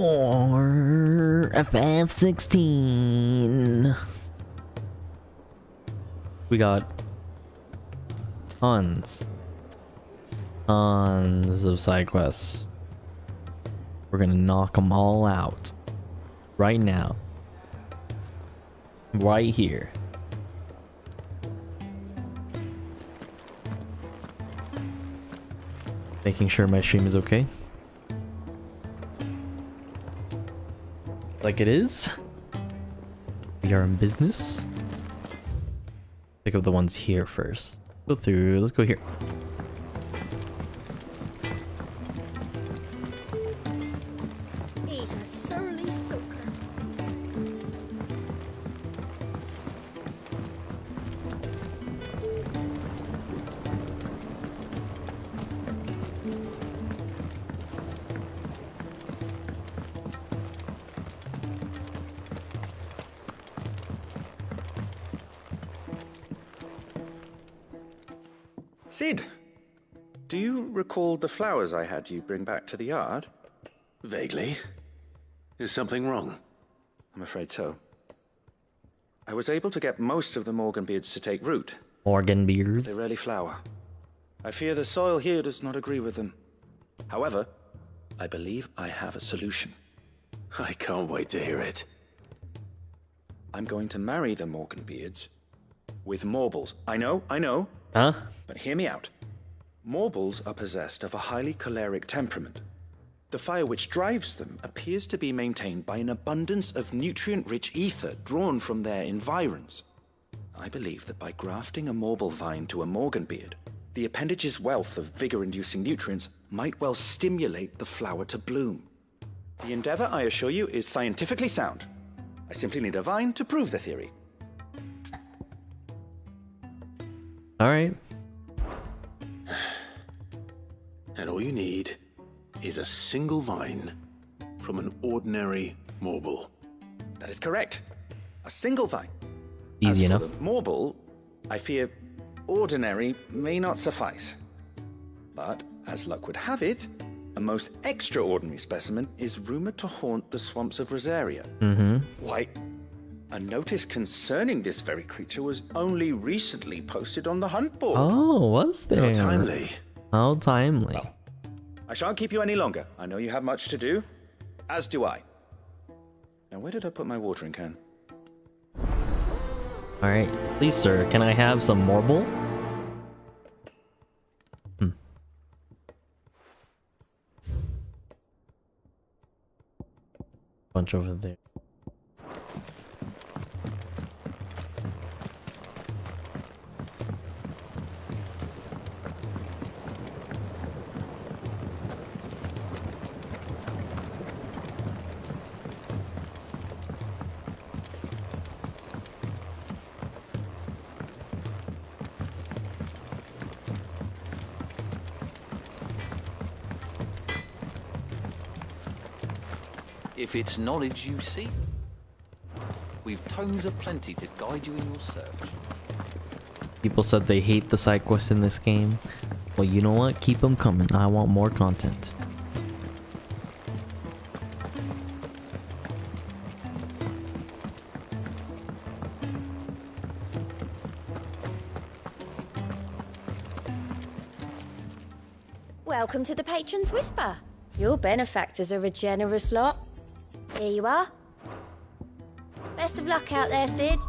Or FF16. We got tons, tons of side quests. We're gonna knock them all out right now, right here. Making sure my stream is okay. Like it is. We are in business. Pick up the ones here first. Go through. Let's go here. You the flowers I had you bring back to the yard? Vaguely. Is something wrong? I'm afraid so. I was able to get most of the Morganbeards to take root. Morgan beards. They rarely flower. I fear the soil here does not agree with them. However, I believe I have a solution. I can't wait to hear it. I'm going to marry the Morganbeards with Morbols. I know, I know, Huh? but hear me out. Morbols are possessed of a highly choleric temperament. The fire which drives them appears to be maintained by an abundance of nutrient rich ether drawn from their environs. I believe that by grafting a Morbol vine to a Morganbeard, the appendage's wealth of vigor inducing nutrients might well stimulate the flower to bloom. The endeavor, I assure you, is scientifically sound. I simply need a vine to prove the theory. All right. And all you need is a single vine from an ordinary Morbol. That is correct. A single vine. Easy As enough. For the Morbol, I fear ordinary may not suffice. But, as luck would have it, a most extraordinary specimen is rumored to haunt the swamps of Rosaria. Mm-hmm. Why, a notice concerning this very creature was only recently posted on the hunt board. Oh, was there? How timely. How timely. I shan't keep you any longer. I know you have much to do, as do I. Now, where did I put my watering can? All right. Please, sir, can I have some marble? Hmm. Bunch over there. If it's knowledge you seek, we've tomes aplenty to guide you in your search. People said they hate the side quests in this game. Well, you know what? Keep them coming. I want more content. Welcome to the Patron's Whisper. Your benefactors are a generous lot. Here you are. Best of luck out there, Cid.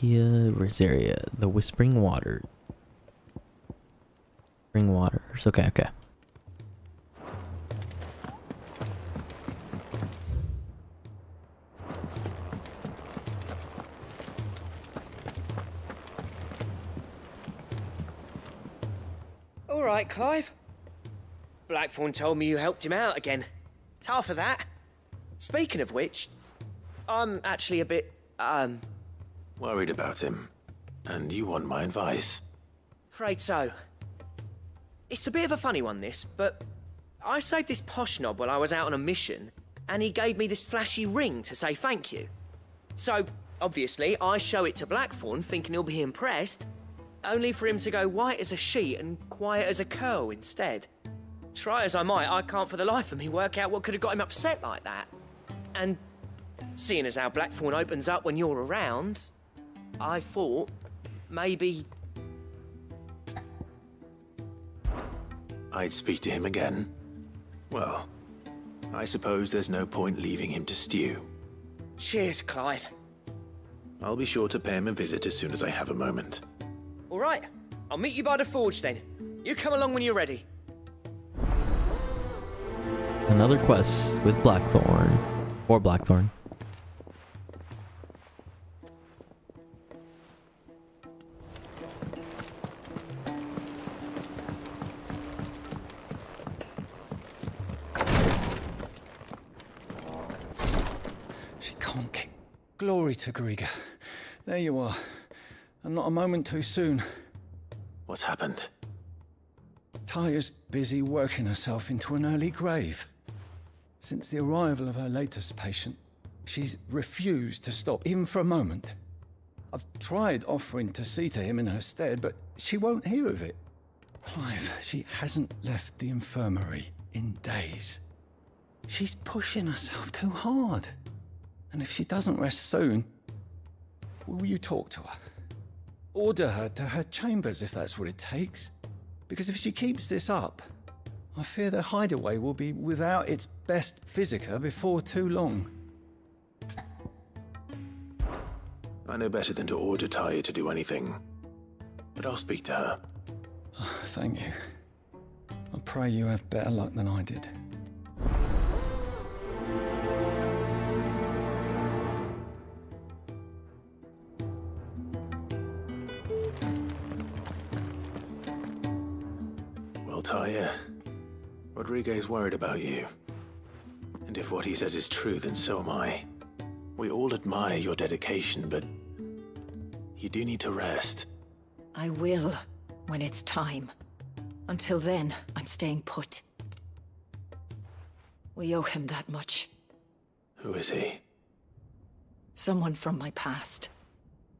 Dhalmekia, Rosaria, the Whispering Water. Whispering Waters. Okay, okay. All right, Clive. Blackthorn told me you helped him out again. Tough for that. Speaking of which, I'm actually a bit, um, Worried about him. And you want my advice. afraid so. It's a bit of a funny one, this, but I saved this posh knob while I was out on a mission, and he gave me this flashy ring to say thank you. So, obviously, I show it to Blackthorn thinking he'll be impressed, only for him to go white as a sheet and quiet as a curl instead. Try as I might, I can't for the life of me work out what could have got him upset like that. And seeing as how Blackthorn opens up when you're around, I thought maybe I'd speak to him again. Well, I suppose there's no point leaving him to stew. Cheers, Clive. I'll be sure to pay him a visit as soon as I have a moment. All right, I'll meet you by the forge then. You come along when you're ready. Another quest with Blackthorn. Or Blackthorn. Glory to Greagor. There you are. And not a moment too soon. What's happened? Tarja's busy working herself into an early grave. Since the arrival of her latest patient, she's refused to stop, even for a moment. I've tried offering to see to him in her stead, but she won't hear of it. Clive, she hasn't left the infirmary in days. She's pushing herself too hard. And if she doesn't rest soon, will you talk to her? Order her to her chambers if that's what it takes. Because if she keeps this up, I fear the hideaway will be without its best physica before too long. I know better than to order Tarja to do anything. But I'll speak to her. Thank you. I pray you have better luck than I did. Rodrigue worried about you. And if what he says is true, then so am I. We all admire your dedication, but you do need to rest. I will, when it's time. Until then, I'm staying put. We owe him that much. Who is he? Someone from my past.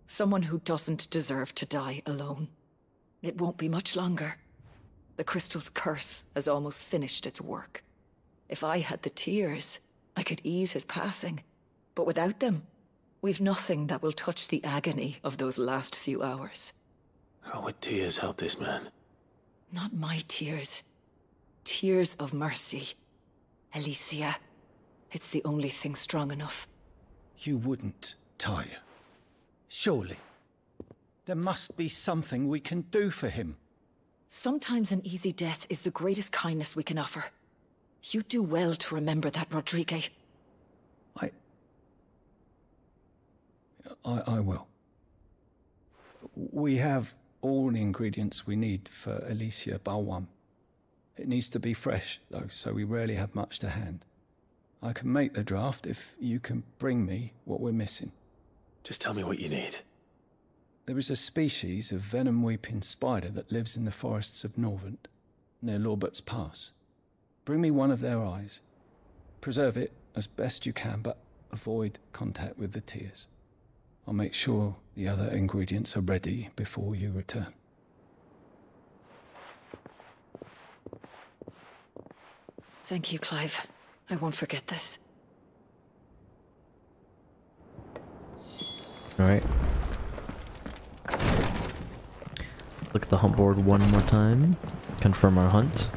Someone who doesn't deserve to die alone. It won't be much longer. The crystal's curse has almost finished its work. If I had the tears, I could ease his passing. But without them, we've nothing that will touch the agony of those last few hours. How would tears help this man? Not my tears. Tears of mercy. Alicia. It's the only thing strong enough. You wouldn't, Tarja. Surely. There must be something we can do for him. Sometimes an easy death is the greatest kindness we can offer. You do well to remember that, Rodrigue. I. I, I will. We have all the ingredients we need for Alicia Balwam. It needs to be fresh, though, so we rarely have much to hand. I can make the draft if you can bring me what we're missing. Just tell me what you need. There is a species of venom weeping spider that lives in the forests of Norvent, near Lorbert's Pass. Bring me one of their eyes. Preserve it as best you can, but avoid contact with the tears. I'll make sure the other ingredients are ready before you return. Thank you, Clive. I won't forget this. Alright. Look at the hunt board one more time. Confirm our hunt.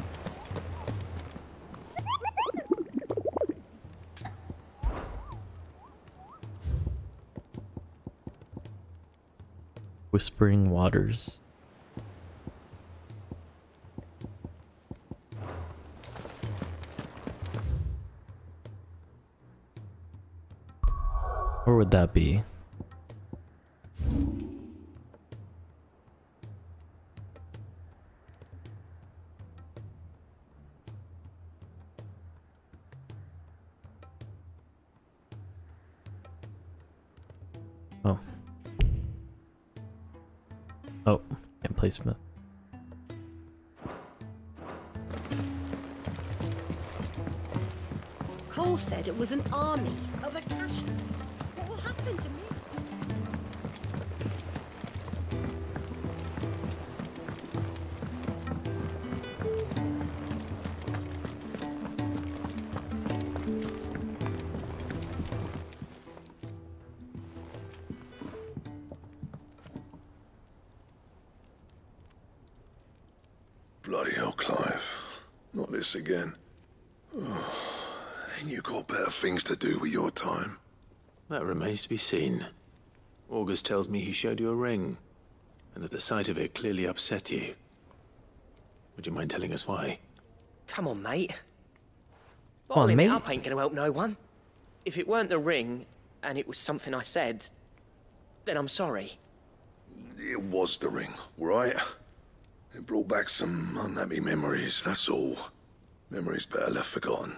Whispering Waters. Where would that be? Smith. Cole said it was an army of Akasha. Not this again. Ain't you got better things to do with your time? That remains to be seen. August tells me he showed you a ring, and that the sight of it clearly upset you. Would you mind telling us why? Come on, mate. Come on, Bottling mate. it up ain't gonna help no one. If it weren't the ring, and it was something I said, then I'm sorry. It was the ring, right? It brought back some unhappy memories, that's all. Memories better left forgotten.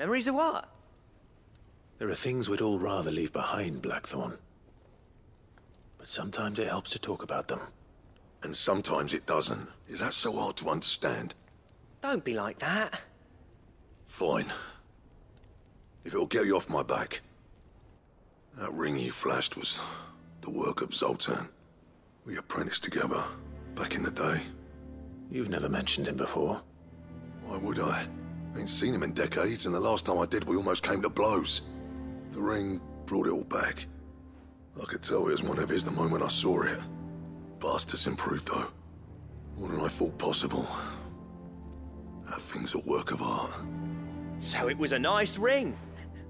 Memories of what? There are things we'd all rather leave behind, Blackthorn. But sometimes it helps to talk about them. And sometimes it doesn't. Is that so hard to understand? Don't be like that. Fine. If it'll get you off my back. That ring you flashed was the work of Zoltan. We apprenticed together, back in the day. You've never mentioned him before. Why would I? Ain't seen him in decades, and the last time I did, we almost came to blows. The ring brought it all back. I could tell it was one of his the moment I saw it. Bastard's improved, though. More than I thought possible. That thing's a work of art. So it was a nice ring.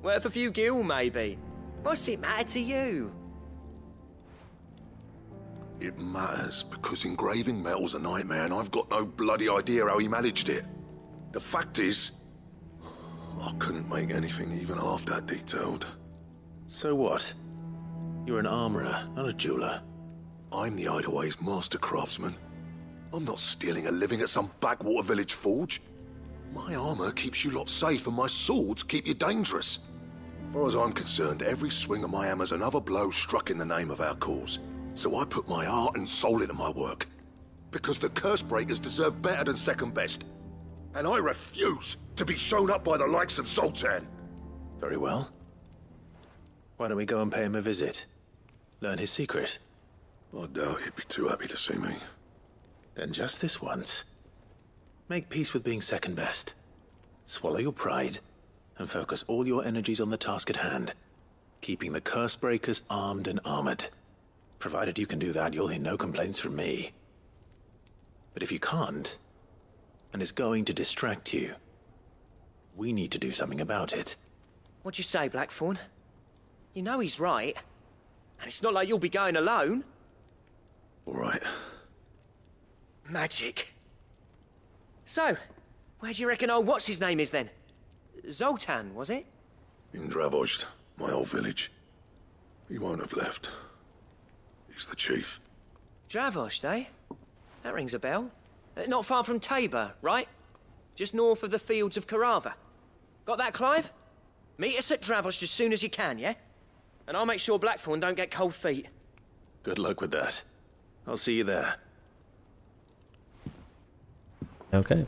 Worth a few gil, maybe. What's it matter to you? It matters because engraving metal's a nightmare, and I've got no bloody idea how he managed it. The fact is, I couldn't make anything even half that detailed. So what? You're an armorer, not a jeweler. I'm the Hideaway's master craftsman. I'm not stealing a living at some backwater village forge. My armor keeps you lot safe, and my swords keep you dangerous. As far as I'm concerned, every swing of my hammer's another blow struck in the name of our cause. So I put my heart and soul into my work. Because the curse breakers deserve better than second best. And I refuse to be shown up by the likes of Zoltan. Very well. Why don't we go and pay him a visit? Learn his secret. I doubt he'd be too happy to see me. Then just this once. Make peace with being second best. Swallow your pride and focus all your energies on the task at hand, keeping the curse breakers armed and armored. Provided you can do that, you'll hear no complaints from me. But if you can't, and is going to distract you, we need to do something about it. What'd you say, Blackthorn? You know he's right. And it's not like you'll be going alone. All right. Magic. So, where do you reckon old what's his name is then? Zoltan, was it? In Dravozd, my old village. He won't have left. He's the chief. Dravost, eh? That rings a bell. Uh, Not far from Tabor, right? Just north of the fields of Carava. Got that, Clive? Meet us at Dravost as soon as you can, yeah? And I'll make sure Blackthorn don't get cold feet. Good luck with that. I'll see you there. Okay.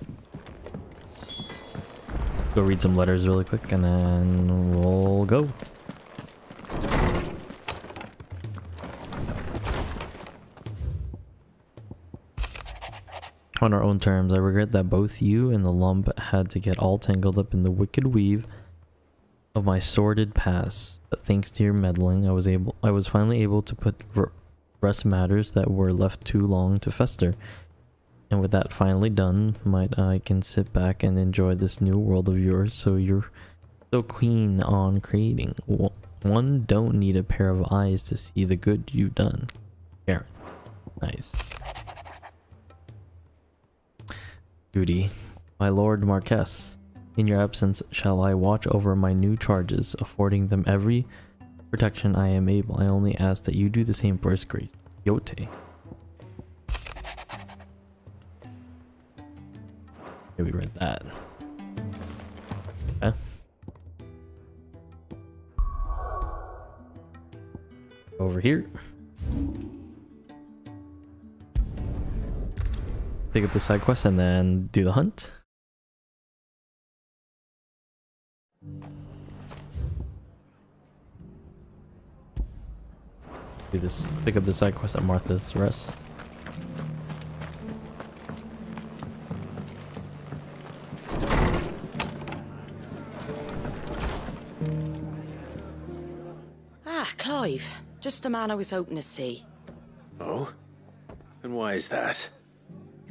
Go read some letters really quick and then we'll go. On our own terms, I regret that both you and the lump had to get all tangled up in the wicked weave of my sordid past. But thanks to your meddling, I was able I was finally able to put rest matters that were left too long to fester. And with that finally done, might I can sit back and enjoy this new world of yours. So you're so keen on creating. One don't need a pair of eyes to see the good you've done. Karen, nice. Duty, my lord Marquess. In your absence, shall I watch over my new charges, affording them every protection I am able. I only ask that you do the same for his grace. Yote. Okay, we read that. Okay. Over here. Pick up the side quest and then do the hunt. Do this. Pick up the side quest at Martha's Rest. Ah, Clive. Just the man I was hoping to see. Oh? And why is that?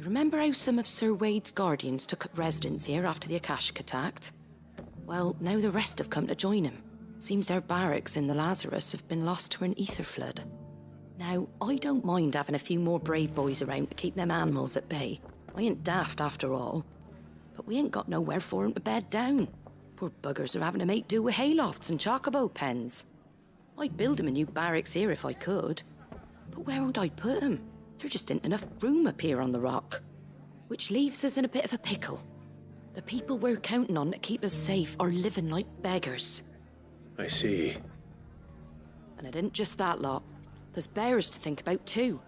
Remember how some of Sir Wade's guardians took up residence here after the Akashic attacked? Well, now the rest have come to join him. Seems their barracks in the Lazarus have been lost to an ether flood. Now, I don't mind having a few more brave boys around to keep them animals at bay. I ain't daft after all. But we ain't got nowhere for 'em to bed down. Poor buggers are having to make do with haylofts and chocobo pens. I'd build 'em a new barracks here if I could. But where would I put 'em? There just ain't enough room up here on the rock. Which leaves us in a bit of a pickle. The people we're counting on to keep us safe are living like beggars. I see. And it ain't just that lot. There's bears to think about too.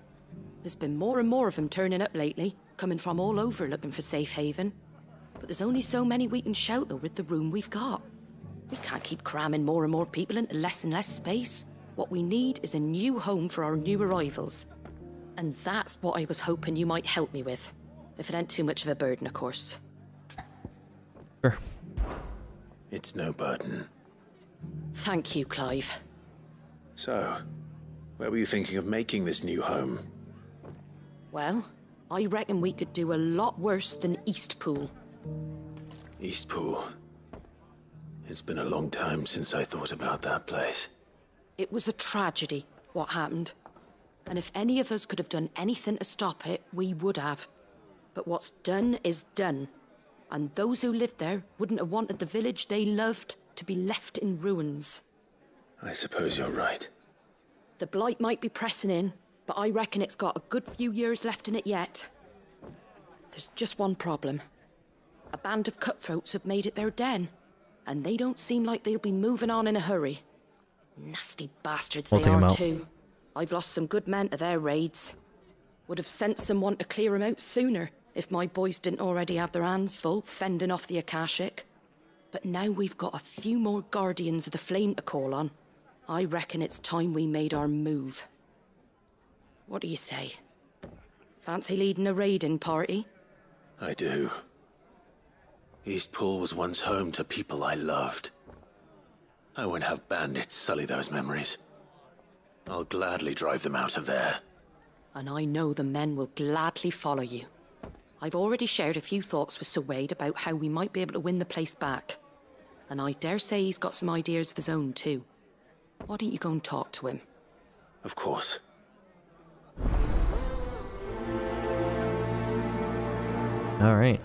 There's been more and more of them turning up lately, coming from all over looking for safe haven. But there's only so many we can shelter with the room we've got. We can't keep cramming more and more people into less and less space. What we need is a new home for our new arrivals. And that's what I was hoping you might help me with. If it ain't too much of a burden, of course. Sure. It's no burden. Thank you, Clive. So, where were you thinking of making this new home? Well, I reckon we could do a lot worse than Eastpool. Eastpool. It's been a long time since I thought about that place. It was a tragedy, what happened. And if any of us could have done anything to stop it, we would have. But what's done is done. And those who lived there wouldn't have wanted the village they loved to be left in ruins. I suppose you're right. The blight might be pressing in, but I reckon it's got a good few years left in it yet. There's just one problem. A band of cutthroats have made it their den, and they don't seem like they'll be moving on in a hurry. Nasty bastards I'll they are too. I've lost some good men to their raids. Would have sent someone to clear 'em out sooner if my boys didn't already have their hands full fending off the Akashic. But now we've got a few more guardians of the flame to call on. I reckon it's time we made our move. What do you say? Fancy leading a raiding party? I do. Eastpool was once home to people I loved. I won't have bandits sully those memories. I'll gladly drive them out of there. And I know the men will gladly follow you. I've already shared a few thoughts with Sir Wade about how we might be able to win the place back. And I dare say he's got some ideas of his own too. Why don't you go and talk to him? Of course. All right.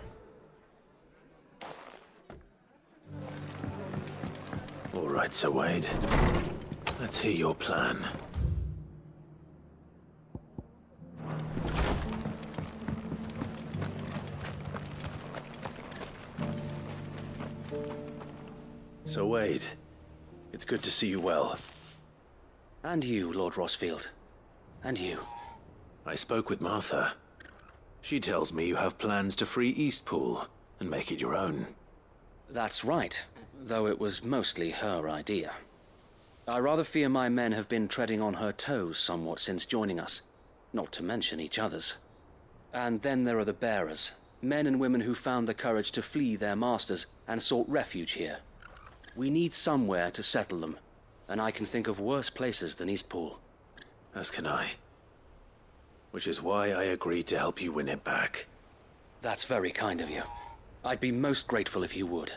All right, Sir Wade. Let's hear your plan. So, Wade, it's good to see you well. And you, Lord Rosfield. And you. I spoke with Martha. She tells me you have plans to free Eastpool and make it your own. That's right, though it was mostly her idea. I rather fear my men have been treading on her toes somewhat since joining us, not to mention each other's. And then there are the bearers, men and women who found the courage to flee their masters and sought refuge here. We need somewhere to settle them, and I can think of worse places than Eastpool. As can I. Which is why I agreed to help you win it back. That's very kind of you. I'd be most grateful if you would.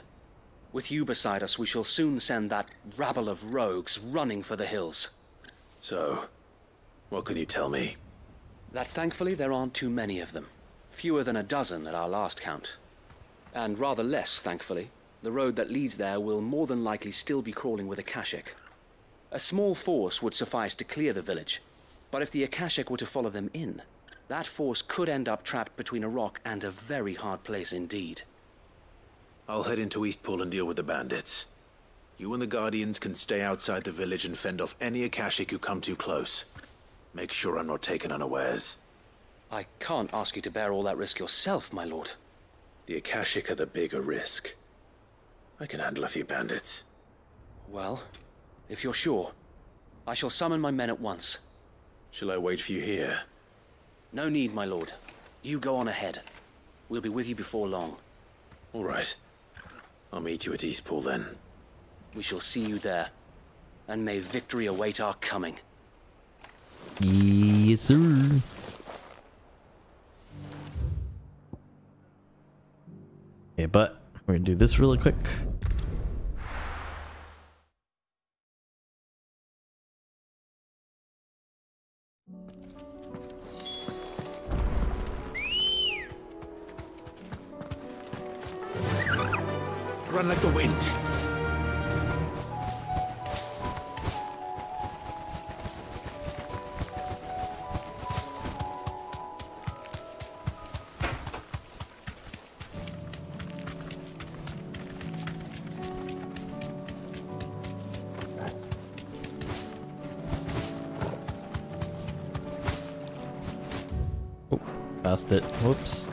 With you beside us, we shall soon send that rabble of rogues running for the hills. So, what can you tell me? That thankfully there aren't too many of them. Fewer than a dozen at our last count. And rather less, thankfully, the road that leads there will more than likely still be crawling with Akashic. A small force would suffice to clear the village, but if the Akashic were to follow them in, that force could end up trapped between a rock and a very hard place indeed. I'll head into Eastpool and deal with the bandits. You and the Guardians can stay outside the village and fend off any Akashic who come too close. Make sure I'm not taken unawares. I can't ask you to bear all that risk yourself, my lord. The Akashic are the bigger risk. I can handle a few bandits. Well, if you're sure, I shall summon my men at once. Shall I wait for you here? No need, my lord. You go on ahead. We'll be with you before long. All right. I'll meet you at Eastpool then. We shall see you there. And may victory await our coming. Yes, sir. Okay, but we're gonna do this really quick. Run like the wind. Whoops.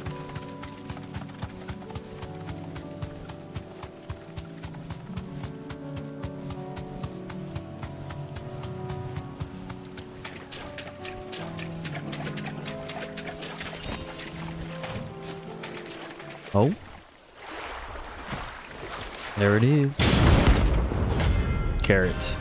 Oh. There it is. Carrot.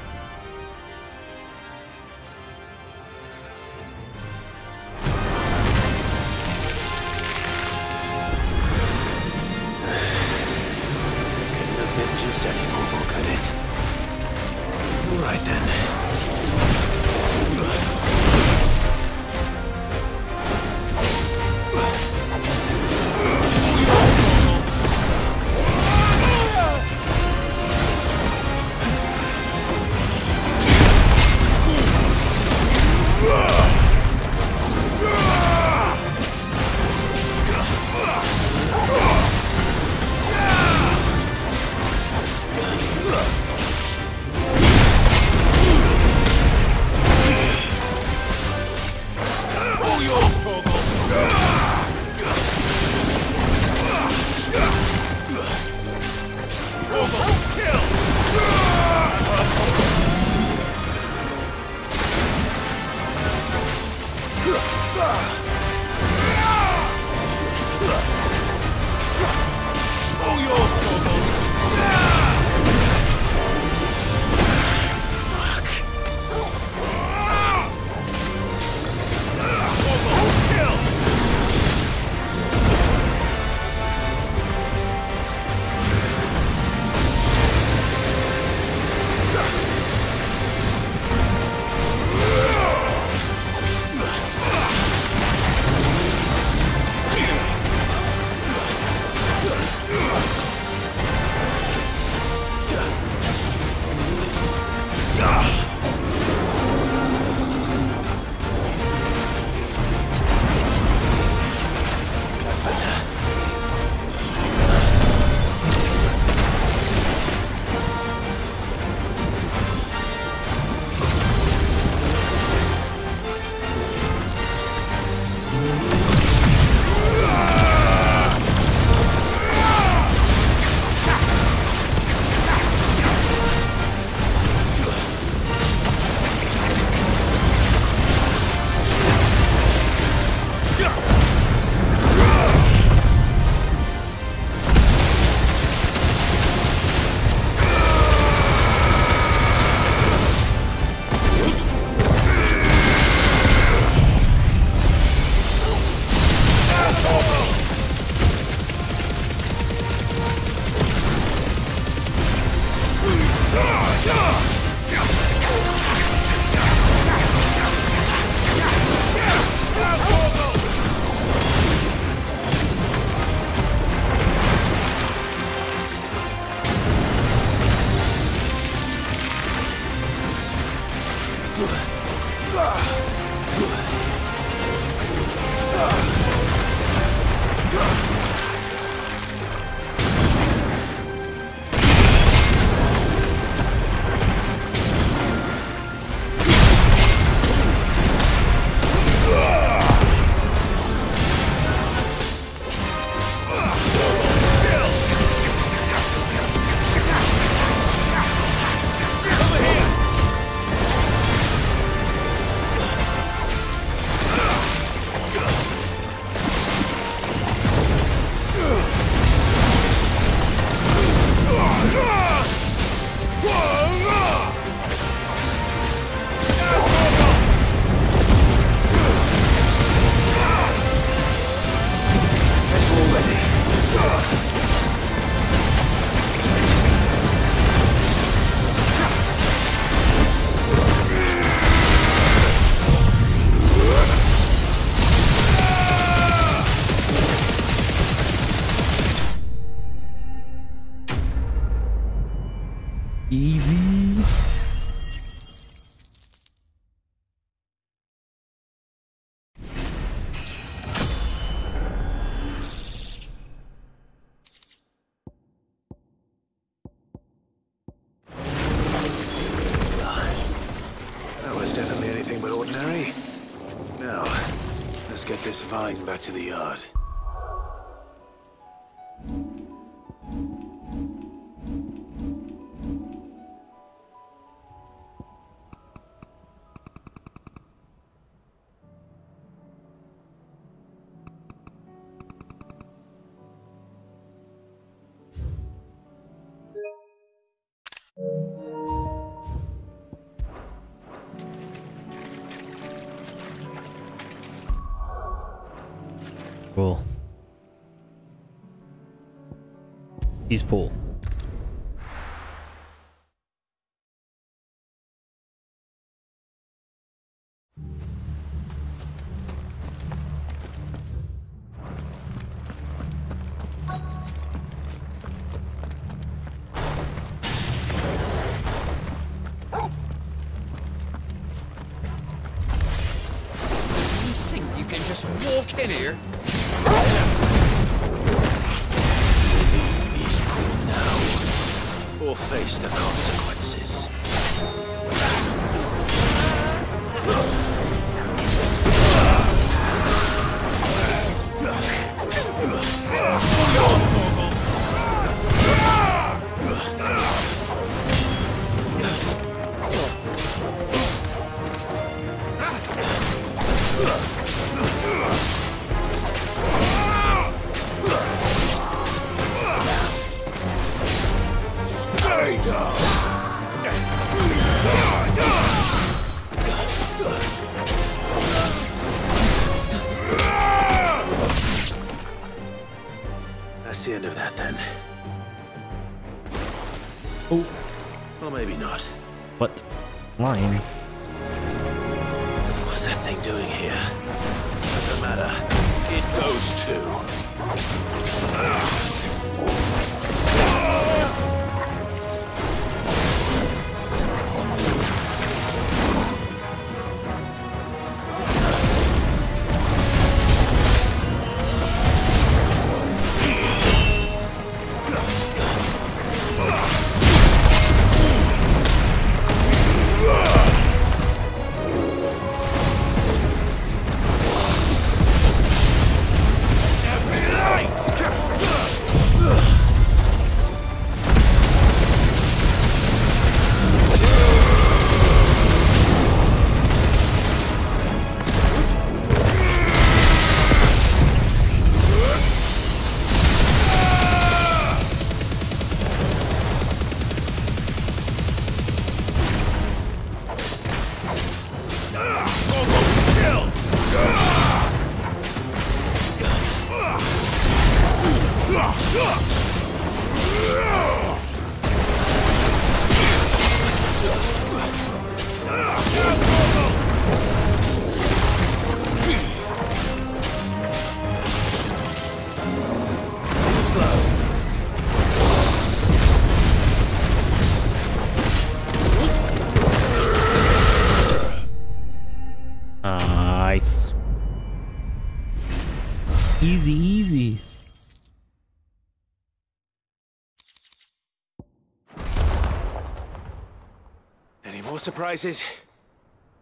Surprises?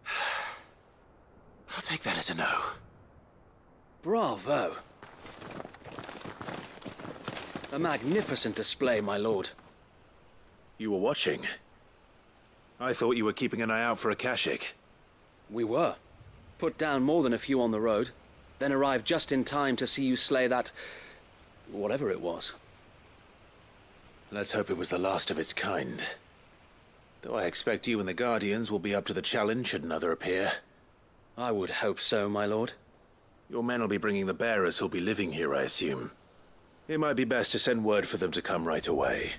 I'll take that as a no. Bravo. A magnificent display, my lord. You were watching. I thought you were keeping an eye out for Akashic. We were. Put down more than a few on the road, then arrived just in time to see you slay that. whatever it was. Let's hope it was the last of its kind. Though I expect you and the Guardians will be up to the challenge should another appear. I would hope so, my lord. Your men will be bringing the bearers who'll be living here, I assume. It might be best to send word for them to come right away.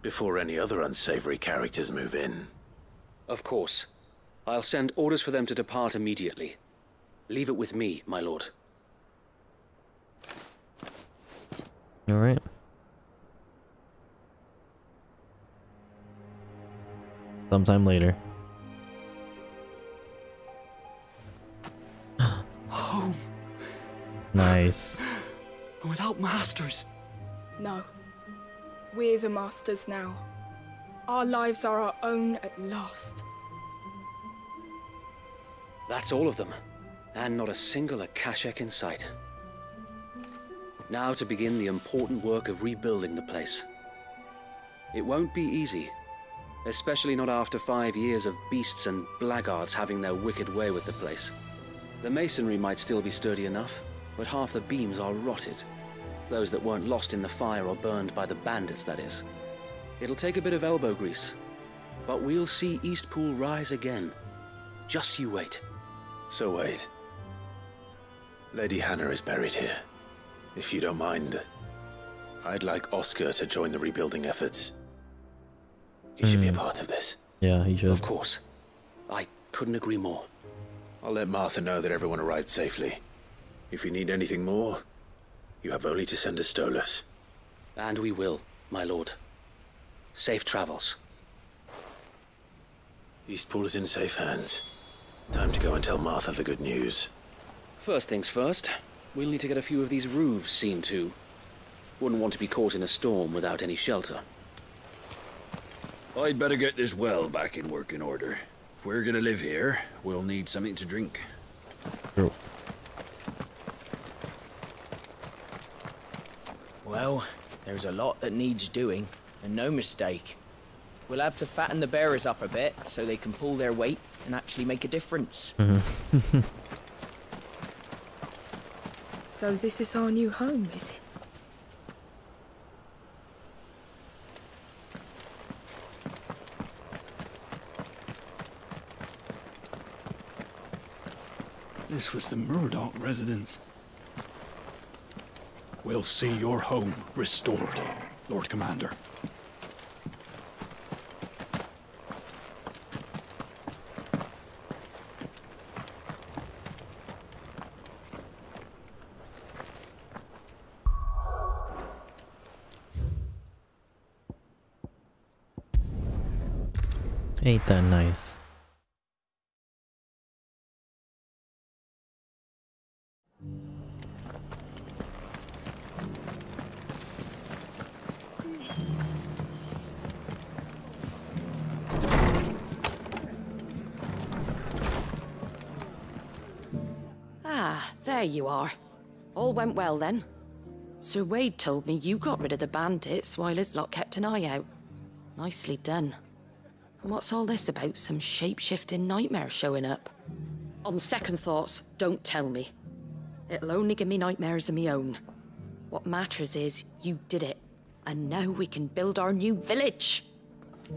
Before any other unsavory characters move in. Of course. I'll send orders for them to depart immediately. Leave it with me, my lord. All Sometime later. Home. Nice. Without masters. No. We're the masters now. Our lives are our own at last. That's all of them. And not a single Akashic in sight. Now to begin the important work of rebuilding the place. It won't be easy. Especially not after five years of beasts and blackguards having their wicked way with the place. The masonry might still be sturdy enough, but half the beams are rotted. Those that weren't lost in the fire or burned by the bandits, that is. It'll take a bit of elbow grease, but we'll see Eastpool rise again. Just you wait. So wait. Lady Hannah is buried here. If you don't mind, I'd like Oscar to join the rebuilding efforts. He should be a hmm. part of this. Yeah, he should. Of course. I couldn't agree more. I'll let Martha know that everyone arrived safely. If you need anything more, you have only to send a Stolas. And we will, my lord. Safe travels. Eastpool is in safe hands. Time to go and tell Martha the good news. First things first, we'll need to get a few of these roofs seen to. Wouldn't want to be caught in a storm without any shelter. I'd better get this well back in working order. If we're gonna live here, we'll need something to drink. True. Well, there's a lot that needs doing, and no mistake. We'll have to fatten the bearers up a bit so they can pull their weight and actually make a difference. So this is our new home, is it? This was the Murdoch residence. We'll see your home restored, Lord Commander. Ain't that nice? There you are. All went well then. Sir Wade told me you got rid of the bandits while his lot kept an eye out. Nicely done. And what's all this about some shape-shifting nightmare showing up? On second thoughts, don't tell me. It'll only give me nightmares of me own. What matters is you did it. And now we can build our new village.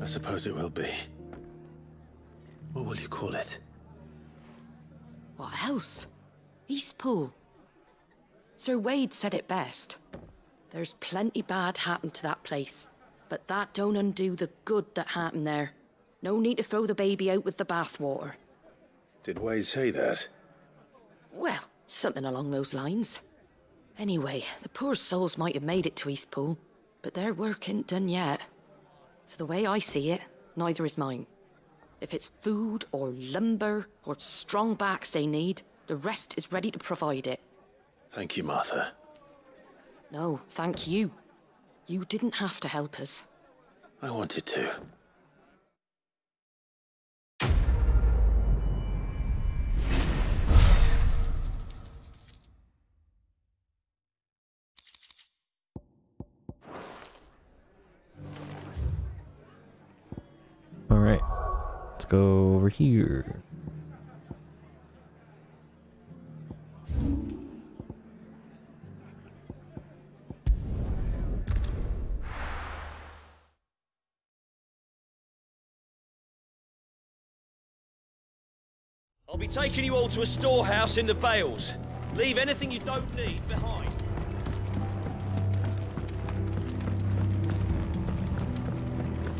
I suppose it will be. What will you call it? What else? Eastpool. Sir Wade said it best. There's plenty bad happened to that place, but that don't undo the good that happened there. No need to throw the baby out with the bathwater. Did Wade say that? Well, something along those lines. Anyway, the poor souls might have made it to Eastpool, but their work ain't done yet. So the way I see it, neither is mine. If it's food or lumber or strong backs they need, the rest is ready to provide it. Thank you, Martha. No, thank you. You didn't have to help us. I wanted to. Alright. Let's go over here. Taking you all to a storehouse in the Bales. Leave anything you don't need behind.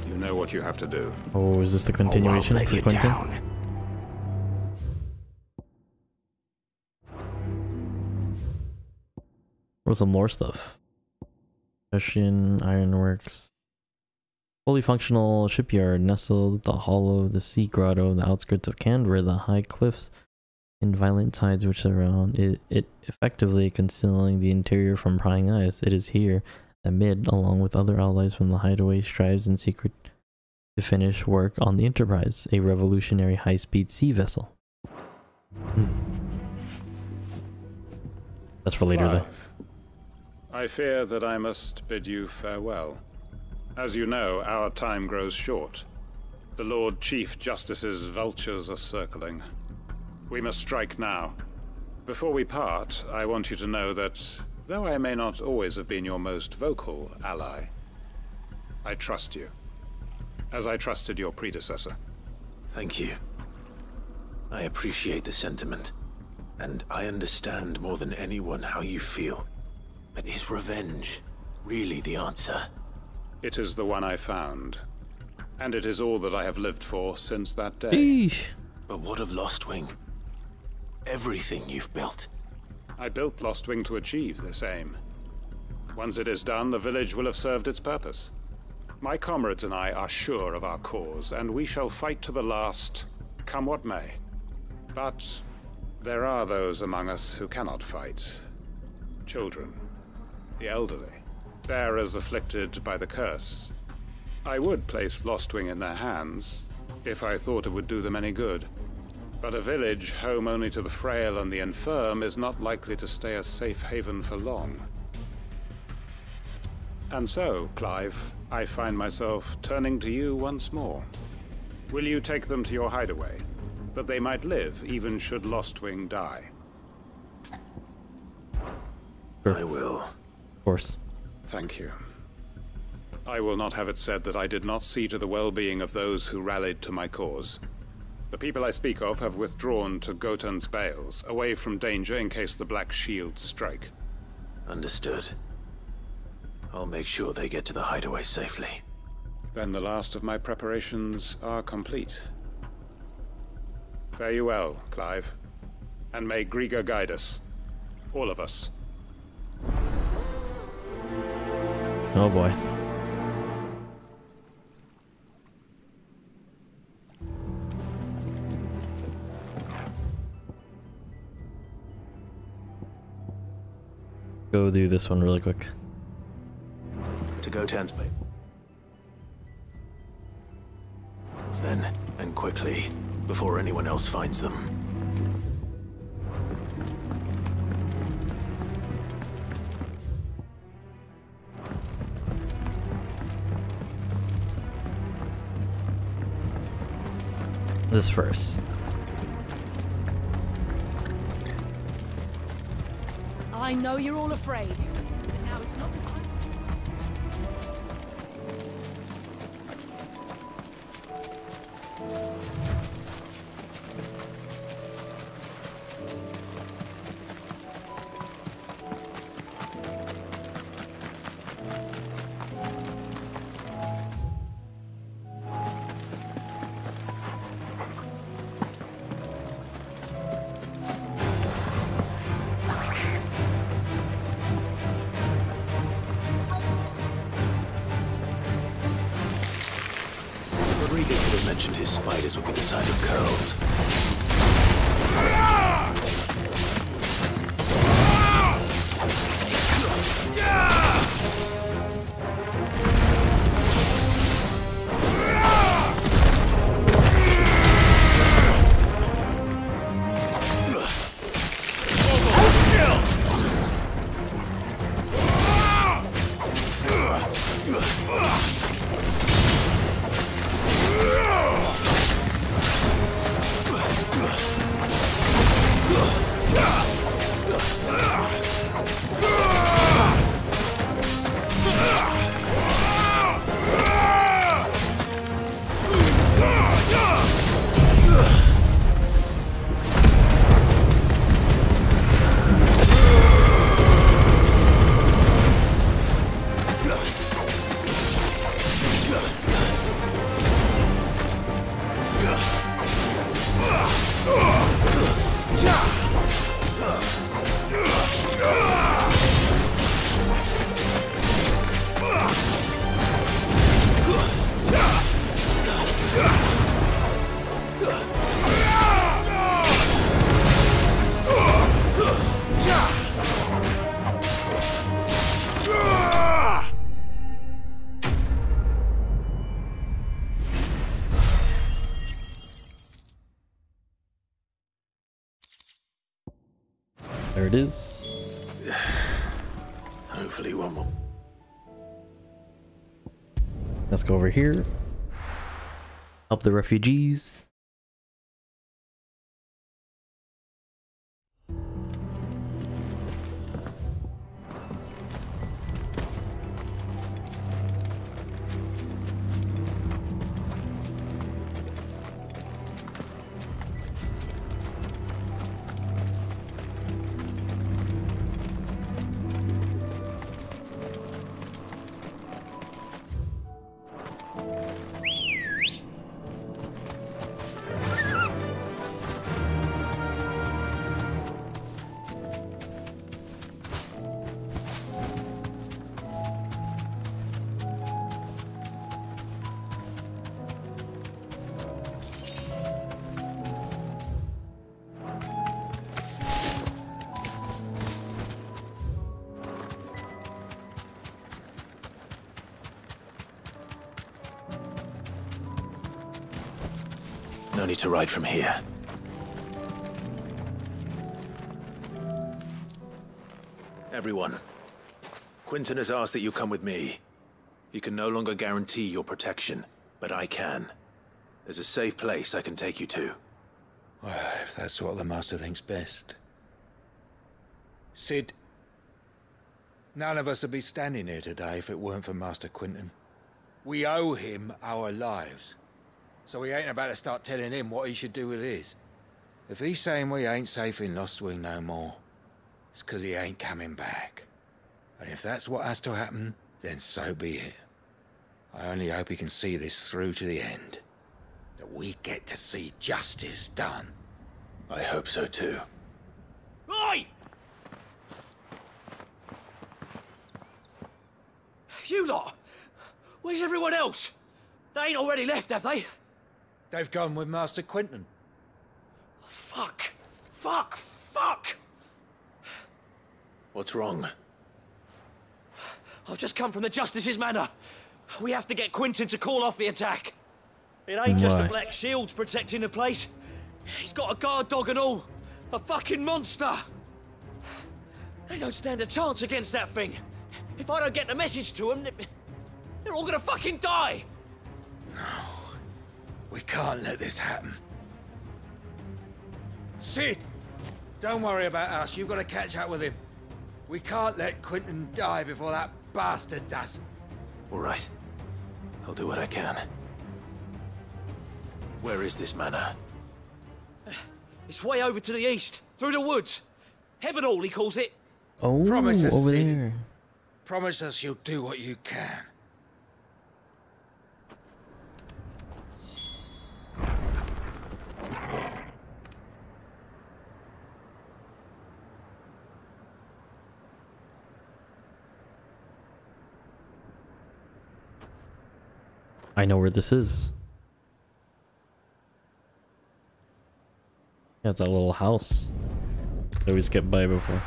You know what you have to do. Oh, is this the oh, continuation lay for you Quinton? down. What's some more stuff? Russian Ironworks. Fully functional shipyard nestled the hollow of the sea grotto on the outskirts of Canberra, the high cliffs and violent tides which surround it, it effectively concealing the interior from prying eyes. It is here that Mid, along with other allies from the hideaway, strives in secret to finish work on the Enterprise, a revolutionary high-speed sea vessel. Hmm. That's for later, though. I fear that I must bid you farewell. As you know, our time grows short. The Lord Chief Justice's vultures are circling. We must strike now. Before we part, I want you to know that, though I may not always have been your most vocal ally, I trust you. As I trusted your predecessor. Thank you. I appreciate the sentiment. And I understand more than anyone how you feel. But is revenge really the answer? It is the one I found. And it is all that I have lived for since that day. Eesh. But what of Lostwing? Everything you've built. I built Lostwing to achieve this aim. Once it is done, the village will have served its purpose. My comrades and I are sure of our cause, and we shall fight to the last, come what may. But there are those among us who cannot fight. Children, the elderly, bearers afflicted by the curse. I would place Lostwing in their hands, if I thought it would do them any good. But a village home only to the frail and the infirm is not likely to stay a safe haven for long. And so, Clive, I find myself turning to you once more. Will you take them to your hideaway, that they might live even should Lostwing die? I will. Of course. Thank you. I will not have it said that I did not see to the well-being of those who rallied to my cause. The people I speak of have withdrawn to Gotan's Bales, away from danger in case the Black Shields strike. Understood. I'll make sure they get to the hideaway safely. Then the last of my preparations are complete. Fare you well, Clive. And may Greagor guide us. All of us. Oh boy. Go do this one really quick. To Gotan's Bay. Then, and quickly, before anyone else finds them. This first. I know you're all afraid, over here. Help the refugees. Need to ride from here. Everyone, Quinton has asked that you come with me. He can no longer guarantee your protection, but I can. There's a safe place I can take you to. Well, if that's what the Master thinks best. Cid, none of us would be standing here today if it weren't for Master Quinton. We owe him our lives. So we ain't about to start telling him what he should do with his. If he's saying we ain't safe in Lostwing no more, it's 'cause he ain't coming back. And if that's what has to happen, then so be it. I only hope he can see this through to the end. That we get to see justice done. I hope so too. Oi! You lot! Where's everyone else? They ain't already left, have they? They've gone with Master Quinton. Fuck! Fuck! Fuck! What's wrong? I've just come from the Justice's Manor. We have to get Quinton to call off the attack. It ain't just the Black Shields protecting the place. He's got a guard dog and all. A fucking monster. They don't stand a chance against that thing. If I don't get the message to them, they're all gonna fucking die. We can't let this happen. Cid! Don't worry about us. You've got to catch up with him. We can't let Quinton die before that bastard does. All right. I'll do what I can. Where is this manor? It's way over to the east, through the woods. Heaven Hall, he calls it. Oh, Promise us, over Cid. there. Promise us you'll do what you can. I know where this is. Yeah, it's a little house. I always get by before.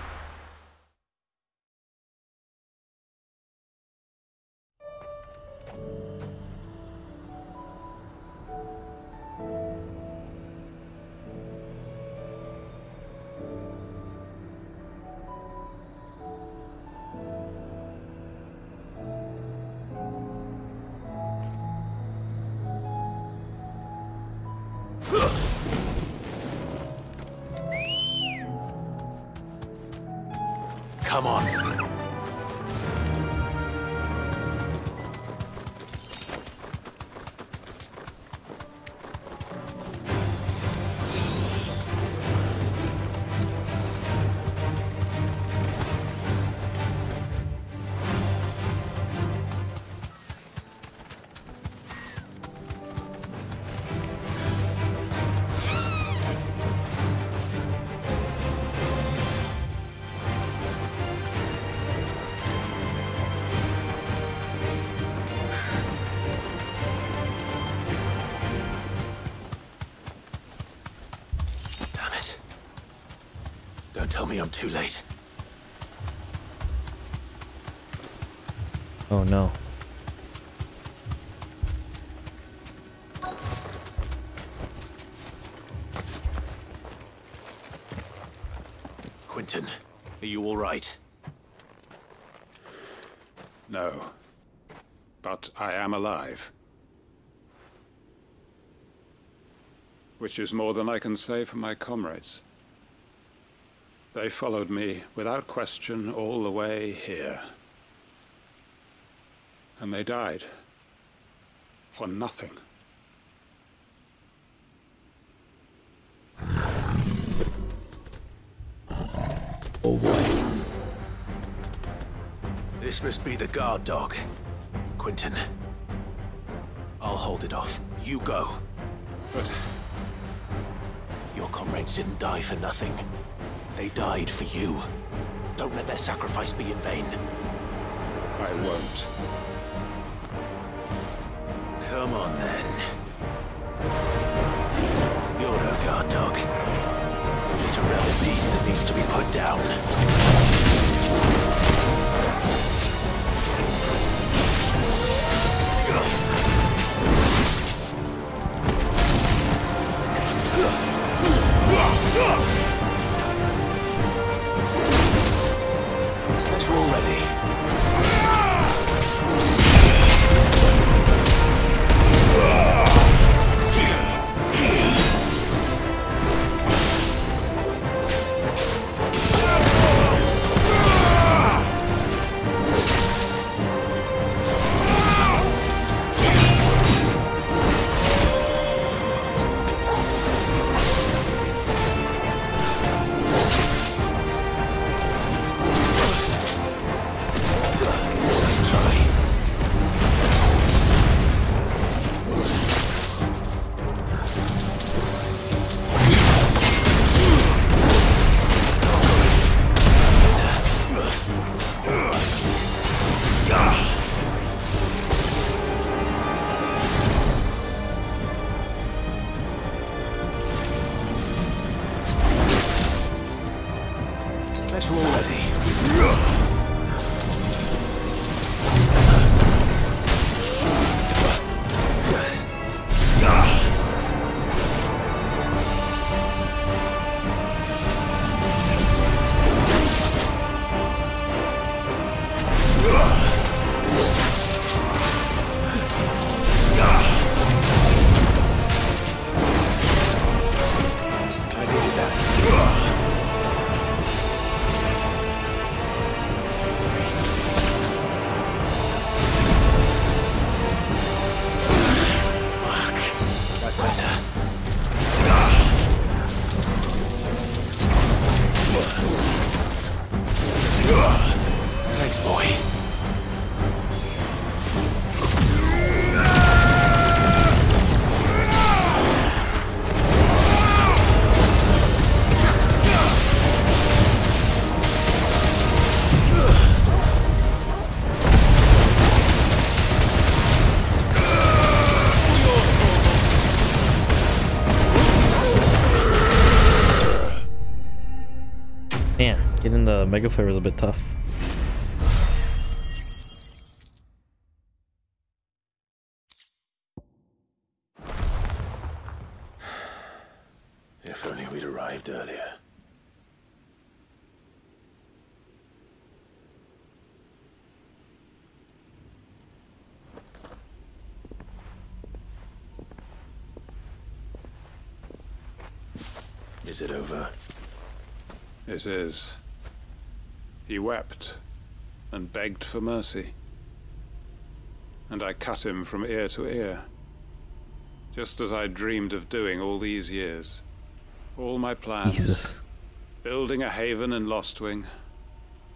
Which is more than I can say for my comrades. They followed me without question all the way here. And they died. For nothing. Oh boy. This must be the guard dog. Quinton. I'll hold it off. You go. But... Comrades didn't die for nothing. They died for you. Don't let their sacrifice be in vain. I won't. Come on, then. You're no guard dog. You're a rebel beast that needs to be put down. Let's Mega Flare was a bit tough. If only we'd arrived earlier. Is it over? It is. He wept and begged for mercy. And I cut him from ear to ear. Just as I dreamed of doing all these years. All my plans. Jesus. Building a haven in Lostwing.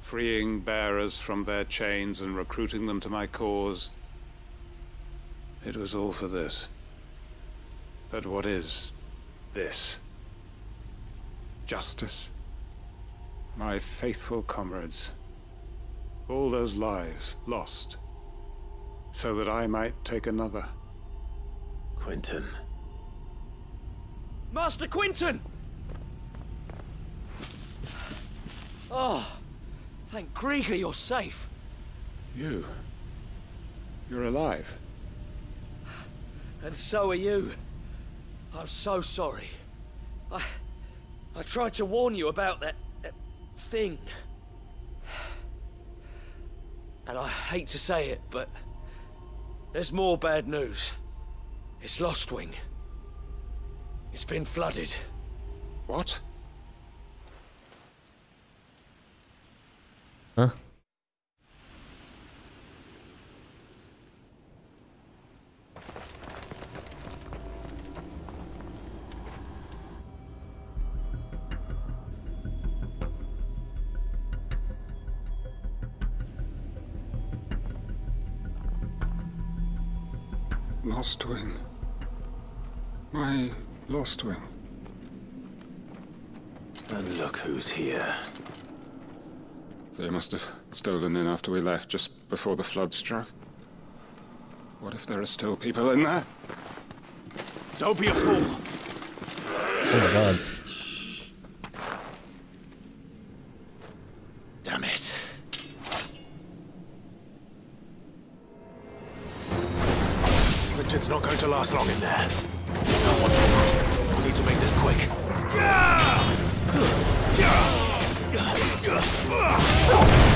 Freeing bearers from their chains and recruiting them to my cause. It was all for this. But what is this? Justice? My faithful comrades. All those lives lost. So that I might take another. Quinton. Master Quinton! Oh, thank Greagor you're safe. You. You're alive. And so are you. I'm so sorry. I... I tried to warn you about that thing. And I hate to say it, but there's more bad news. It's Lost Wing. It's been flooded. What? Huh? Lost Wing. My Lost Wing. And look who's here. They must have stolen in after we left, just before the flood struck. What if there are still people in there? Don't be a fool! Oh my god. Damn it. Quinton's not going to last long in there. We need to make this quick. Enough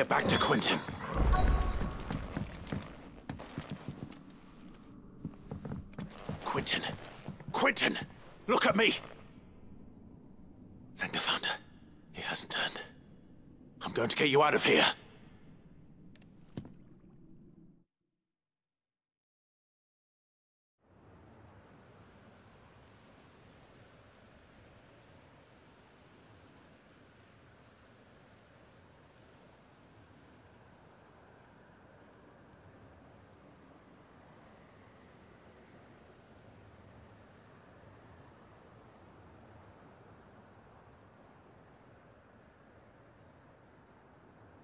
get back to Quinton. Quinton. Quinton! Look at me! Thank the Founder. He hasn't turned. I'm going to get you out of here.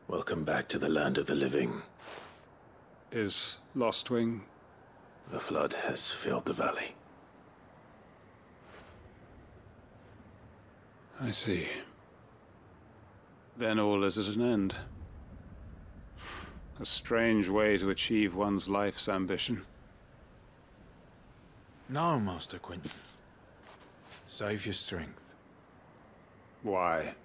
Welcome back to the land of the living. Is Lost Wing. The flood has filled the valley. I see. Then all is at an end. A strange way to achieve one's life's ambition. No, Master Quinton. Save your strength. Why?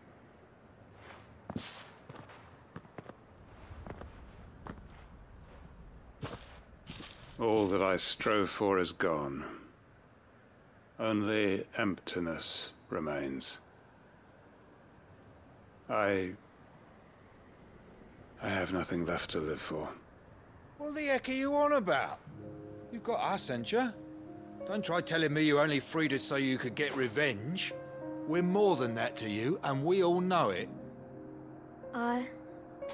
All that I strove for is gone. Only emptiness remains. I... I have nothing left to live for. What the heck are you on about? You've got us, ain't you? Don't try telling me you only freed us so you could get revenge. We're more than that to you, and we all know it. I...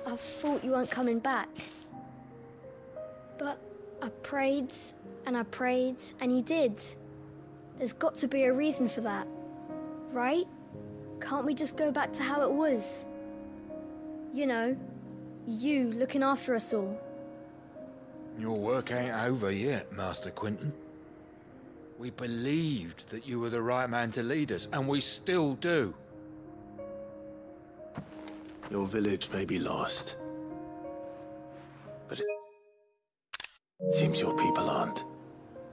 I thought you weren't coming back. But I prayed, and I prayed, and you did. There's got to be a reason for that. Right? Can't we just go back to how it was? You know, you looking after us all. Your work ain't over yet, Master Quinton. We believed that you were the right man to lead us, and we still do. Your village may be lost. Seems your people aren't.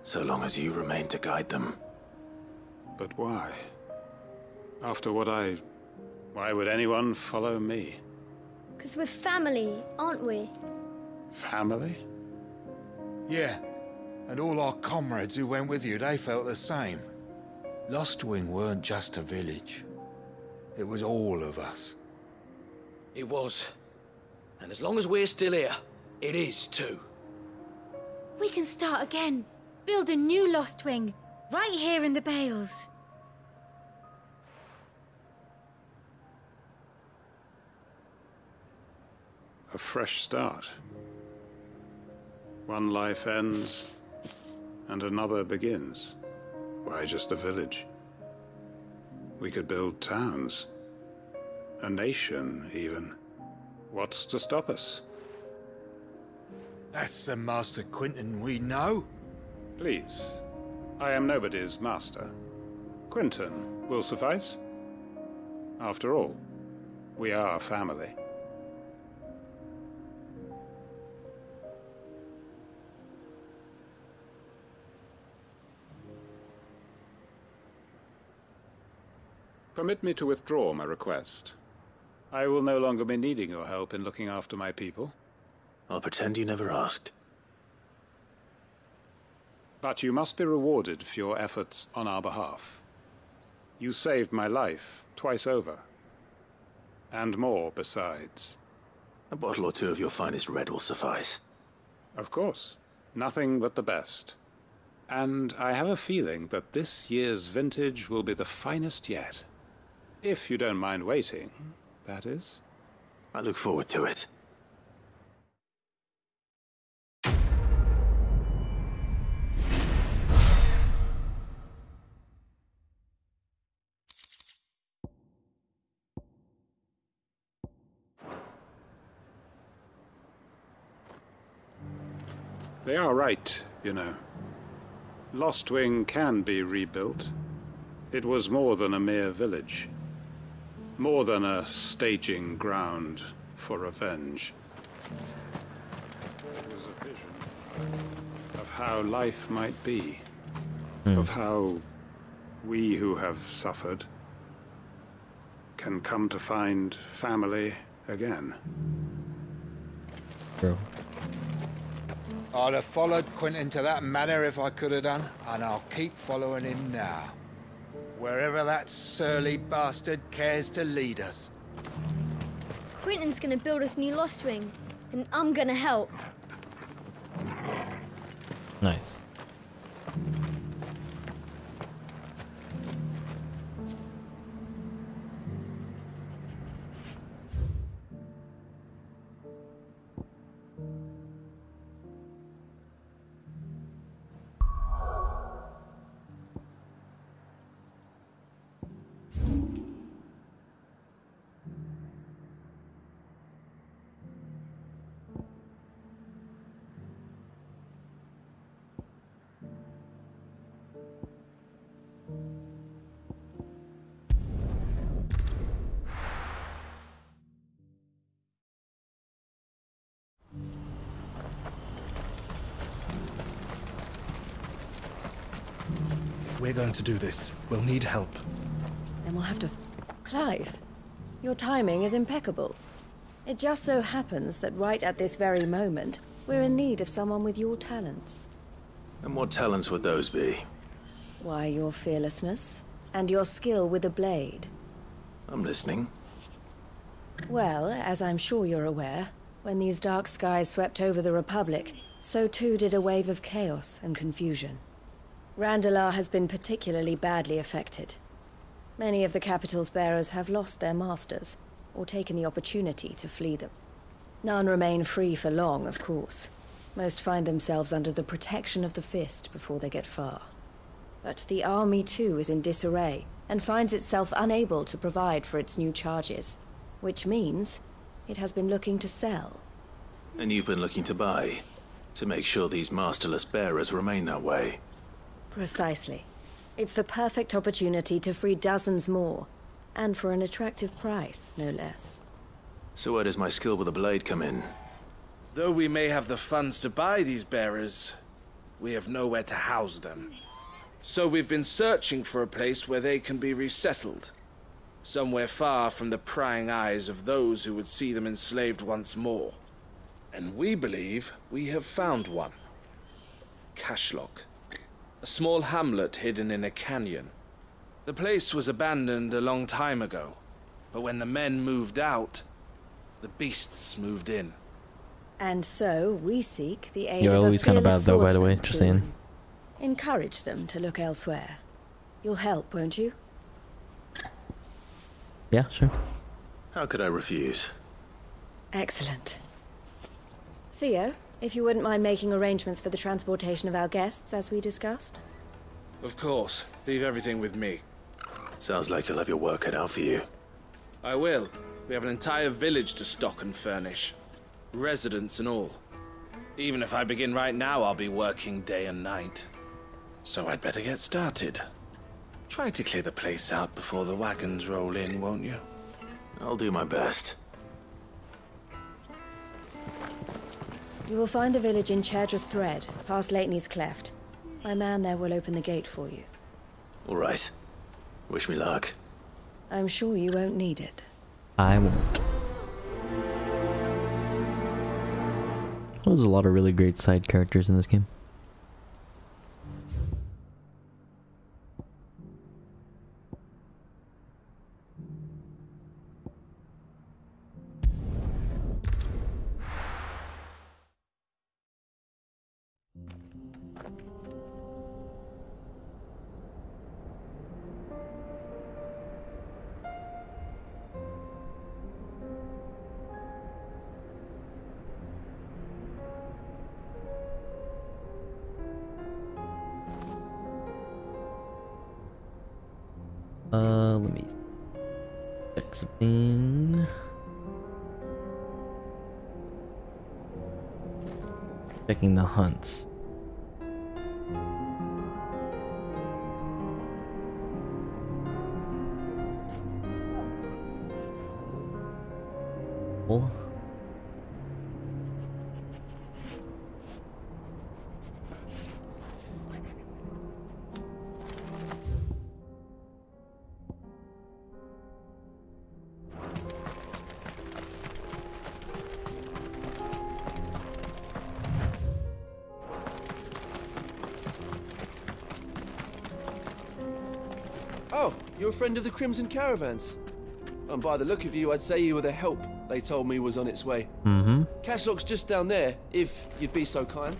So long as you remain to guide them. But why? After what I... Why would anyone follow me? Because we're family, aren't we? Family? Yeah. And all our comrades who went with you, they felt the same. Lostwing weren't just a village. It was all of us. It was. And as long as we're still here, it is too. We can start again. Build a new Lost Wing, right here in the Bales. A fresh start. One life ends, and another begins. Why just a village? We could build towns. A nation, even. What's to stop us? That's the Master Quinton we know. Please. I am nobody's master. Quinton will suffice. After all, we are family. Permit me to withdraw my request. I will no longer be needing your help in looking after my people. I'll pretend you never asked. But you must be rewarded for your efforts on our behalf. You saved my life twice over. And more besides. A bottle or two of your finest red will suffice. Of course. Nothing but the best. And I have a feeling that this year's vintage will be the finest yet. If you don't mind waiting, that is. I look forward to it. They are right, you know. Lostwing can be rebuilt. It was more than a mere village. More than a staging ground for revenge. It was a vision of how life might be. Hmm. Of how we who have suffered can come to find family again. True. I'd have followed Quinton to that manor if I could have done, and I'll keep following him now. Wherever that surly bastard cares to lead us. Quinton's gonna build us new Lostwing, and I'm gonna help. Nice. We're going to do this, we'll need help. Then we'll have to Clive, your timing is impeccable. It just so happens that right at this very moment, we're in need of someone with your talents. And what talents would those be? Why, your fearlessness and your skill with a blade. I'm listening. Well, as I'm sure you're aware, when these dark skies swept over the Republic, so too did a wave of chaos and confusion. Randalar has been particularly badly affected. Many of the capital's bearers have lost their masters, or taken the opportunity to flee them. None remain free for long, of course. Most find themselves under the protection of the Fist before they get far. But the army too is in disarray, and finds itself unable to provide for its new charges. Which means, it has been looking to sell. And you've been looking to buy, to make sure these masterless bearers remain that way. Precisely. It's the perfect opportunity to free dozens more, and for an attractive price, no less. So where does my skill with a blade come in? Though we may have the funds to buy these bearers, we have nowhere to house them. So we've been searching for a place where they can be resettled. Somewhere far from the prying eyes of those who would see them enslaved once more. And we believe we have found one. Cashlock. A small hamlet hidden in a canyon. The place was abandoned a long time ago, but when the men moved out, the beasts moved in. And so, we seek the aid You're of always kind of bad though, by the way. swordsman, Just saying. Encourage them to look elsewhere. You'll help, won't you? Yeah, sure. How could I refuse? Excellent. Theo, if you wouldn't mind making arrangements for the transportation of our guests, as we discussed. Of course, leave everything with me. Sounds like you'll have your work cut out for you. I will. We have an entire village to stock and furnish. Residents and all. Even if I begin right now, I'll be working day and night. So I'd better get started. Try to clear the place out before the wagons roll in, won't you? I'll do my best. You will find a village in Chaidra's Thread, past Lateney's Cleft. My man there will open the gate for you. All right. Wish me luck. I'm sure you won't need it. I won't. Well, there's a lot of really great side characters in this game. The hunts. Oh, friend of the Crimson Caravans. And by the look of you, I'd say you were the help they told me was on its way. Mm-hmm. Cashlock's just down there, if you'd be so kind.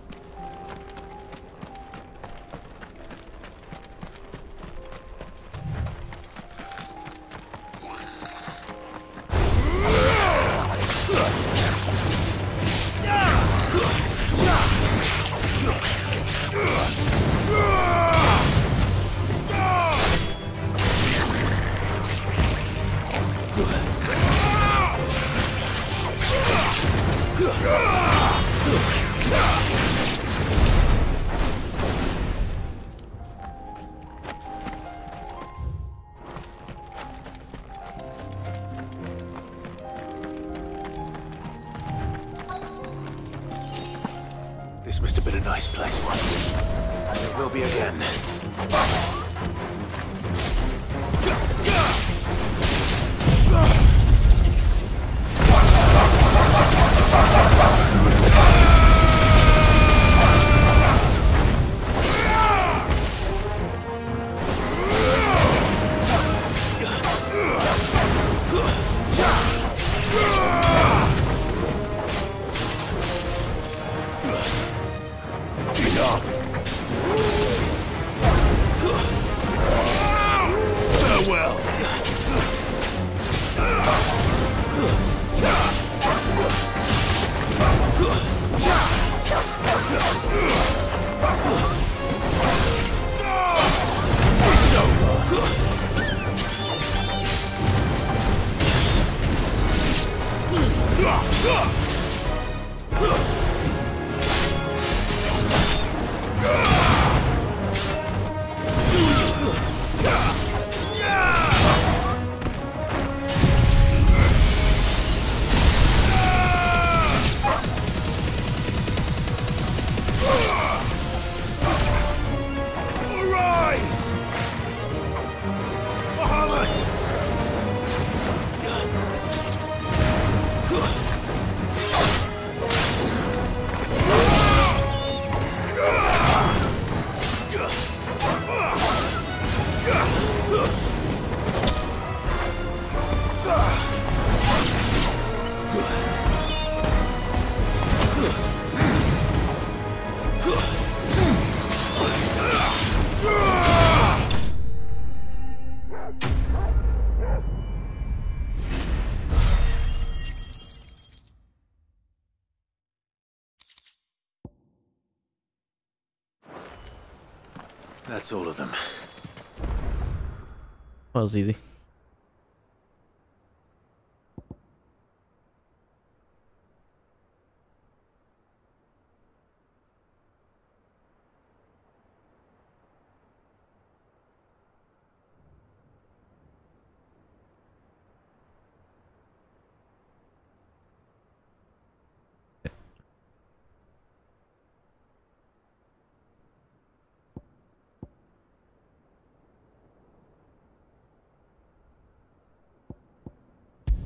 That was easy.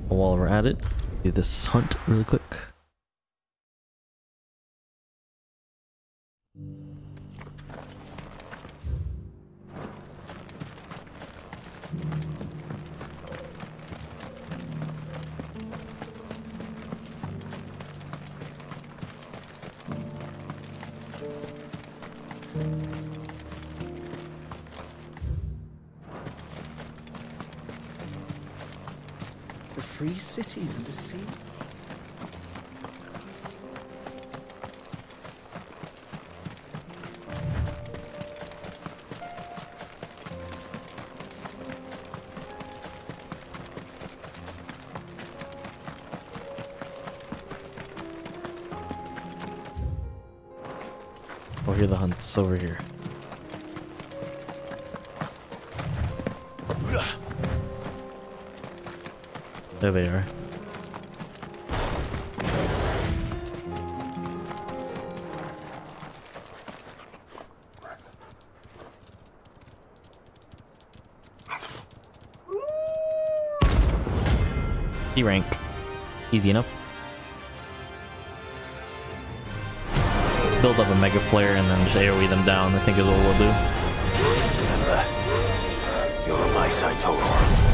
While we're at it, do this hunt really quick. Cities and the sea. Oh, here the hunt's over here. There they are. Easy enough. Let's build up a Mega Flare and then just AoE them down, I think is what we'll do. You're my side.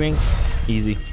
D. Easy.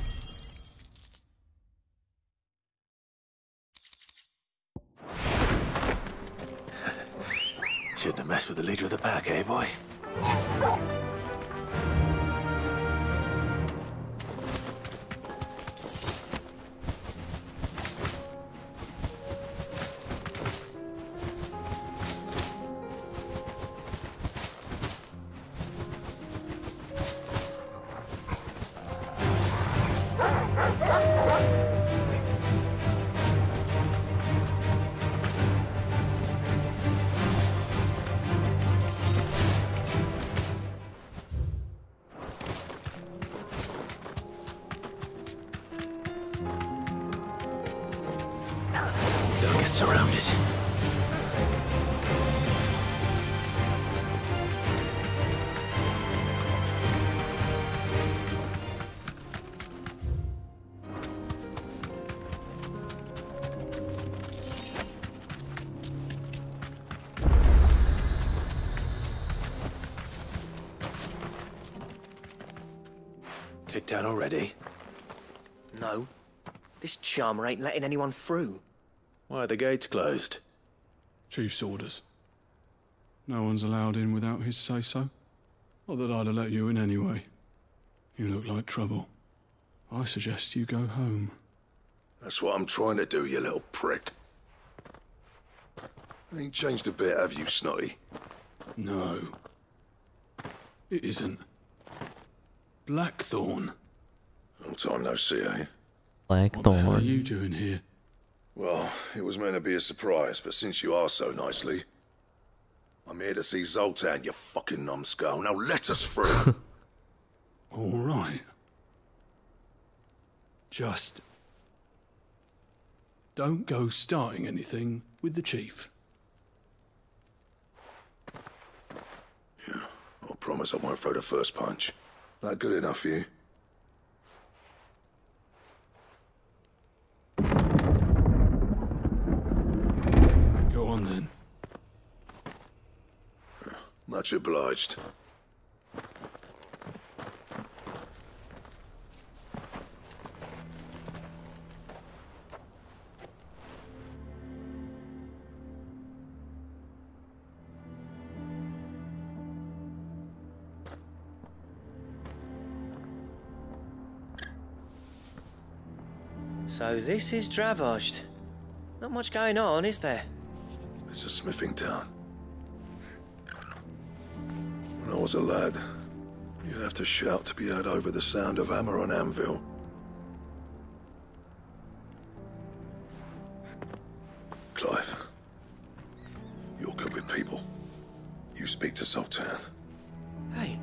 This charmer ain't letting anyone through. Why are the gates closed? Chief's orders. No one's allowed in without his say-so. Not that I'd have let you in anyway. You look like trouble. I suggest you go home. That's what I'm trying to do, you little prick. Ain't changed a bit, have you, Snotty? No. It isn't. Blackthorn. Long time no see, eh? What the hell are you doing here? Well, it was meant to be a surprise, but since you are so nicely, I'm here to see Zoltan, you fucking numbskull. Now let us through. All right. Just don't go starting anything with the chief. Yeah, I promise I won't throw the first punch. That good enough for you? Go on then. Much obliged. So this is Dravosht. Not much going on, is there? It's a smithing town. When I was a lad, you'd have to shout to be heard over the sound of hammer on anvil. Clive, you're good with people. You speak to Zoltan. Hey,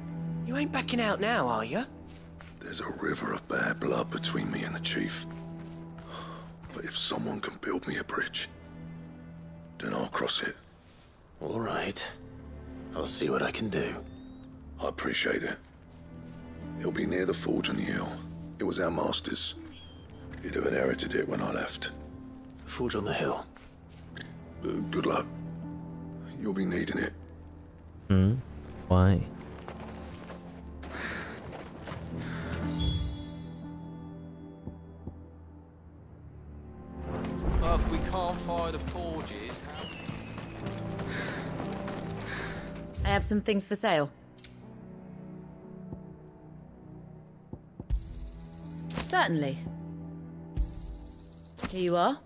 you ain't backing out now, are you? There's a river of bad blood between me and the chief. But if someone can build me a bridge, then I'll cross it. All right. I'll see what I can do. I appreciate it. It'll be near the forge on the hill. It was our master's. He'd have inherited it when I left. The forge on the hill. Uh, good luck. You'll be needing it. Hmm? Why? I have some things for sale. Certainly. Here you are.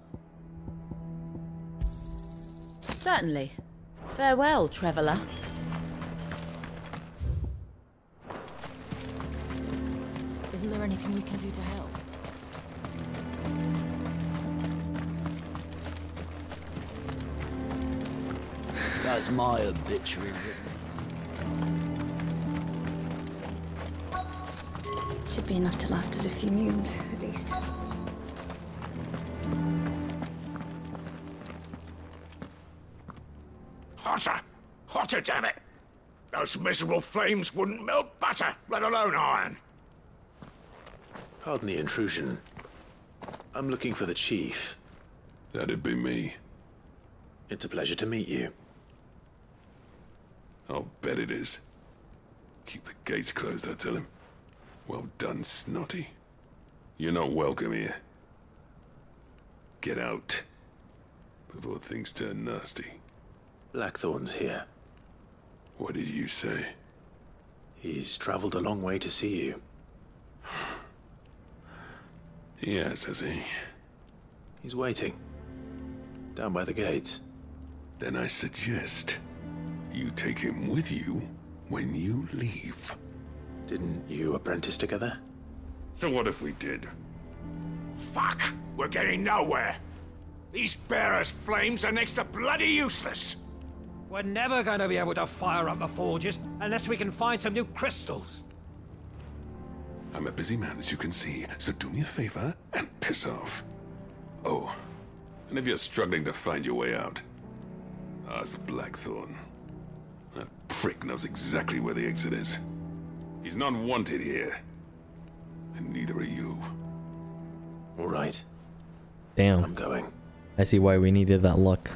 Certainly. Farewell, traveller. Isn't there anything we can do to help? That's my obituary Should be enough to last us a few moons, at least. Hotter! Hotter, damn it! Those miserable flames wouldn't melt butter, let alone iron. Pardon the intrusion. I'm looking for the chief. That'd be me. It's a pleasure to meet you. I'll bet it is. Keep the gates closed, I tell him. Well done, Snotty. You're not welcome here. Get out. Before things turn nasty. Blackthorn's here. What did you say? He's traveled a long way to see you. Yes, has he? He's waiting. Down by the gates. Then I suggest you take him with you when you leave. Didn't you apprentice together? So what if we did? Fuck! We're getting nowhere. These bearers' flames are next to bloody useless. We're never going to be able to fire up the forges unless we can find some new crystals. I'm a busy man, as you can see, so do me a favor and piss off. Oh, and if you're struggling to find your way out, ask Blackthorn. That prick knows exactly where the exit is. He's not wanted here. And neither are you. All right. Damn. I'm going. I see why we needed that luck.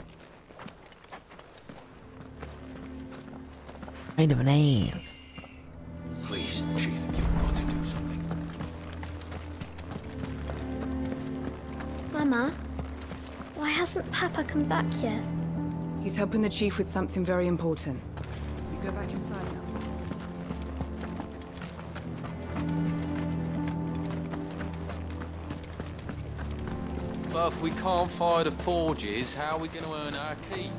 Kind of an ass. Please, Chief, you've got to do something. Mama, why hasn't Papa come back yet? He's helping the Chief with something very important. We go back inside now. But if we can't fire the forges, how are we going to earn our keep?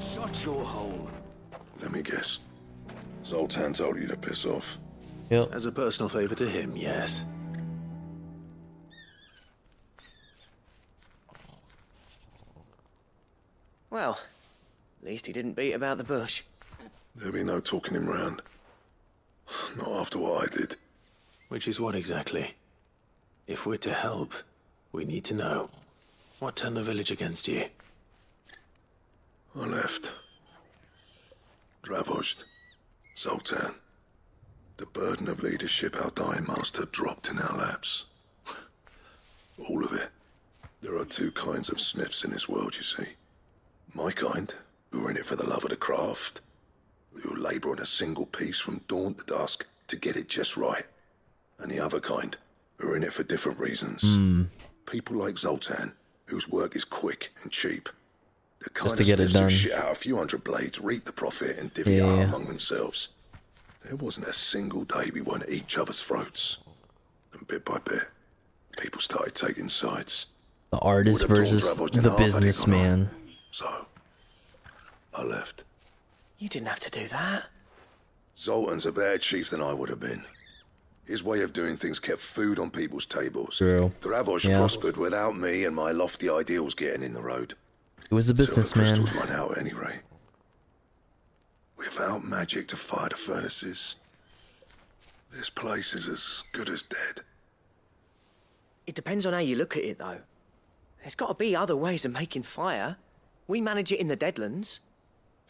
Shut your hole. Let me guess. Zoltan told you to piss off. Yep. As a personal favor to him, yes. Well, at least he didn't beat about the bush. There'll be no talking him round. Not after what I did. Which is what exactly? If we're to help, we need to know. What turned the village against you? I left. Dravost. Zoltan. The burden of leadership our dying master dropped in our laps. All of it. There are two kinds of smiths in this world, you see. My kind, who are in it for the love of the craft, who labour on a single piece from dawn to dusk to get it just right. And the other kind, who are in it for different reasons. Hmm. People like Zoltan, whose work is quick and cheap. The kind to of get it done. shit out a few hundred blades, reap the profit, and divvy Yeah. out among themselves. There wasn't a single day we weren't at each other's throats. And bit by bit, people started taking sides. The artist versus the half had he gone on. businessman. So, I left. You didn't have to do that. Zoltan's a better chief than I would have been. His way of doing things kept food on people's tables. True. Dravos Yeah. prospered without me and my lofty ideals getting in the road. He was a businessman. So the businessman. crystals run out at any rate. Without magic to fire the furnaces, this place is as good as dead. It depends on how you look at it, though. There's got to be other ways of making fire. We manage it in the Deadlands.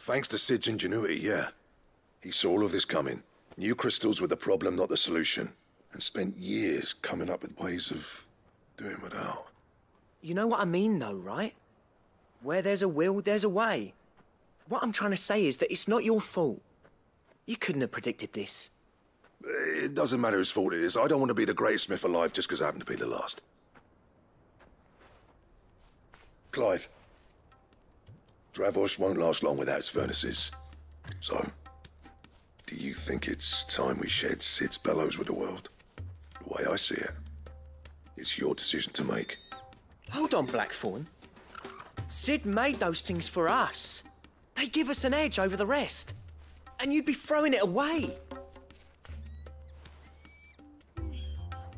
Thanks to Cid's ingenuity, yeah. He saw all of this coming. Knew crystals were the problem, not the solution. And spent years coming up with ways of doing without. You know what I mean, though, right? Where there's a will, there's a way. What I'm trying to say is that it's not your fault. You couldn't have predicted this. It doesn't matter whose fault it is. I don't want to be the greatest smith alive just because I happen to be the last. Clive. Dravos won't last long without its furnaces. So, do you think it's time we shared Cid's bellows with the world? The way I see it, it's your decision to make. Hold on, Blackthorn. Sid made those things for us. They give us an edge over the rest. And you'd be throwing it away.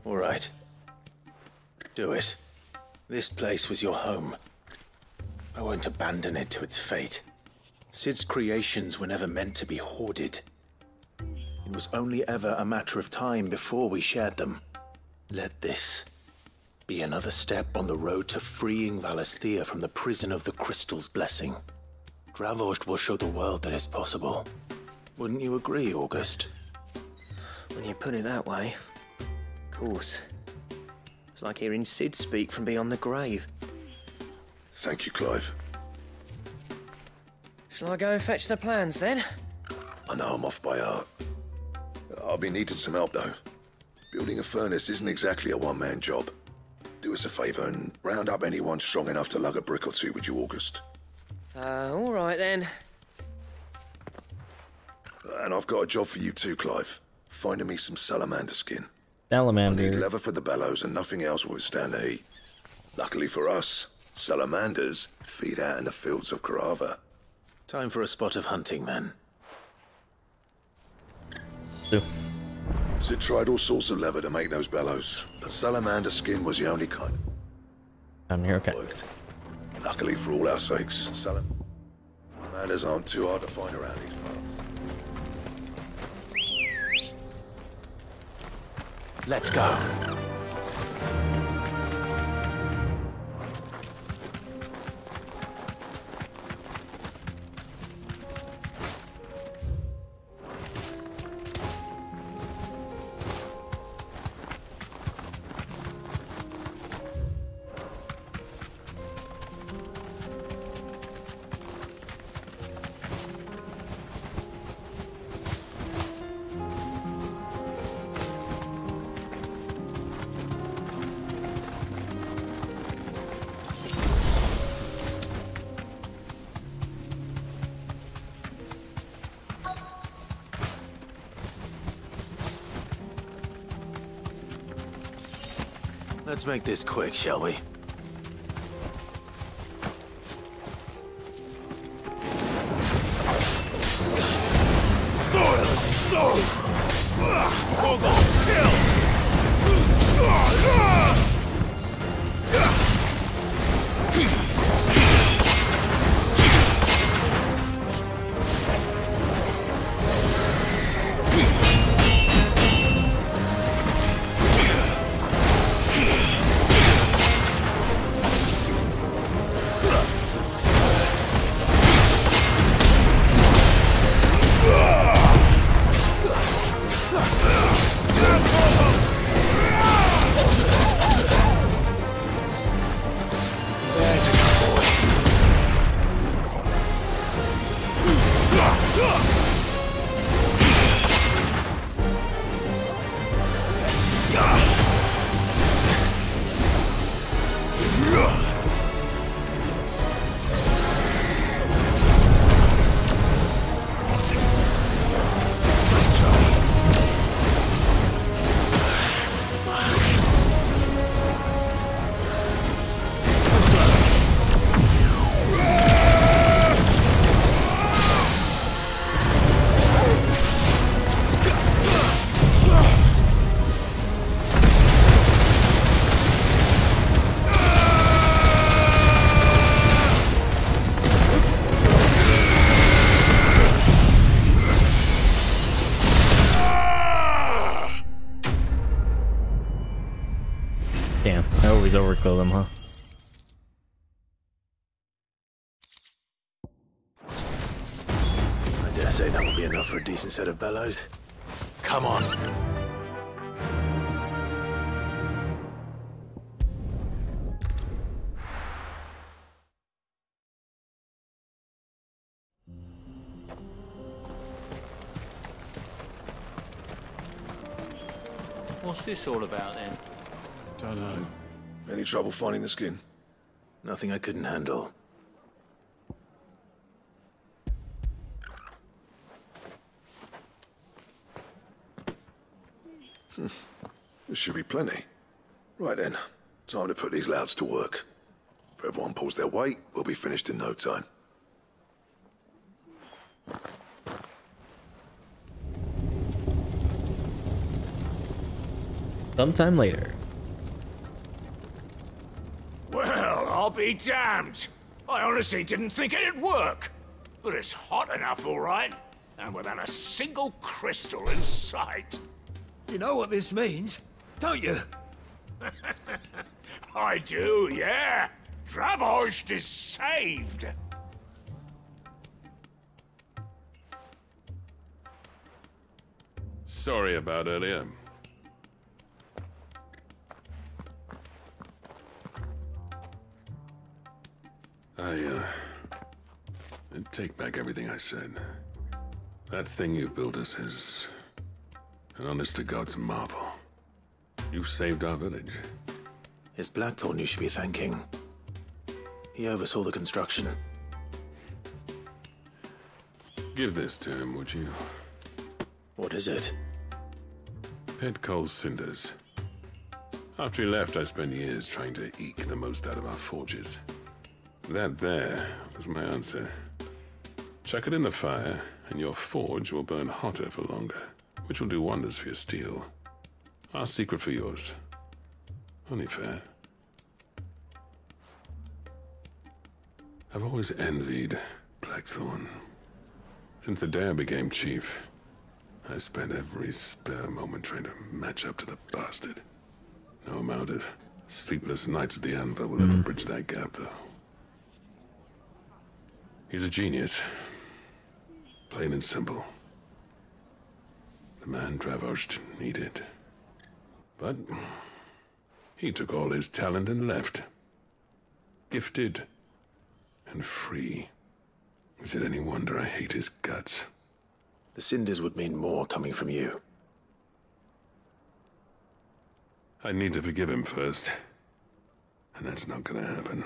All right. Do it. This place was your home. I won't abandon it to its fate. Cid's creations were never meant to be hoarded. It was only ever a matter of time before we shared them. Let this be another step on the road to freeing Valisthea from the prison of the Crystal's blessing. Dravost will show the world that it's possible. Wouldn't you agree, August? When you put it that way, of course. It's like hearing Sid speak from beyond the grave. Thank you, Clive. Shall I go and fetch the plans then? I know I'm off by heart. I'll be needing some help, though. Building a furnace isn't exactly a one-man job. Do us a favour and round up anyone strong enough to lug a brick or two, would you, August? Uh, all right then. And I've got a job for you too, Clive. Finding me some salamander skin. Salamander. I need leather for the bellows and nothing else will withstand the heat. Luckily for us, salamanders feed out in the fields of Carava. Time for a spot of hunting, then. So, Cid tried all sorts of leather to make those bellows, but salamander skin was the only kind down here, okay. that worked. Luckily for all our sakes, salamanders aren't too hard to find around these parts. Let's go. Let's make this quick, shall we? I always overkill them, huh? I dare say that will be enough for a decent set of bellows. Come on. What's this all about then? Don't know. Any trouble finding the skin? Nothing I couldn't handle. Hmm. There should be plenty. Right then, time to put these louds to work. If everyone pulls their weight, we'll be finished in no time. Sometime later. Well, I'll be damned. I honestly didn't think it'd work. But it's hot enough, all right. And without a single crystal in sight. You know what this means, don't you? I do, yeah. Dravost is saved. Sorry about earlier. I, uh... I take back everything I said. That thing you built us is... an honest-to-God's marvel. You saved our village. It's Blackthorn you should be thanking. He oversaw the construction. Give this to him, would you? What is it? Pet Cole's cinders. After he left, I spent years trying to eke the most out of our forges. That there was my answer. Chuck it in the fire, and your forge will burn hotter for longer, which will do wonders for your steel. Our secret for yours. Only fair. I've always envied Blackthorn. Since the day I became chief, I spent every spare moment trying to match up to the bastard. No amount of sleepless nights at the Anvil will ever hmm. bridge that gap, though. He's a genius. Plain and simple. The man Dravost needed. But he took all his talent and left. Gifted and free. Is it any wonder I hate his guts? The cinders would mean more coming from you. I need to forgive him first. And that's not gonna happen.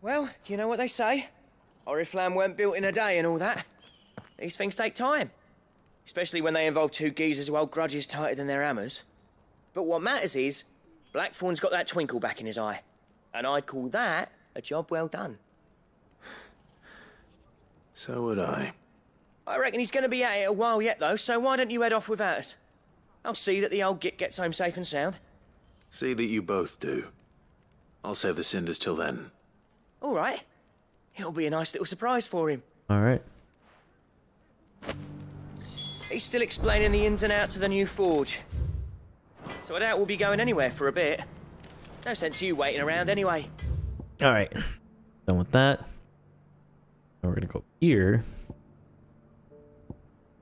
Well, you know what they say. Oriflamme weren't built in a day and all that. These things take time. especially when they involve two geezers who hold grudges tighter than their hammers. But what matters is, Blackthorn's got that twinkle back in his eye, and I'd call that a job well done. So would I. I reckon he's going to be at it a while yet, though, so why don't you head off without us? I'll see that the old git gets home safe and sound. See that you both do. I'll save the cinders till then. All right. It'll be a nice little surprise for him. All right. He's still explaining the ins and outs of the new forge. So I doubt we'll be going anywhere for a bit. No sense you waiting around anyway. All right. Done with that. Now we're gonna go here.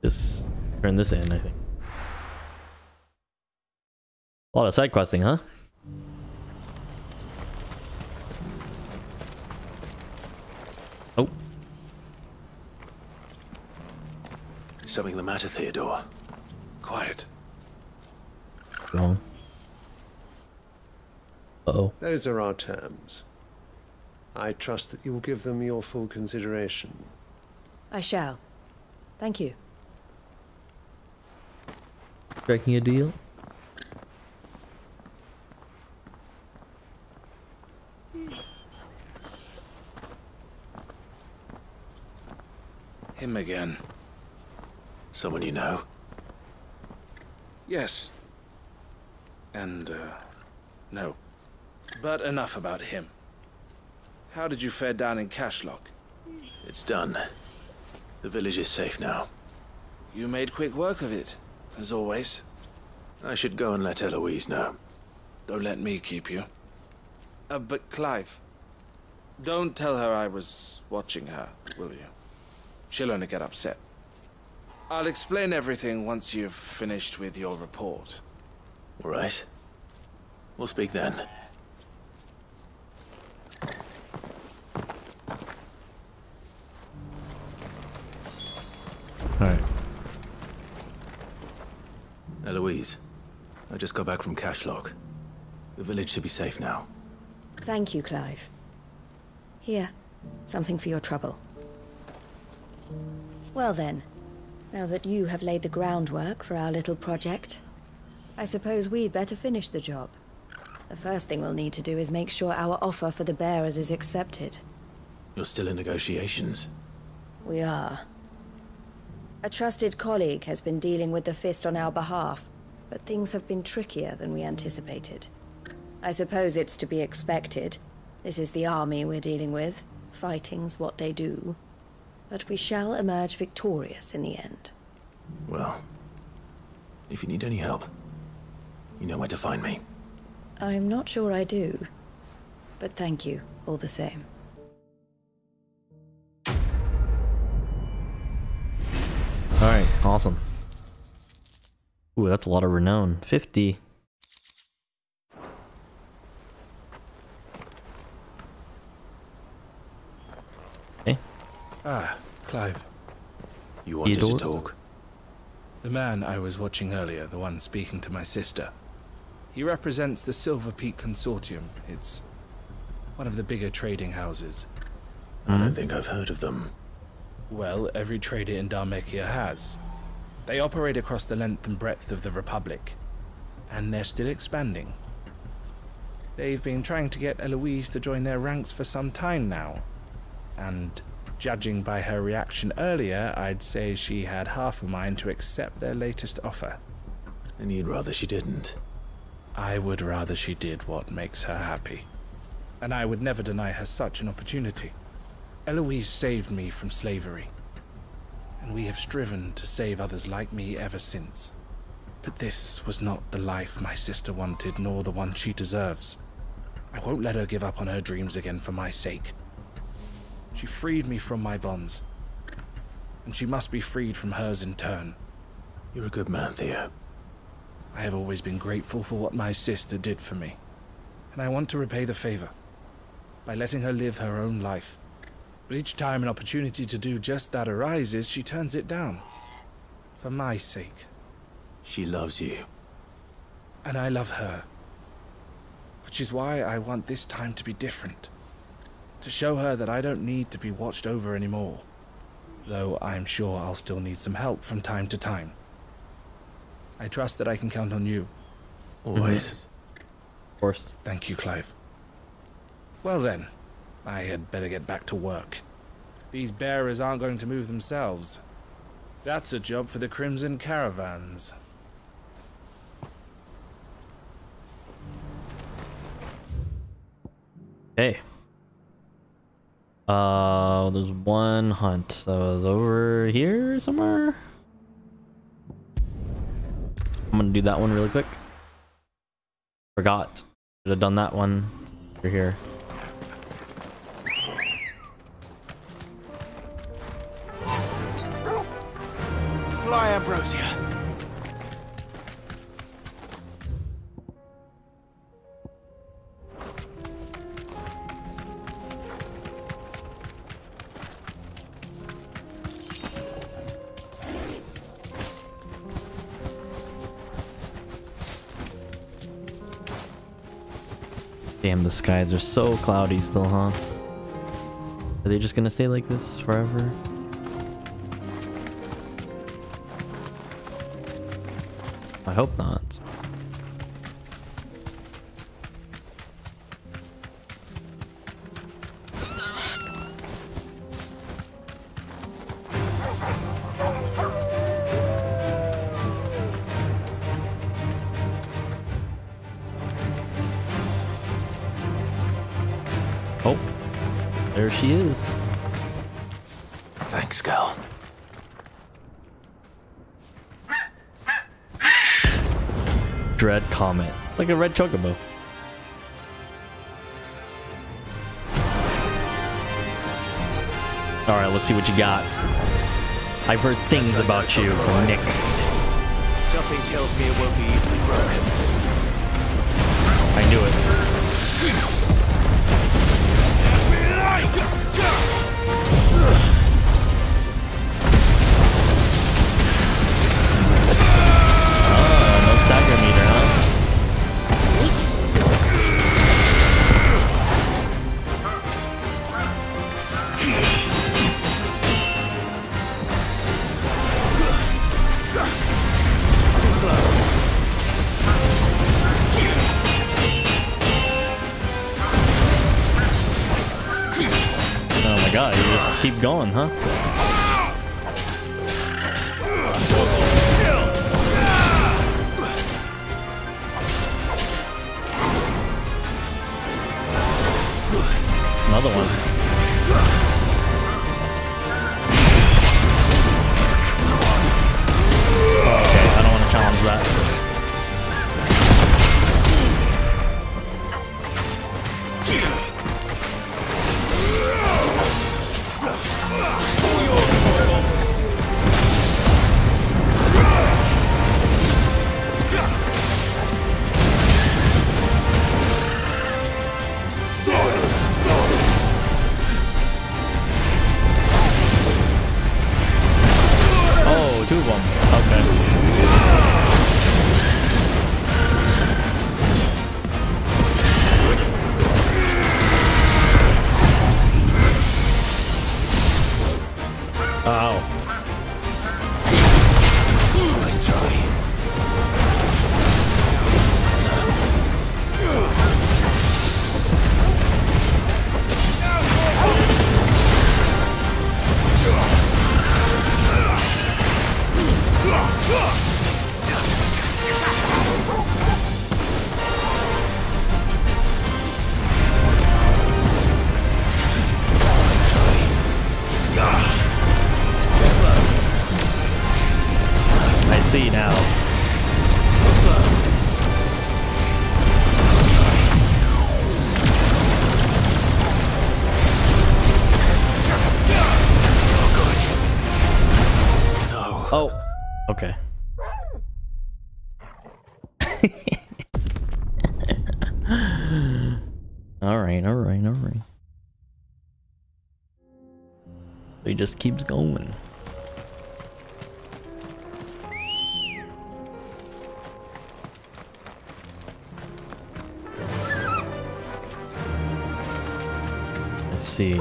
Just turn this in, I think. A lot of side questing, huh? Something the matter, Theodore? Quiet. wrong. Uh oh. Those are our terms. I trust that you will give them your full consideration. I shall. Thank you. Striking a deal? Him again. Someone you know? Yes. And, uh, no. But enough about him. How did you fare down in Cashlock? It's done. The village is safe now. You made quick work of it, as always. I should go and let Eloise know. Don't let me keep you. Uh, but Clive, don't tell her I was watching her, will you? She'll only get upset. I'll explain everything once you've finished with your report. All right. We'll speak then. Alright. Eloise, I just got back from Cashlock. The village should be safe now. Thank you, Clive. Here, something for your trouble. Well then, now that you have laid the groundwork for our little project, I suppose we'd better finish the job. The first thing we'll need to do is make sure our offer for the bearers is accepted. You're still in negotiations. We are. A trusted colleague has been dealing with the Fist on our behalf, but things have been trickier than we anticipated. I suppose it's to be expected. This is the army we're dealing with. Fighting's what they do. But we shall emerge victorious in the end. Well, if you need any help, you know where to find me. I'm not sure I do. But thank you, all the same. Alright, awesome. Ooh, that's a lot of renown. 50. Ah, Clive. You wanted to talk? The man I was watching earlier, the one speaking to my sister. He represents the Silver Peak Consortium. It's one of the bigger trading houses. I don't think I've heard of them. Well, every trader in Dhalmekia has. They operate across the length and breadth of the Republic, and they're still expanding. They've been trying to get Eloise to join their ranks for some time now, and judging by her reaction earlier, I'd say she had half a mind to accept their latest offer. And you'd rather she didn't. I would rather she did what makes her happy. And I would never deny her such an opportunity. Eloise saved me from slavery. And we have striven to save others like me ever since. But this was not the life my sister wanted, nor the one she deserves. I won't let her give up on her dreams again for my sake. She freed me from my bonds. And she must be freed from hers in turn. You're a good man, Theo. I have always been grateful for what my sister did for me, and I want to repay the favor by letting her live her own life. But each time an opportunity to do just that arises, she turns it down. For my sake. She loves you. And I love her. Which is why I want this time to be different. To show her that I don't need to be watched over anymore. though I'm sure I'll still need some help from time to time. I trust that I can count on you. Always. Of course. Thank you, Clive. Well then, I had better get back to work. These bearers aren't going to move themselves. That's a job for the Crimson Caravans. Hey. Uh, there's one hunt that was over here somewhere. I'm gonna do that one really quick. Forgot. Should have done that one. You're here. Fly, Ambrosia. Damn, the skies are so cloudy still, huh? Are they just gonna stay like this forever? I hope not. Like chocobo. Alright, let's see what you got. I've heard things about you from Nick. Something tells me it won't be easily broken. I knew it. Just keeps going. Let's see.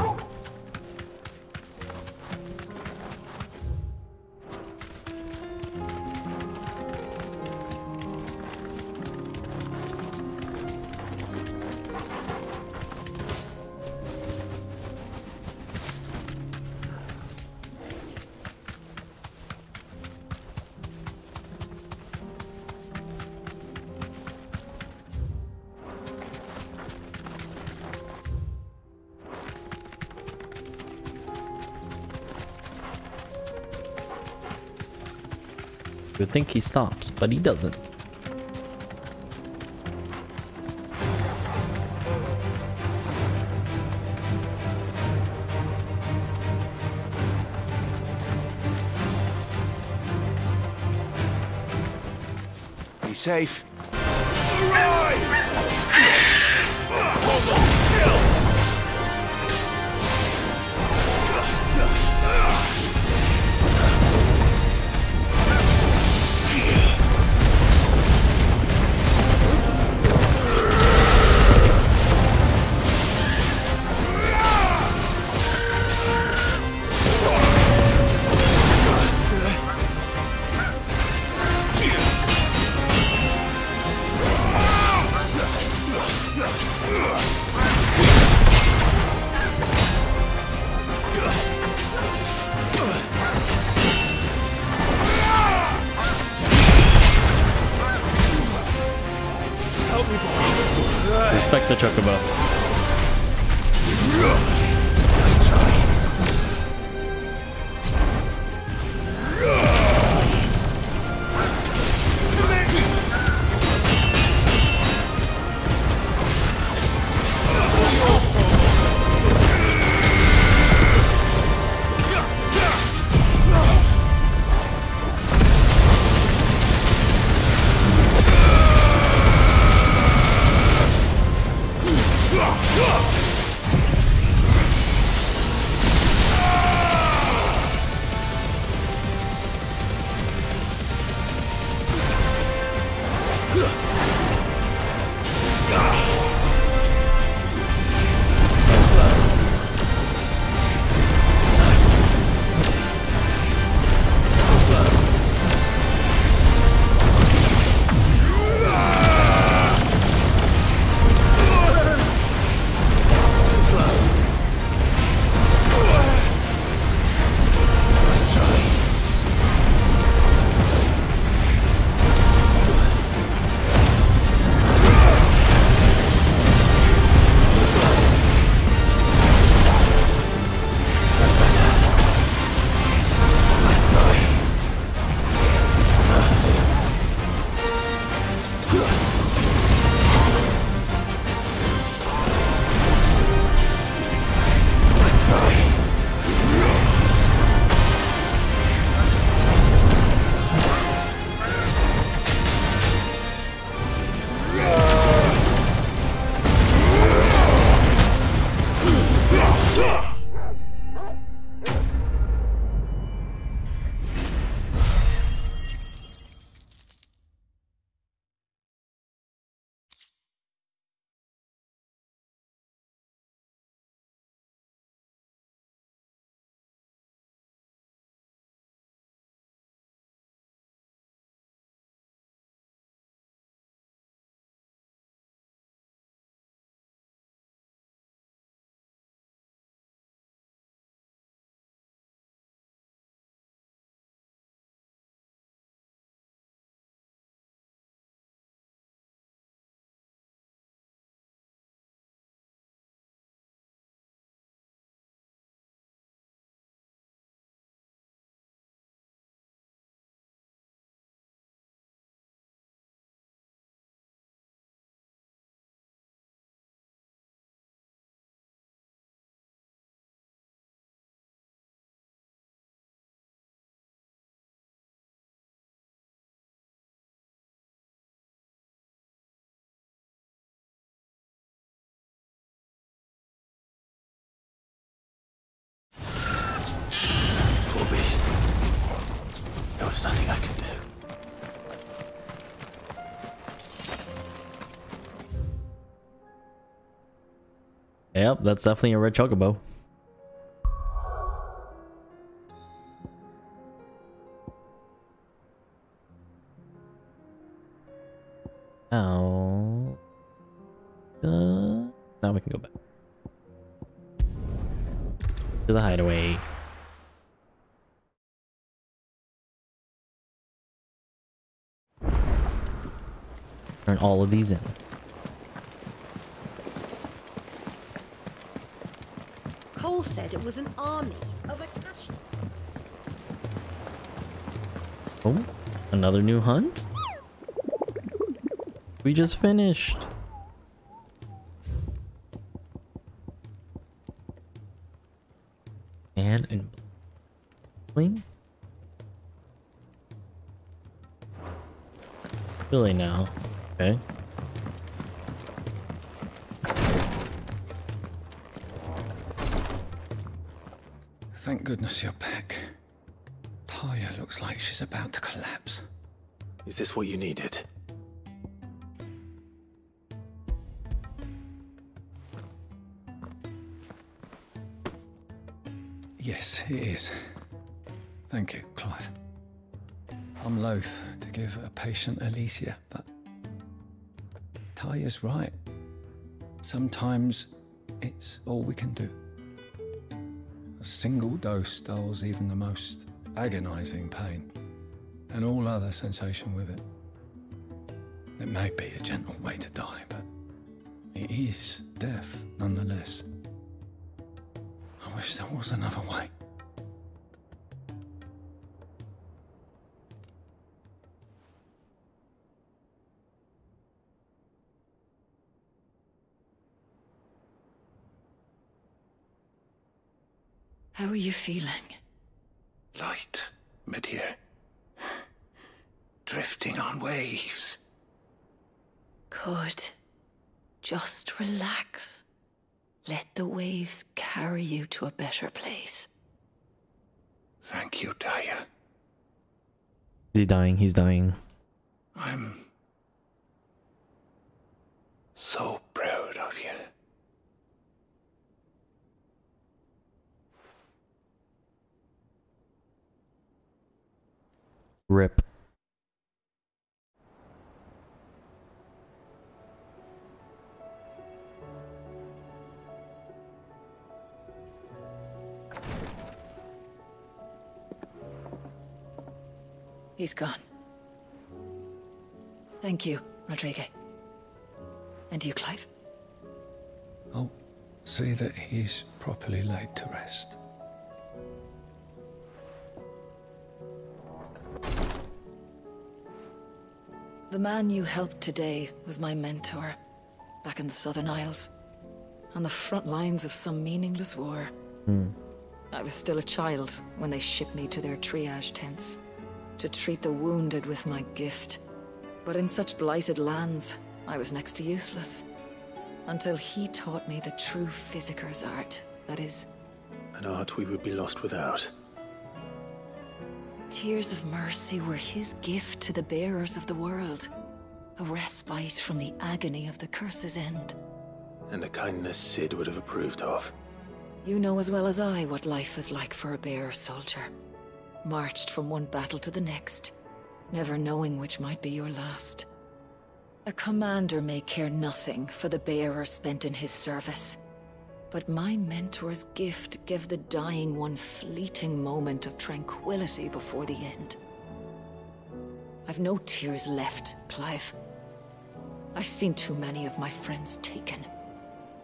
Think he stops, but he doesn't. Be safe. Yep, that's definitely a red chocobo. Now, uh, now we can go back to the hideaway. Turn all of these in. Cole said it was an army of Akashi. Oh, Another new hunt? We just finished. And in clean. Really now. Okay. Thank goodness you're back. Tarja looks like she's about to collapse. Is this what you needed? Yes, it is. Thank you, Clive. I'm loath to give a patient Alicia, but Tarja's right. Sometimes it's all we can do. Single dose dulls even the most agonizing pain, and all other sensation with it. It may be a gentle way to die, but it is death nonetheless. I wish there was another way. Are you feeling? Light, mid here. Drifting on waves. Good. Just relax. Let the waves carry you to a better place. Thank you, Tarja. Is he dying? He's dying. I'm so proud of you. Rip. He's gone. Thank you, Rodrigue. And you, Clive? I'll see that he's properly laid to rest. The man you helped today was my mentor, back in the Southern Isles, on the front lines of some meaningless war. Hmm. I was still a child when they shipped me to their triage tents to treat the wounded with my gift. But in such blighted lands, I was next to useless. Until he taught me the true physicker's art, that is, An art we would be lost without. Tears of mercy were his gift to the bearers of the world. A respite from the agony of the curse's end. And a kindness Cid would have approved of. You know as well as I what life is like for a bearer soldier. Marched from one battle to the next, never knowing which might be your last. A commander may care nothing for the bearer spent in his service. But my mentor's gift gave the dying one fleeting moment of tranquility before the end. I've no tears left, Clive. I've seen too many of my friends taken.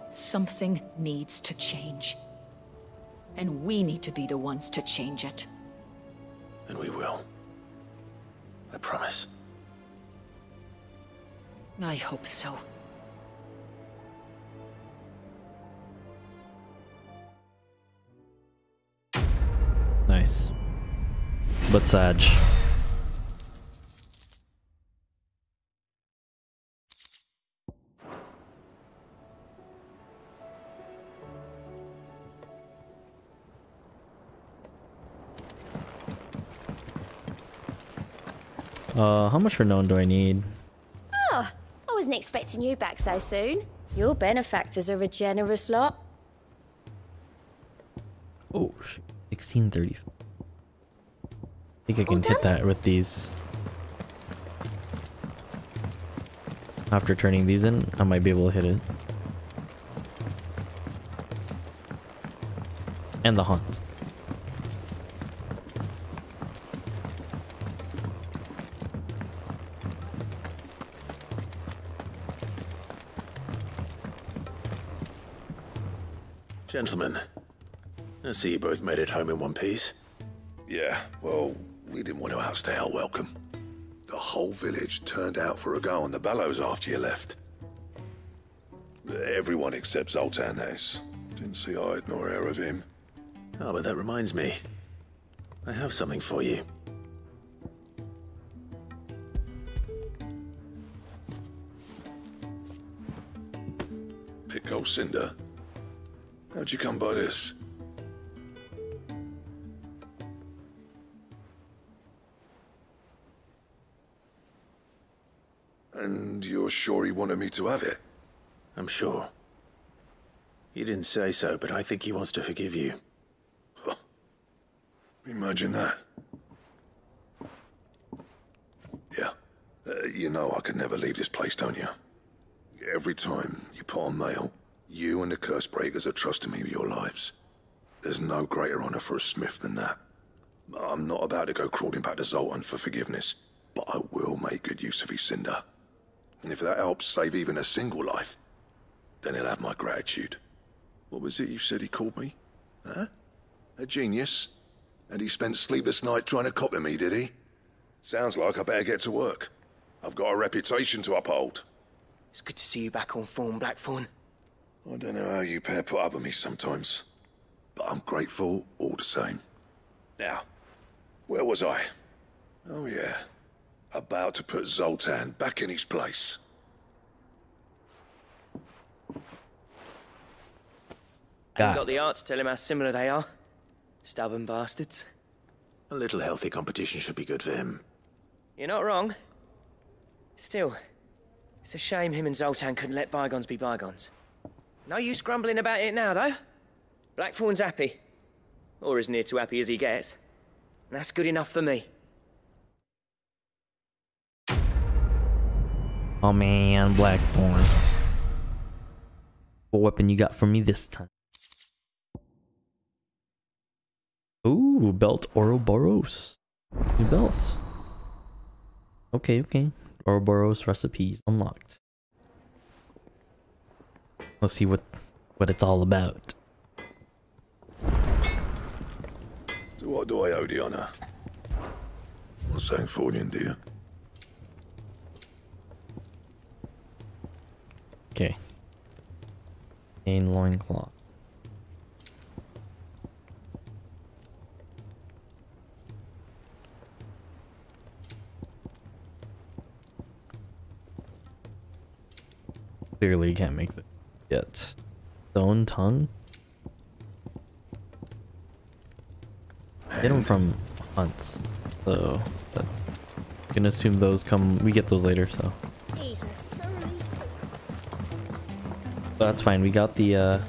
Something needs to change. And we need to be the ones to change it. And we will. I promise. I hope so. Nice. But Sag. Uh, how much renown do I need? Oh, I wasn't expecting you back so soon. Your benefactors are a generous lot. Oh, 1630. I think I can hit that with these. After turning these in, I might be able to hit it. And the hunt. Gentlemen, I see you both made it home in one piece. Yeah, well, we didn't want to outstay our welcome. The whole village turned out for a go on the bellows after you left. Everyone except Zoltan has. Didn't see hide nor hair of him. Oh, but that reminds me. I have something for you. Pick old Cinder. How'd you come by this? And you're sure he wanted me to have it? I'm sure. He didn't say so, but I think he wants to forgive you. Imagine that. Yeah. Uh, you know I could never leave this place, don't you? Every time you put on mail, you and the curse breakers are trusting me with your lives. There's no greater honor for a smith than that. I'm not about to go crawling back to Zoltan for forgiveness, but I will make good use of his cinder. And if that helps save even a single life, then he'll have my gratitude. What was it you said he called me? Huh? A genius? And he spent sleepless night trying to copy me, did he? Sounds like I better get to work. I've got a reputation to uphold. It's good to see you back on form, Blackthorn. I don't know how you pair put up with me sometimes, but I'm grateful all the same. Now, where was I? Oh yeah, about to put Zoltan back in his place. Ain't got the art to tell him how similar they are. Stubborn bastards. A little healthy competition should be good for him. You're not wrong. Still, it's a shame him and Zoltan couldn't let bygones be bygones. No use grumbling about it now, though. Blackthorn's happy. Or as near to happy as he gets. And that's good enough for me. Oh man, Blackthorn. What weapon you got for me this time? Ooh, belt Ouroboros. New belt. Okay, okay. Ouroboros recipes unlocked. Let's see what what it's all about. So what do I owe the honor? What's Fornian, do you? Okay. Main loincloth. Clearly you can't make that yet. Stone tongue? Get them from hunts, so that, can assume those come. We get those later, so that's fine. We got the uh,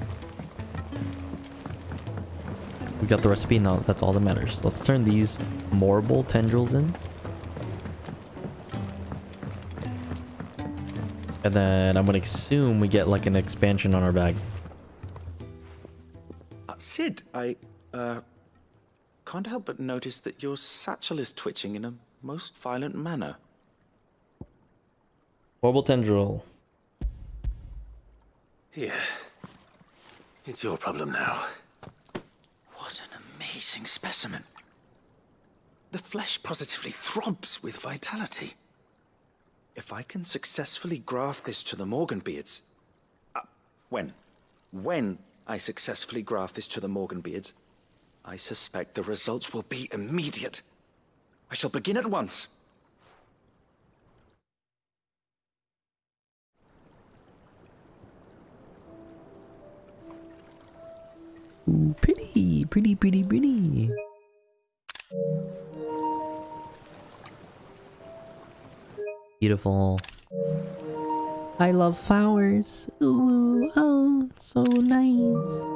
we got the recipe now. That's all that matters. Let's turn these morbol tendrils in. And then I'm gonna assume we get like an expansion on our bag. Uh, Cid, I, uh, can't help but notice that your satchel is twitching in a most violent manner. Morbol tendril. Here. It's your problem now. What an amazing specimen. The flesh positively throbs with vitality. If I can successfully graft this to the Morganbeards... Uh, when? When I successfully graft this to the Morganbeards, I suspect the results will be immediate. I shall begin at once. Ooh, pretty, pretty, pretty, pretty. Beautiful. I love flowers. Ooh, oh, so nice.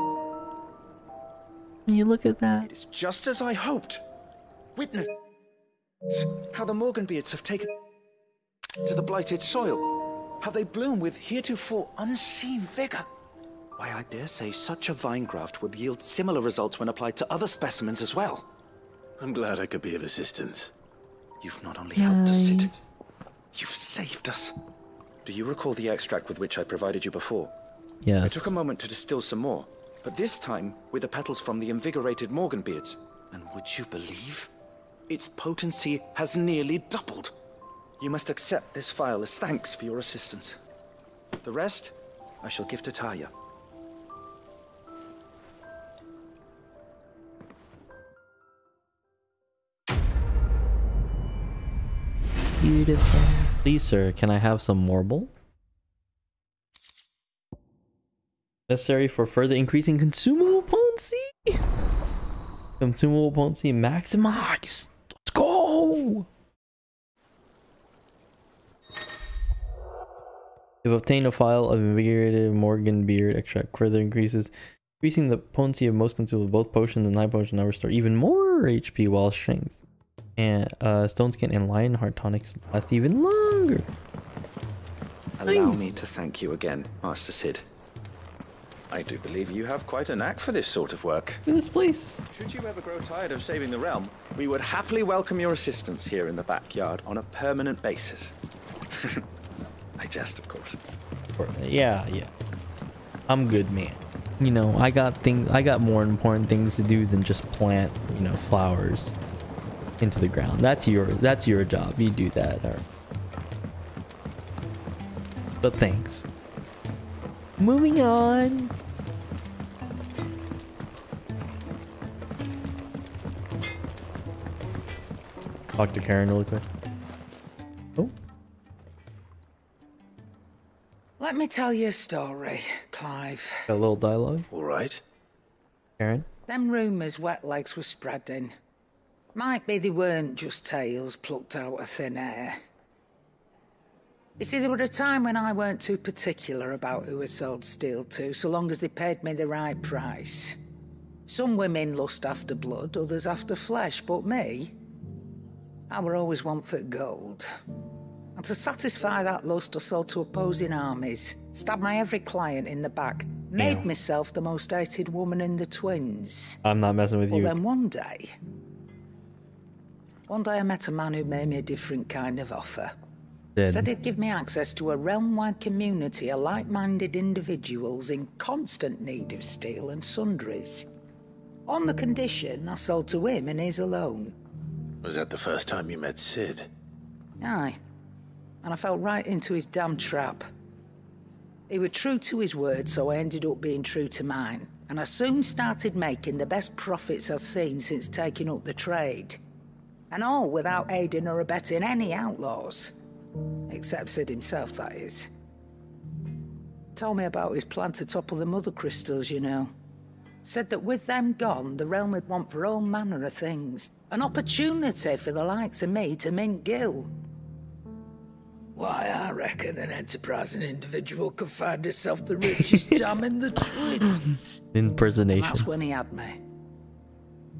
When you look at that. It's just as I hoped. Witness how the Morganbeards have taken to the blighted soil. How they bloom with heretofore unseen vigor. Why, I dare say such a vine graft would yield similar results when applied to other specimens as well. I'm glad I could be of assistance. You've not only helped us, Cid, you've saved us. Do you recall the extract with which I provided you before? Yes. I took a moment to distill some more, but this time with the petals from the invigorated Morganbeards. And would you believe? Its potency has nearly doubled. You must accept this file as thanks for your assistance. The rest, I shall give to Tarja. Beautiful. Please, sir, can I have some marble? Necessary for further increasing consumable potency? Consumable potency maximized. Let's go! You've obtained a file of invigorated Morgan beard extract. Further increases increasing the potency of most consumables. Both potions and nine potions now restore even more HP while strength. And uh, stone skin and Lionheart tonics last even longer. Allow Nice. me to thank you again, Master Cid. I do believe you have quite a knack for this sort of work. In this place. Should you ever grow tired of saving the realm, we would happily welcome your assistance here in the backyard on a permanent basis. I jest, of course. Yeah, yeah. I'm good, man. You know, I got things. I got more important things to do than just plant, you know, flowers into the ground. That's your. That's your job. You do that. Or... But thanks. Moving on. Talk to Charon really quick. Oh, Let me tell you a story, Clive. got a little dialogue. All right. Charon. Them rumours wet legs were spreading. Might be they weren't just tales plucked out of thin air. You see, there were a time when I weren't too particular about who I sold steel to, so long as they paid me the right price. Some women lust after blood, others after flesh, but me, I were always one for gold. And to satisfy that lust, I sold to opposing armies, stabbed my every client in the back, made Ew. myself the most hated woman in the twins. I'm not messing with Well, you. Well, then one day, one day I met a man who made me a different kind of offer. Dead. Said he'd give me access to a realm-wide community of like-minded individuals in constant need of steel and sundries. On the condition I sold to him and his alone. Was that the first time you met Cid? Aye. And I fell right into his damn trap. He was true to his word, so I ended up being true to mine. And I soon started making the best profits I've seen since taking up the trade. And all without aiding or abetting any outlaws. Except Cid himself, that is. Told me about his plan to topple the mother crystals, you know. Said that with them gone, the realm would want for all manner of things. An opportunity for the likes of me to mint Gil. Why, I reckon an enterprising individual could find himself the richest dam in the twins. And Impersonation. that's when he had me.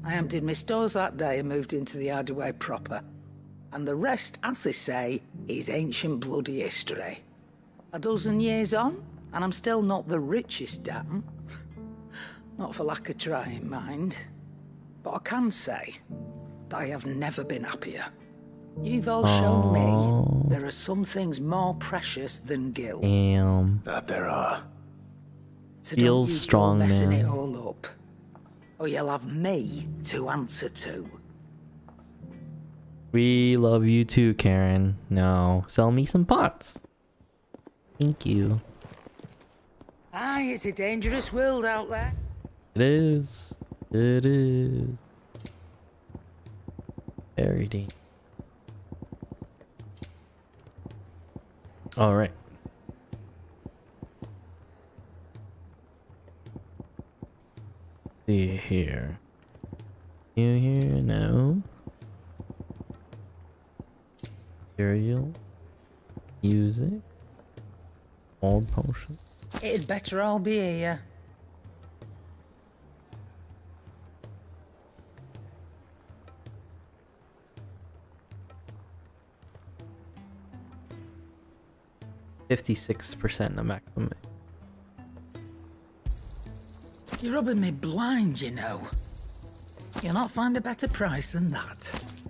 I emptied my stores that day and moved into the Hideaway proper. And the rest, as they say, is ancient bloody history. A dozen years on, and I'm still not the richest damn. not for lack of trying, mind. But I can say that I have never been happier. You've all shown me there are some things more precious than Gil. Damn. That there are. So Feels don't strong, messing man. it all up. Or you'll have me to answer to. We love you too, Charon. Now, sell me some pots. Thank you. Aye, it's a dangerous world out there. It is. It is. Very deep. Alright. Here. You here? No. Material. Music. Old potion. It'd better all be here. Fifty-six percent the maximum. You're rubbing me blind, you know. You'll not find a better price than that.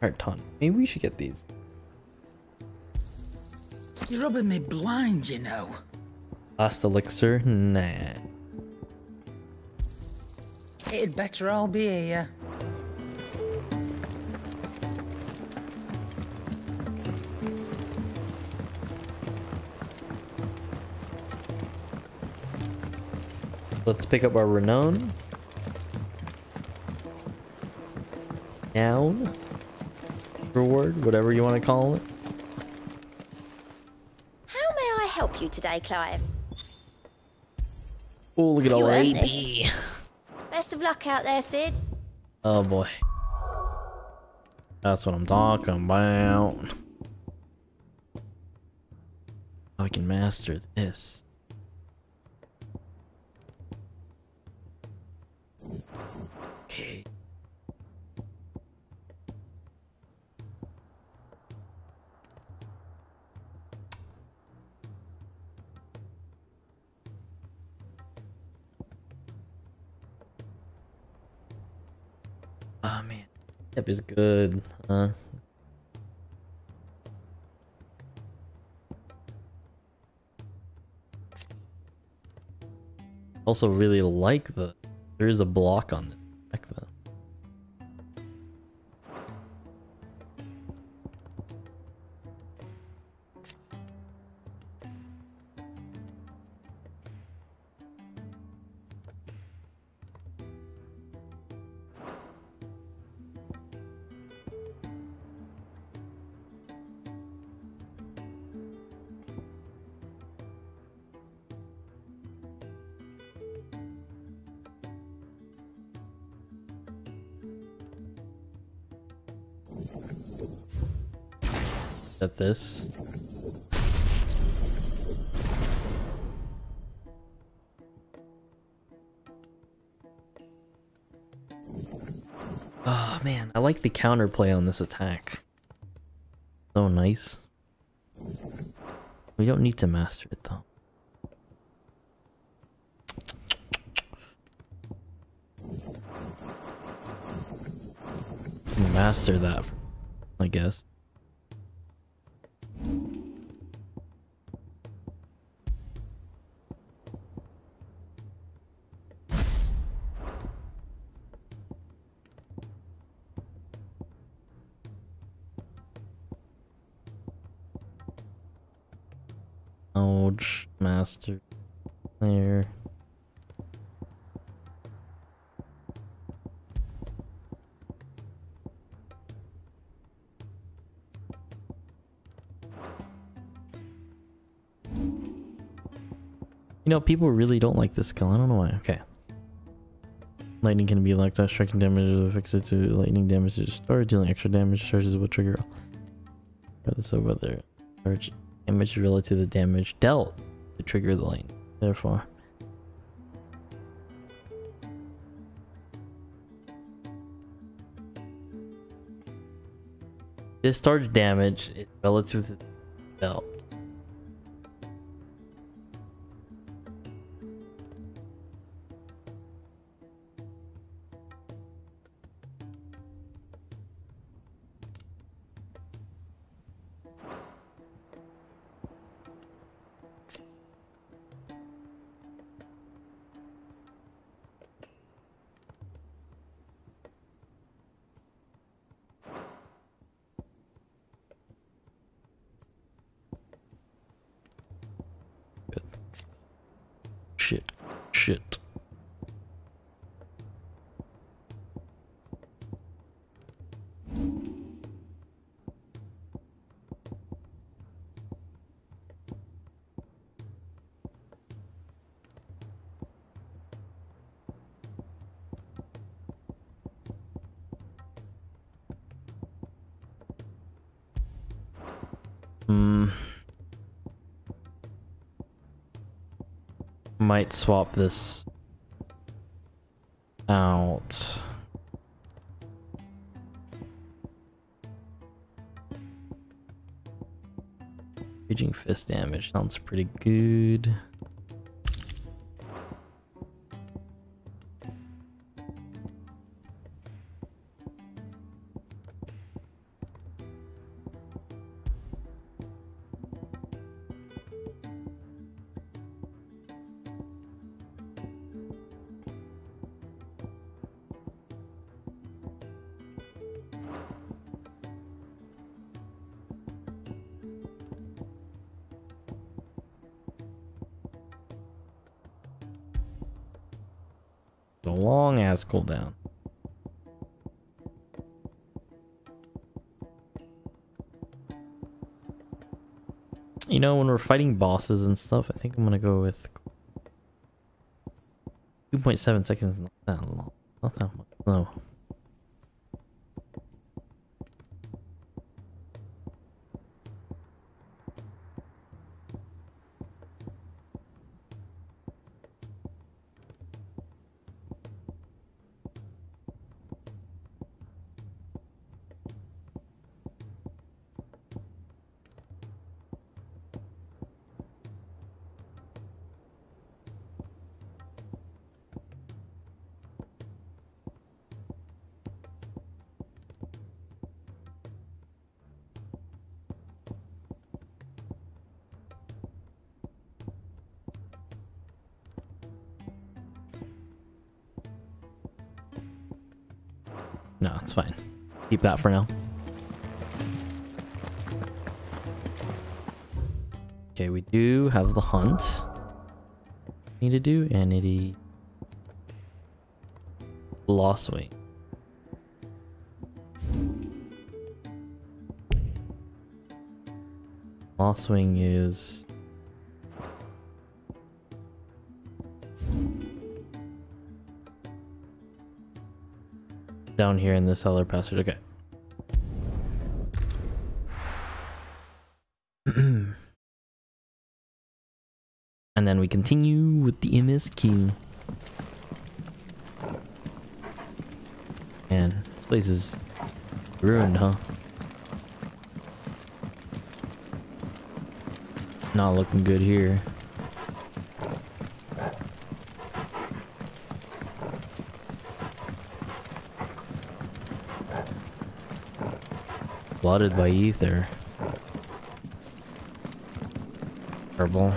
Heart ton. Maybe we should get these. You're rubbing me blind, you know. Last elixir? Nah. It'd better all be here. Let's pick up our renown. Down. Reward, whatever you want to call it. How may I help you today, Clive? Oh, look at all You our earned AP. Best of luck out there, Cid. Oh boy. That's what I'm talking about. I can master this. Yep is good, huh? Also really like the there is a block on the counterplay on this attack. So nice. We don't need to master it though. Master that, I guess. Know, people really don't like this skill. I don't know why. Okay. Lightning can be locked out, striking damage is affixed to lightning damage to dealing extra damage charges will trigger. Regardless of whether charge damage relative to the damage dealt to trigger the lightning. Therefore. Discharge damage is relative to the dealt. Might swap this out. Raging fist damage sounds pretty good. Cooldown. You know, when we're fighting bosses and stuff, I think I'm gonna go with 2.7 seconds. No, it's fine. Keep that for now. Okay, we do have the hunt. Need to do and it lost weight. Lostwing is down here in the cellar passage. Okay. and then we continue with the MSQ. Man, this place is ruined, huh? Not looking good here. Flooded by ether. Herbal.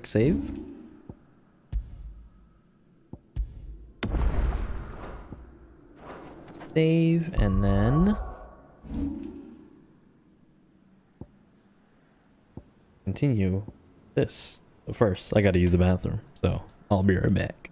Quick save. Save and then continue this. But first, I gotta use the bathroom, so I'll be right back.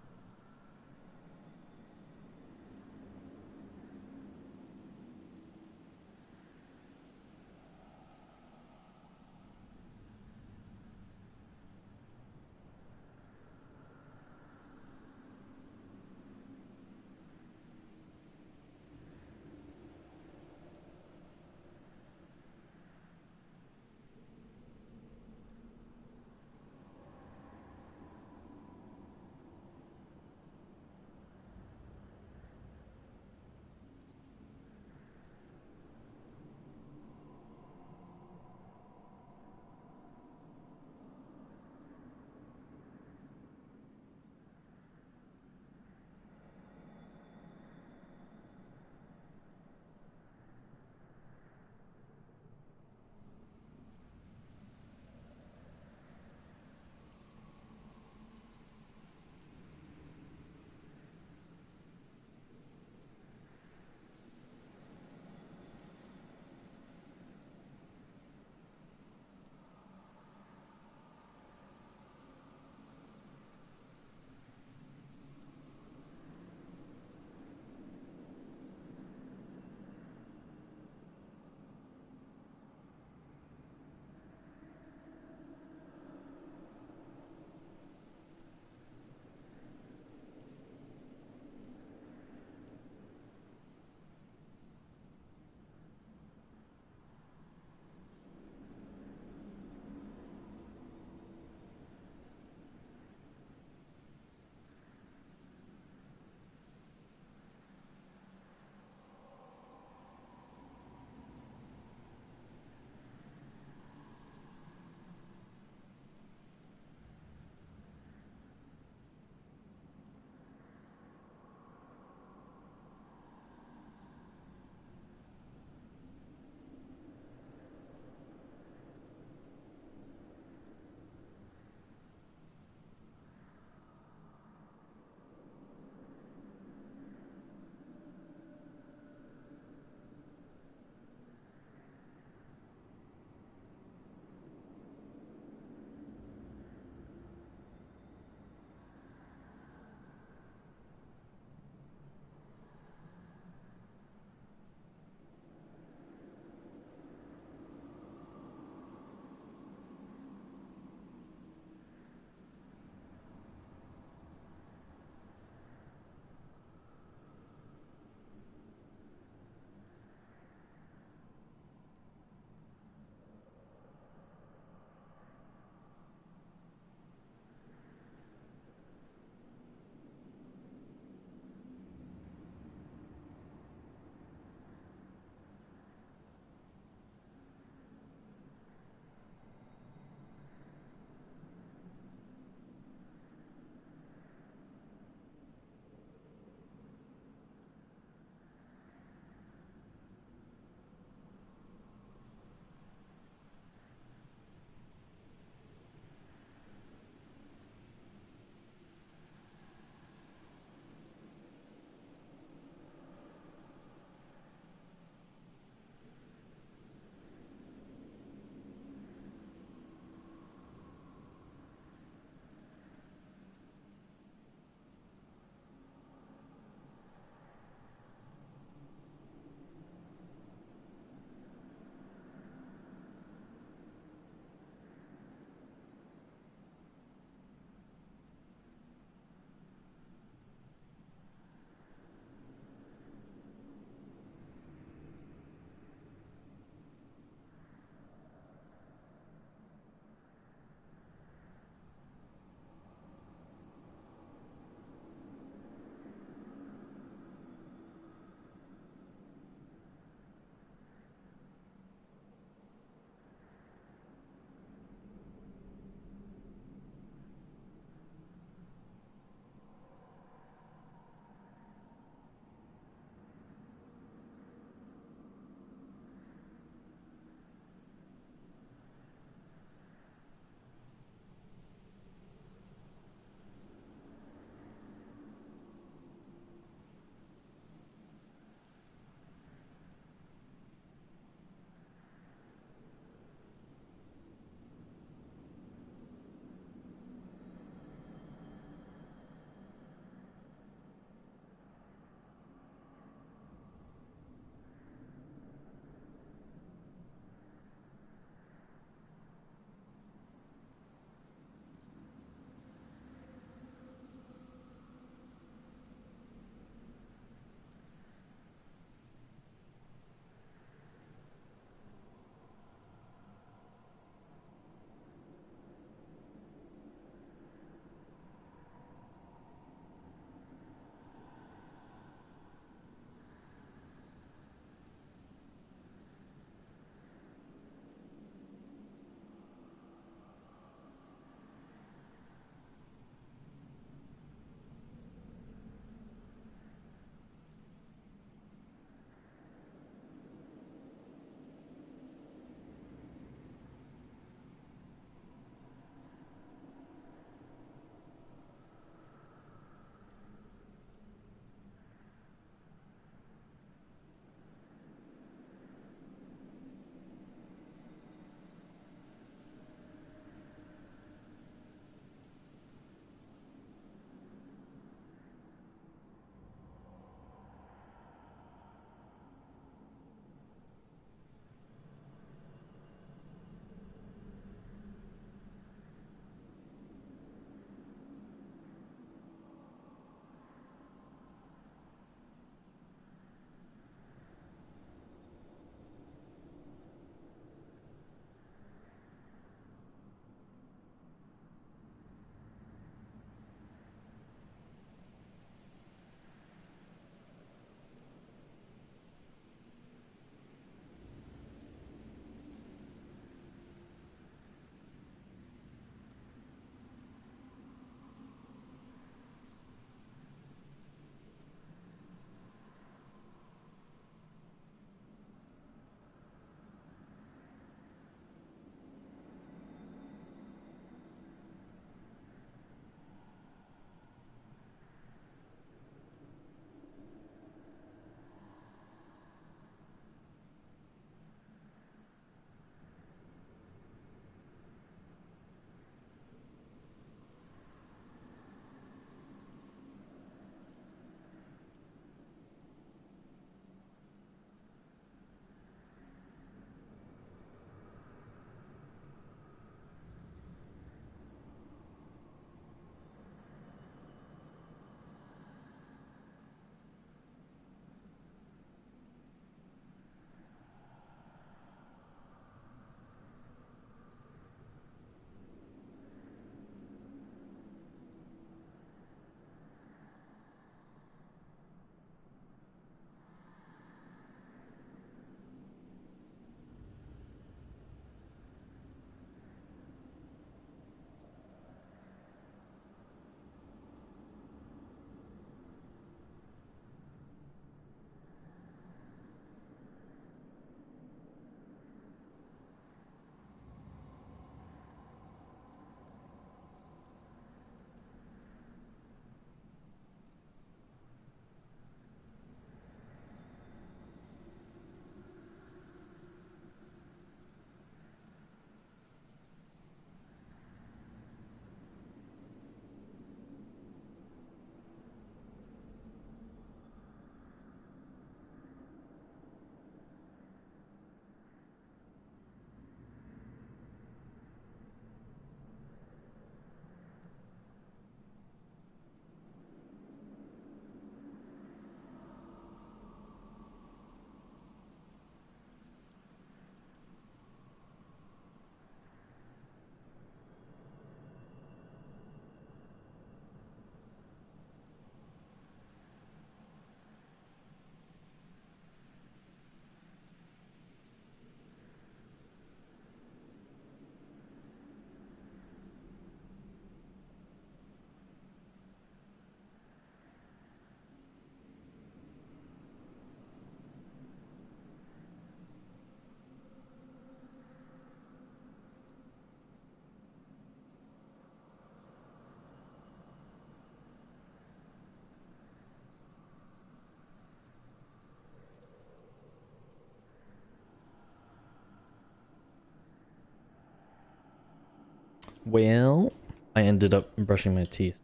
Well, I ended up brushing my teeth.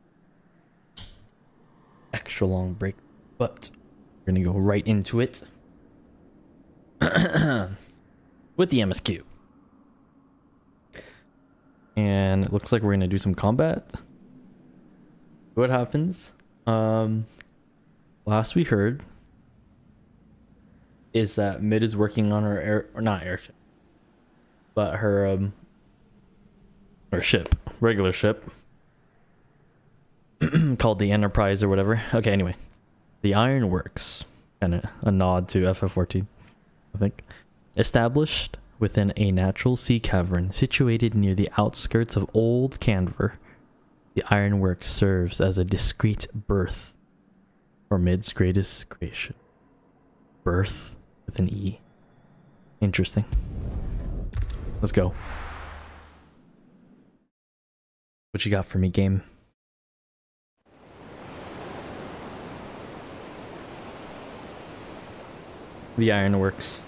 Extra long break, but we're gonna go right into it with the MSQ. And it looks like we're gonna do some combat. What happens? Um, last we heard is that Mid is working on her air or not airship, but her um her ship, regular ship called the Enterprise or whatever. Okay, anyway, the Iron Works, kind of a nod to FF14, I think, established within a natural sea cavern situated near the outskirts of Old Kanver. The Ironworks serves as a discreet berth for Mid's greatest creation. Birth with an E. Interesting. Let's go. What you got for me, game? The Ironworks.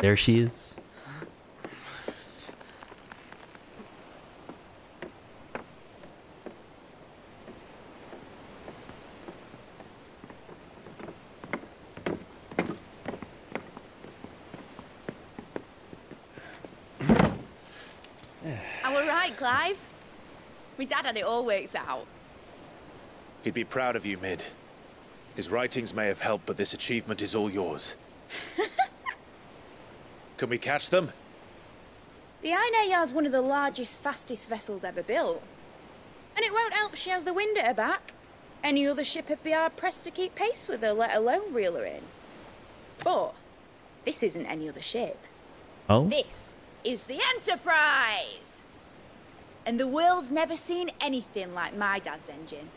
There she is. I were right, Clive. My dad had it all worked out. He'd be proud of you, Mid. His writings may have helped, but this achievement is all yours. Can we catch them? The Aina is one of the largest, fastest vessels ever built. And it won't help she has the wind at her back. Any other ship would be hard pressed to keep pace with her, let alone reel her in. But this isn't any other ship. Oh? This is the Enterprise! And the world's never seen anything like my dad's engine.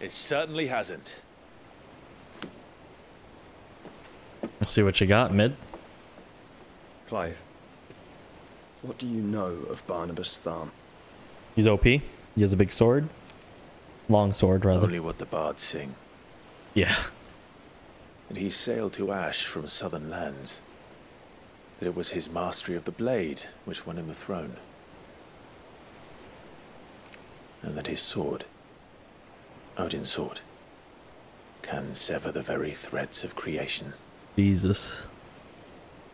It certainly hasn't. Let's see what you got, Mid. Clive, what do you know of Barnabas Tharr? He's OP. He has a big sword. Long sword, rather. Only what the bards sing. Yeah. And he sailed to Ash from southern lands. That it was his mastery of the blade which won him the throne. And that his sword, Odin's sword, can sever the very threads of creation. Jesus.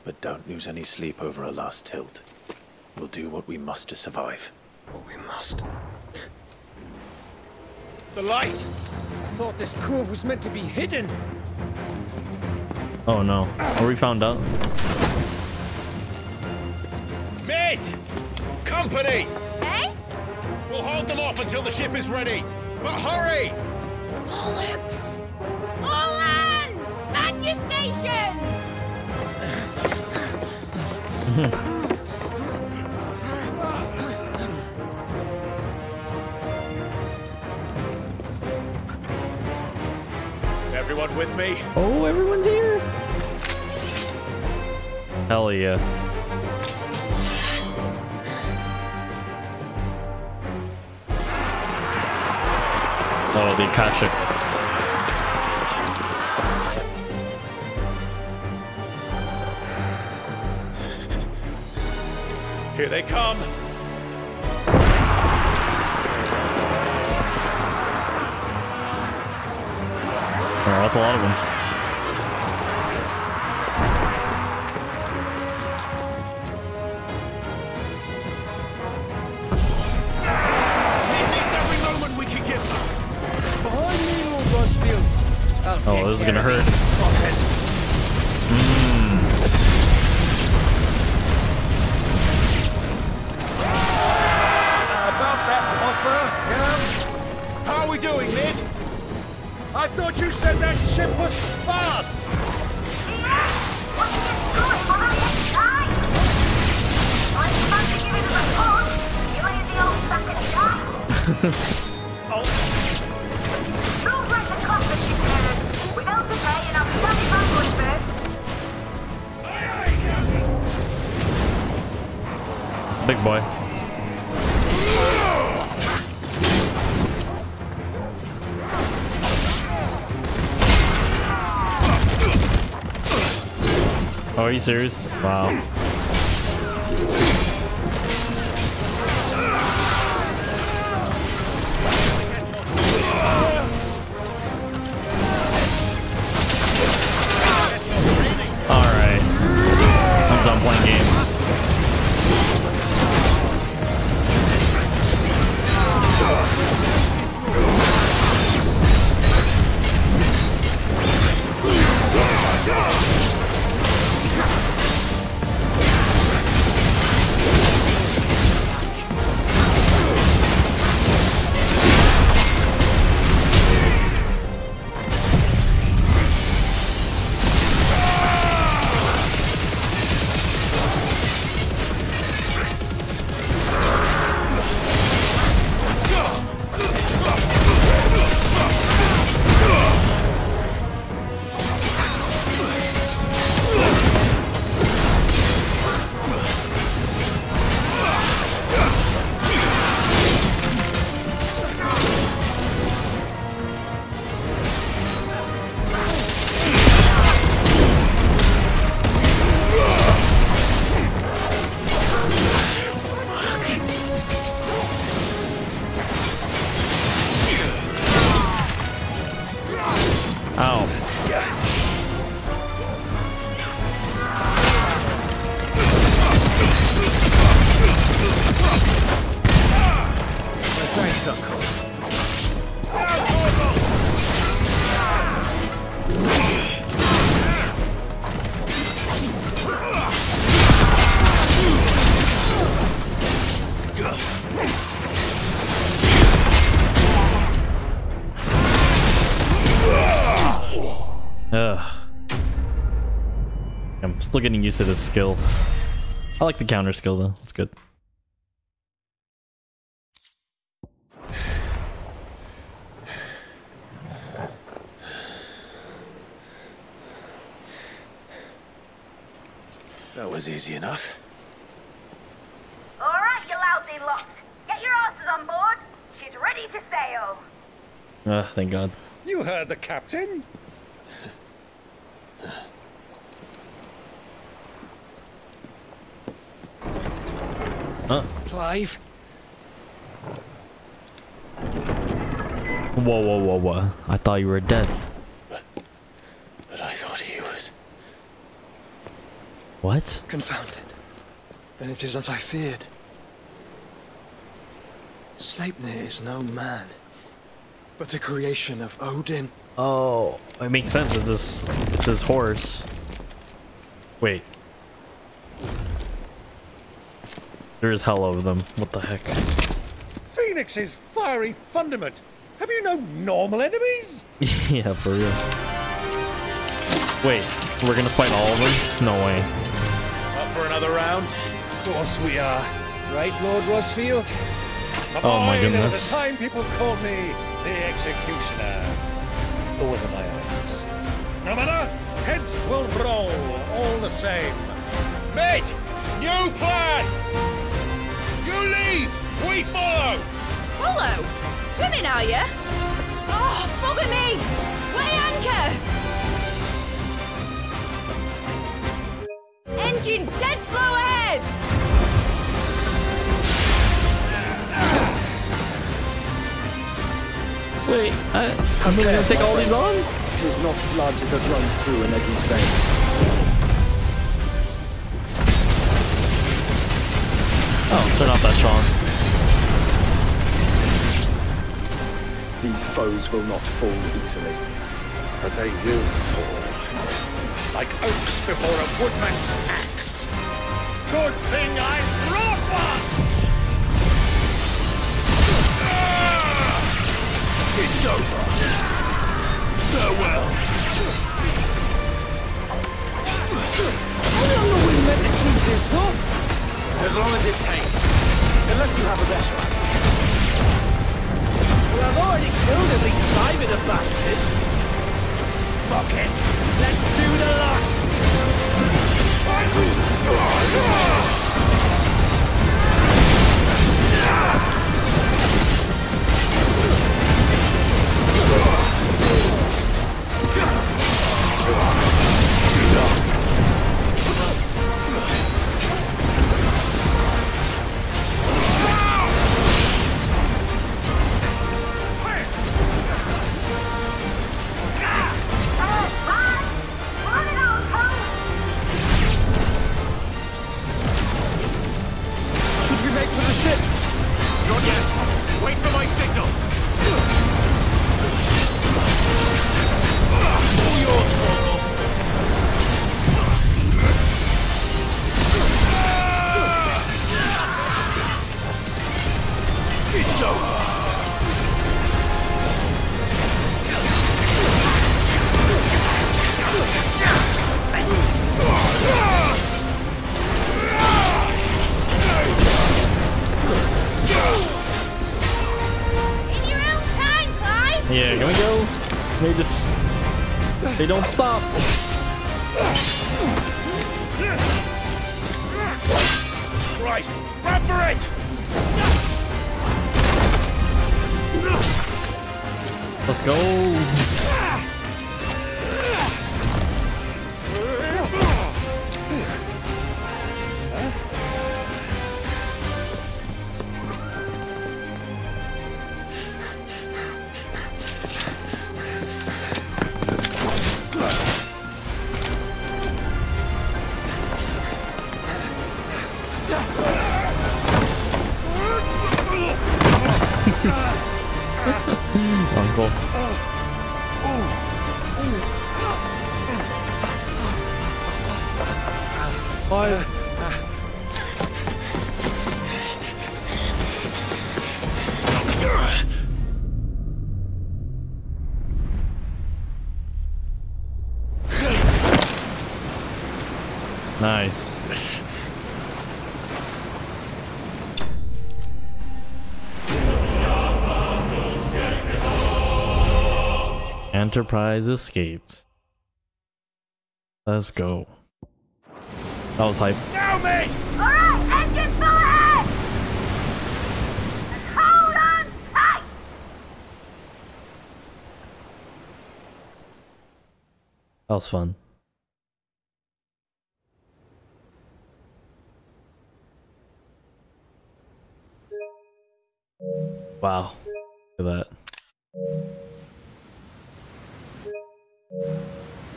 But don't lose any sleep over a last tilt. We'll do what we must to survive. What we must. The light! I thought this cove was meant to be hidden. Oh no. Are we found out? Mid! Company! Hey? We'll hold them off until the ship is ready. But hurry! Bollocks! All hands! Man your stations! Everyone with me? Oh, everyone's here. Hell yeah. Oh, the Akashic. Here they come. Oh, that's a lot of them. Is gonna hurt. Mm. About that offer, yeah? How are we doing, Mid? I thought you said that ship was fast! boy. Oh, are you serious? Wow. Still getting used to this skill. I like the counter skill though. It's good. That was easy enough. All right, you lousy lot. Get your asses on board. She's ready to sail. Ah, thank God. You heard the captain. Huh? Clive, Whoa, whoa, whoa, whoa. I thought you were dead. But I thought he was. What? Confounded. Then it is as I feared. Sleipnir is no man, but a creation of Odin. Oh, it makes sense. It's this, it's his horse. Wait. There's hell of them. What the heck? Phoenix's fiery fundament. Have you no normal enemies? yeah, for real. Wait, we're gonna fight all of them? No way. Up for another round? Of course we are. Right, Lord Rosfield? Oh my Boy, There was goodness. a time people called me the Executioner. Or was it my ex? No matter, heads will roll all the same. Mate, new plan! You leave, we follow! Follow? Swimming, are you? Oh, bugger me! Weigh anchor! Engine's dead slow ahead! Wait, uh, I, I'm really gonna take all these on? It is not blood that runs through an Eddie's veins. Oh, they're not that strong. These foes will not fall easily. But they will fall. Like oaks before a woodman's axe. Good thing I brought one! Ah! It's over. Farewell. How long are we meant to keep this up? As long as it takes. Unless you have a better one. Well, I've already killed at least five of the bastards. Fuck it. Let's do the lot. Dogs. They don't stop. Right, run for it! Let's go. Enterprise escaped. Let's go. That was hype. Now, mate! Alright, engine full ahead! And hold on tight! That was fun. Wow. Look at that.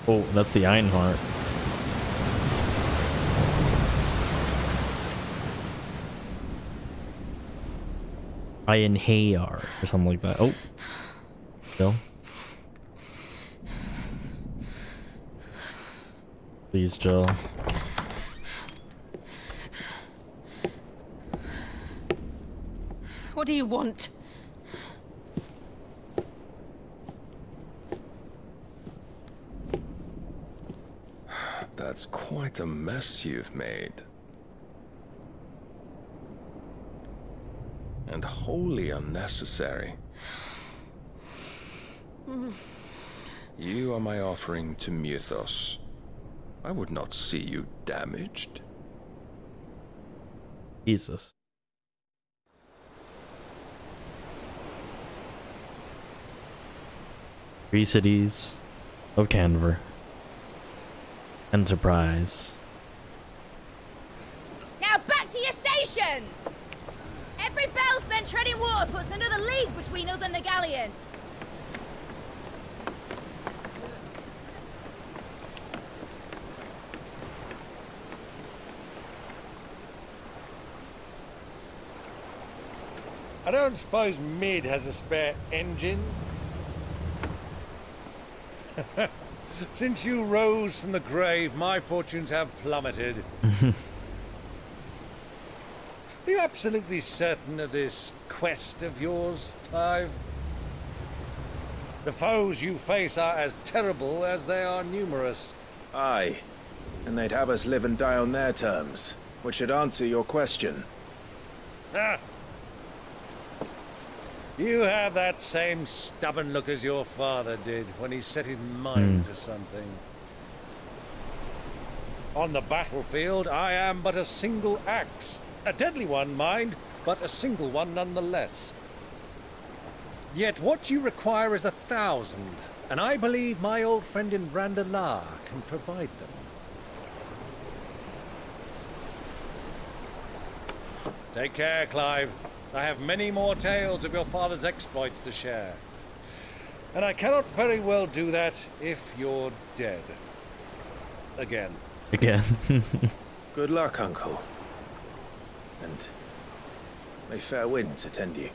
Oh, that's the Ironheart. Iron Hayar or something like that. Oh. Still. Please, Jill. What do you want? That's quite a mess you've made. And wholly unnecessary. You are my offering to Mythos. I would not see you damaged. Jesus. Three cities of Kanver. Enterprise. Now back to your stations! Every bell spent treading water puts another league between us and the galleon. I don't suppose Mid has a spare engine? Since you rose from the grave, my fortunes have plummeted. Are you absolutely certain of this quest of yours, Clive? The foes you face are as terrible as they are numerous. Aye. And they'd have us live and die on their terms, which should answer your question. Ah. You have that same stubborn look as your father did when he set his mind hmm. to something. On the battlefield, I am but a single axe. A deadly one, mind, but a single one nonetheless. Yet what you require is a thousand, and I believe my old friend in Randalar can provide them. Take care, Clive. I have many more tales of your father's exploits to share. And I cannot very well do that if you're dead. Again. Again. Good luck, Uncle. And may fair winds attend you.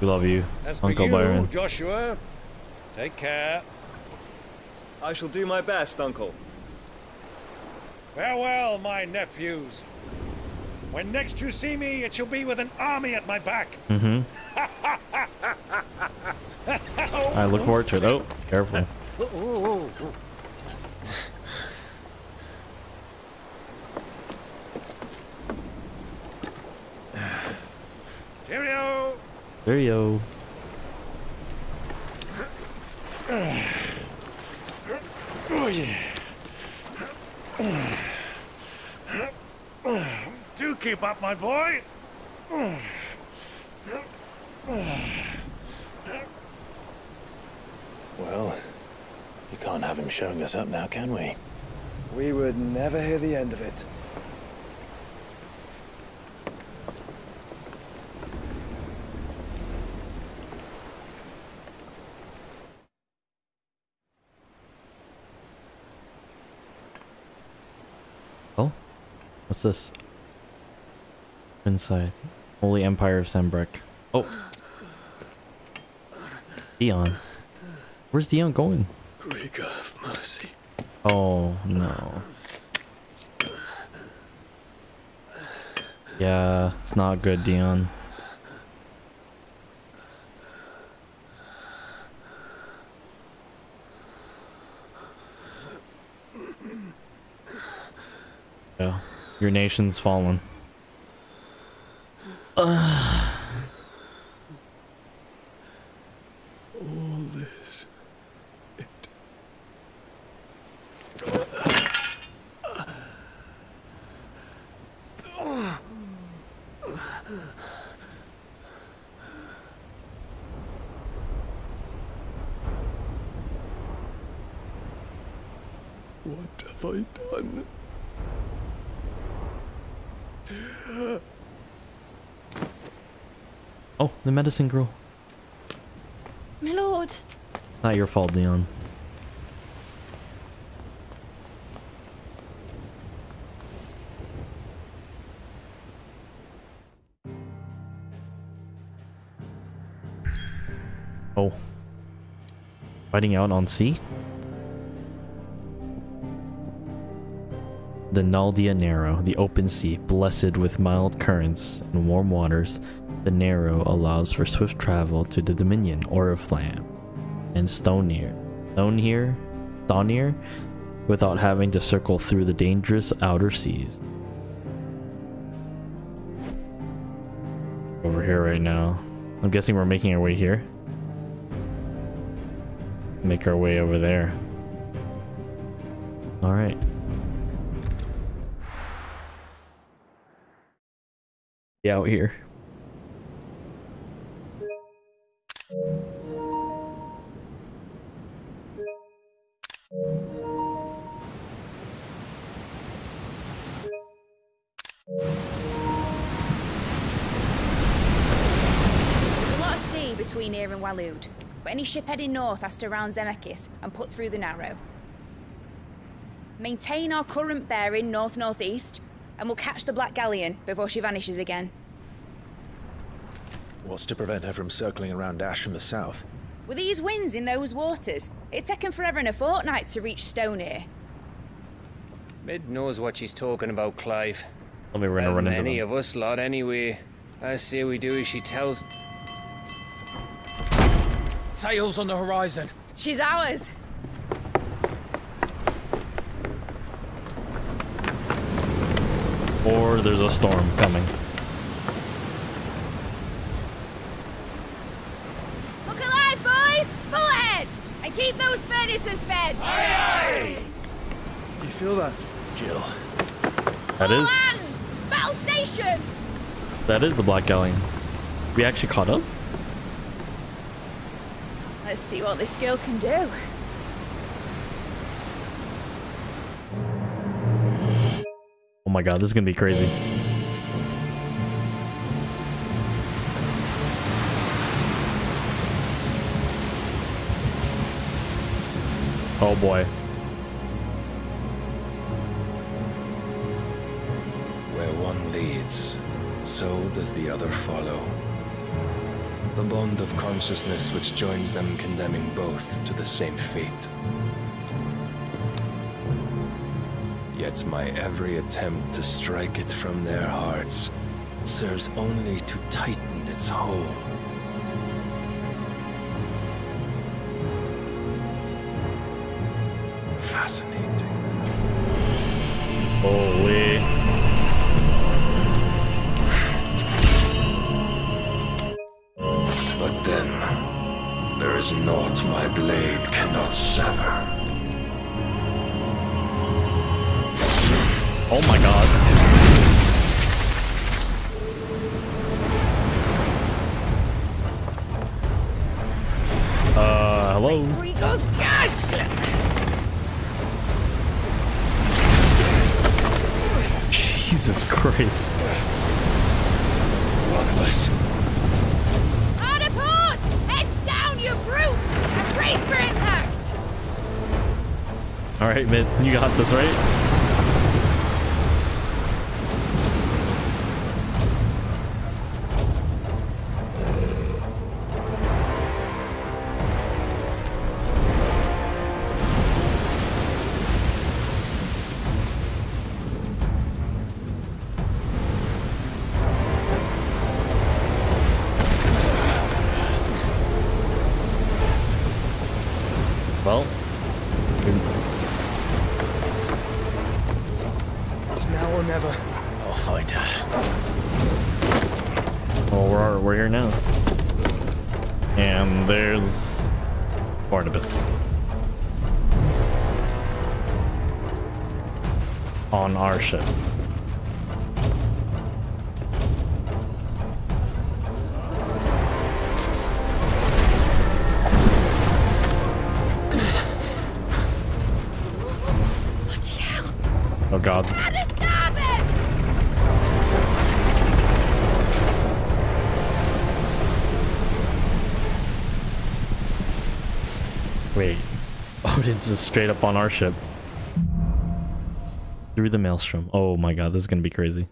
We love you, As for Uncle you, Byron. Joshua, take care. I shall do my best, Uncle. Farewell, my nephews. When next you see me, it shall be with an army at my back. Mm-hmm. I look forward to it. Oh, careful. Cheerio! Cheerio. Oh, yeah. Do keep up, my boy. Well, you can't have him showing us up now, can we? We would never hear the end of it. Oh? What's this? Inside. Holy Empire of Sanbreque. Oh. Dion. Where's Dion going? Greagor's mercy. Oh, no. Yeah, it's not good, Dion. Yeah, your nation's fallen. All this. What have I done? Oh, the medicine girl. My lord. Not your fault, Dion. Oh. Fighting out on sea? The Naldia Narrow, the open sea, blessed with mild currents and warm waters, the Narrow allows for swift travel to the Dominion, Oriflamme, and Stonir. Stonir? Stonir? Without having to circle through the dangerous outer seas. Over here right now. I'm guessing we're making our way here. Make our way over there. Alright. Out here. There's a lot of sea between here and Waloed, but any ship heading north has to round Zemekis and put through the Narrow. Maintain our current bearing north-northeast, and we'll catch the Black Galleon before she vanishes again. What's to prevent her from circling around Ash from the south? With these winds in those waters, it'd taken forever and a fortnight to reach Stonehir. Mid knows what she's talking about, Clive. Let me run, Better run than into any them. of us lot anyway. I say we do as she tells. Sails on the horizon. She's ours. Or there's a storm coming. Look alive, boys! Full ahead! And keep those furnaces fed! Aye, aye! Do you feel that? Jill. That is Hands! Battle stations! that is the Black Galleon. We actually caught up? Let's see what this girl can do. My god, this is gonna be crazy. Oh boy. Where one leads, so does the other follow. The bond of consciousness which joins them condemning both to the same fate. Yet my every attempt to strike it from their hearts serves only to tighten its hold. Fascinating. This, right? Our ship. Oh god. Wait. Odin's just straight up on our ship. Through the maelstrom. Oh my god, this is gonna be crazy.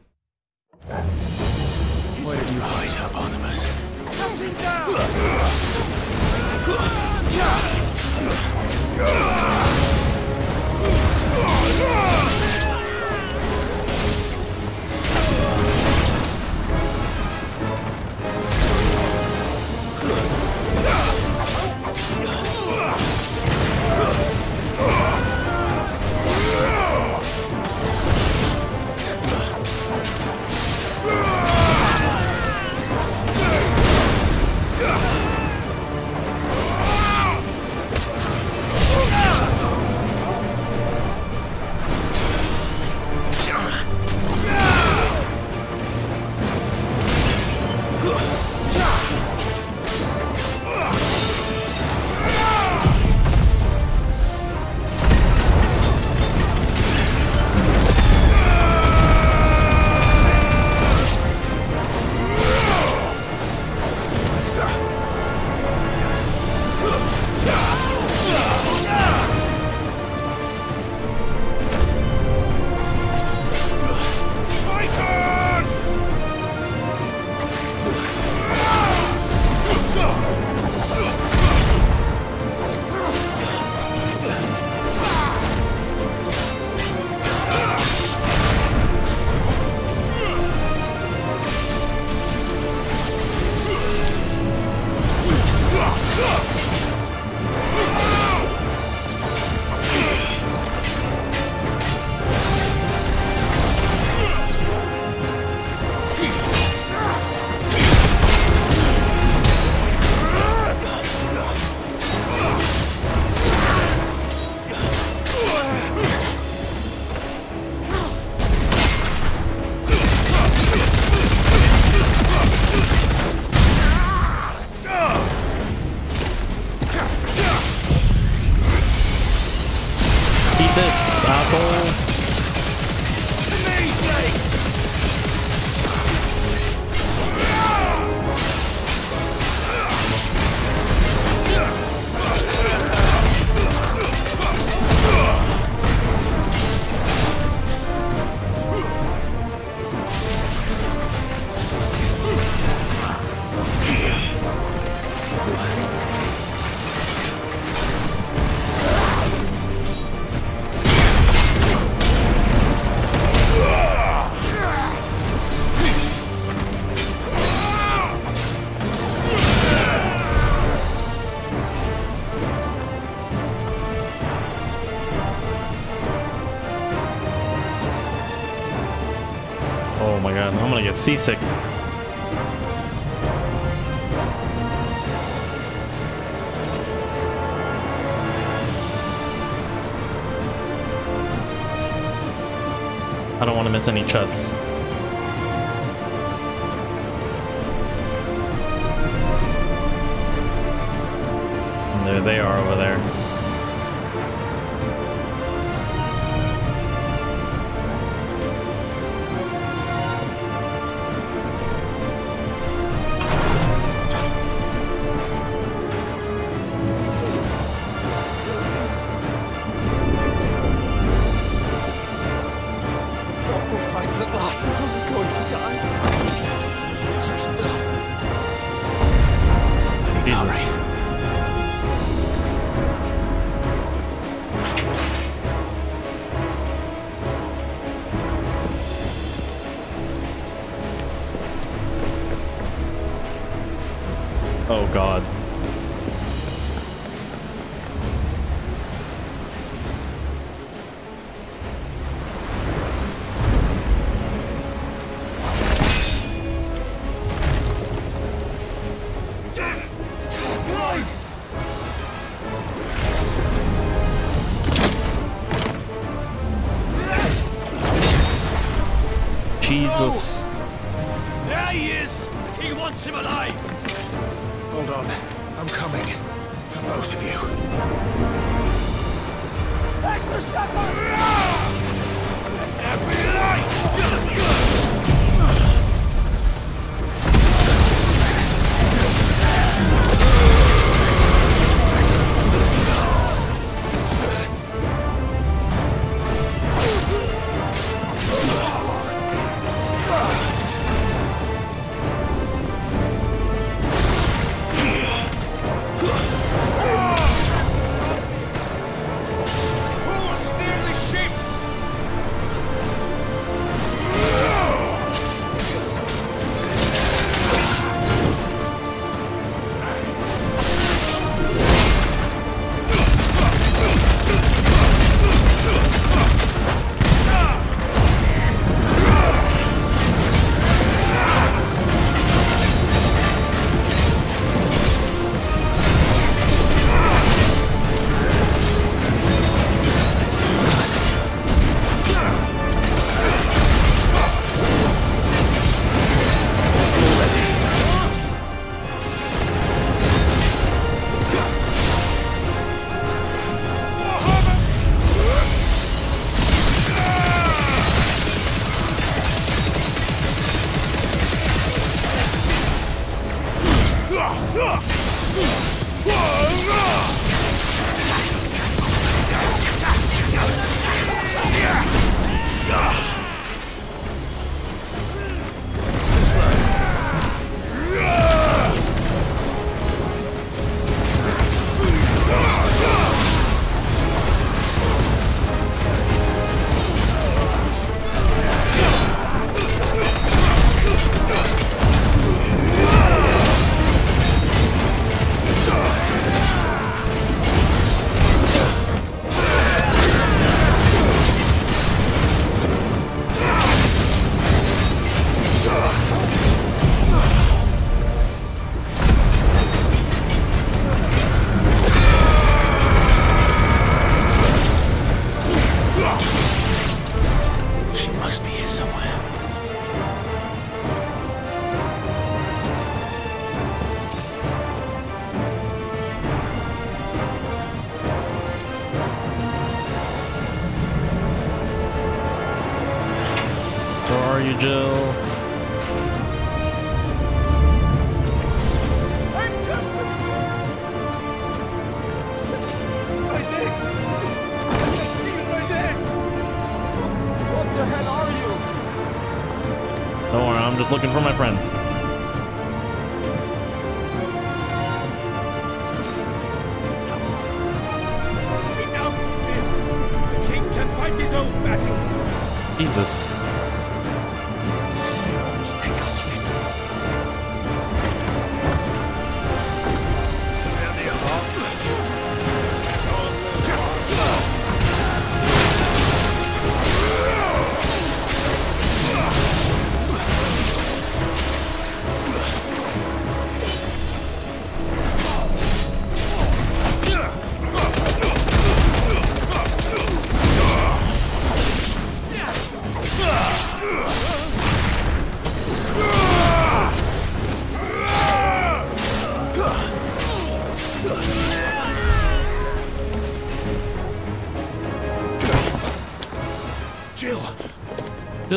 Seasick. I don't want to miss any chests.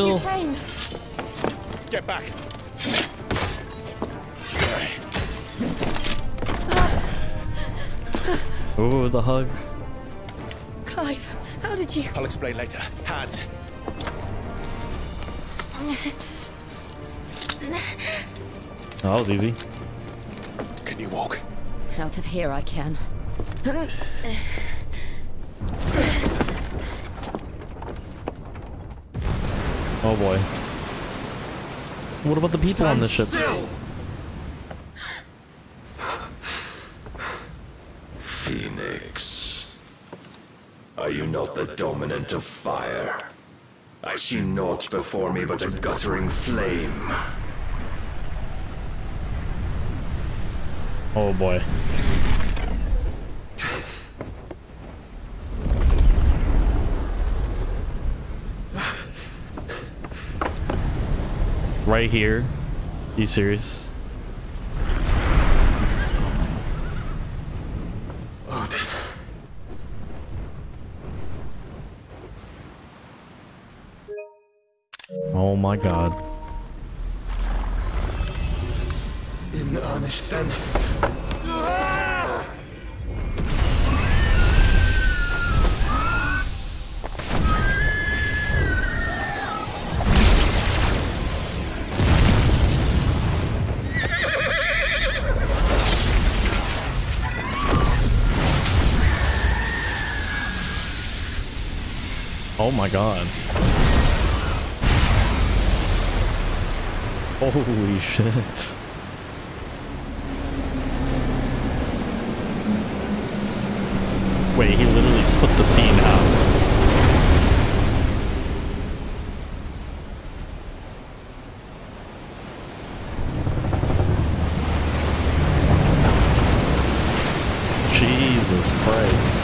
Jill. You came. Get back! Oh, the hug. Clive, how did you? I'll explain later. Hands. Oh, that was easy. Can you walk? Out of here I can. Oh boy. What about the people on the ship? Phoenix. Are you not the dominant of fire? I see naught before me but a guttering flame. Oh boy. Right here. You serious? Oh, Odin. Oh my god. In earnest Oh my god. Holy shit. Wait, he literally split the scene out. Jesus Christ.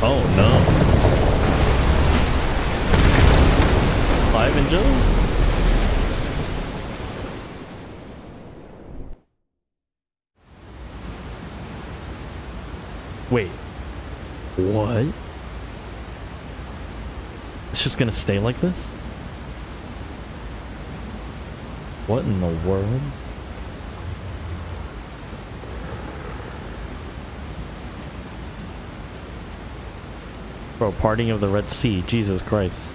Oh no. Clive and Jill? Wait. What? It's gonna stay like this? What in the world? Bro, parting of the Red Sea. Jesus Christ.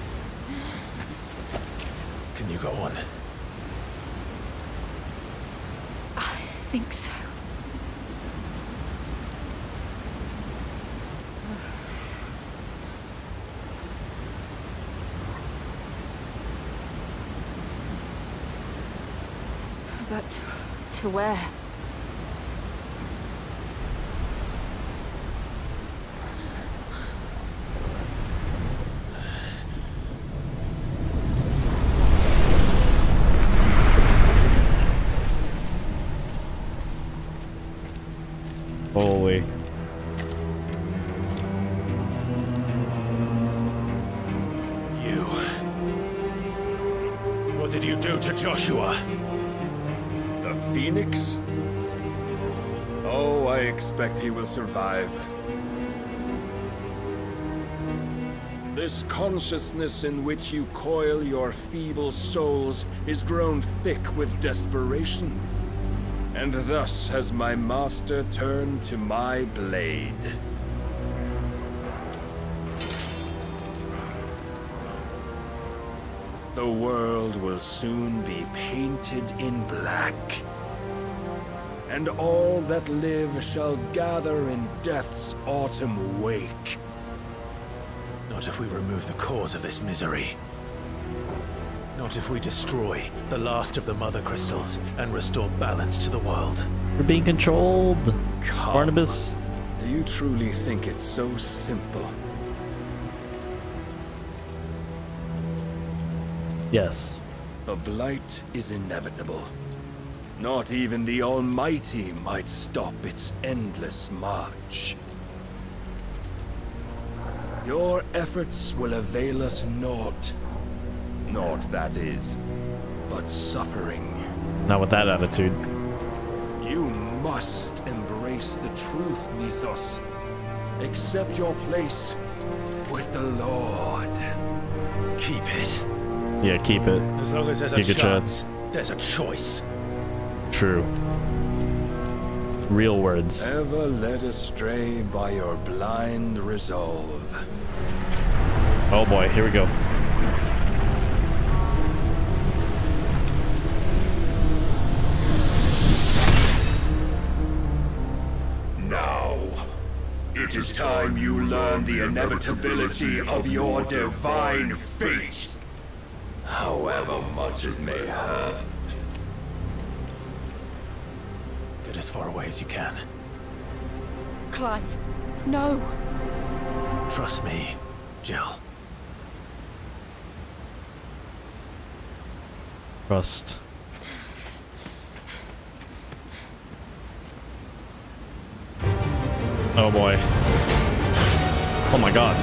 Can you go on? I think so. But to, to consciousness in which you coil your feeble souls is grown thick with desperation. And thus has my master turned to my blade. The world will soon be painted in black. And all that live shall gather in death's autumn wake. Not if we remove the cause of this misery. Not if we destroy the last of the Mother Crystals and restore balance to the world. We're being controlled. Barnabas. Do you truly think it's so simple? Yes. The blight is inevitable. Not even the Almighty might stop its endless march. Your efforts will avail us naught. Naught, that is, but suffering. Not with that attitude. You must embrace the truth, Mythos. Accept your place with the Lord. Keep it. Yeah, keep it. As long as there's a Giga Chad. chance, there's a choice. True. Real words. Ever led astray by your blind resolve. Oh boy, here we go. Now, it is time you learn the inevitability of your divine fate. However much it may hurt. Get as far away as you can. Clive, no. Trust me, Jill. Trust. Oh boy. Oh my god.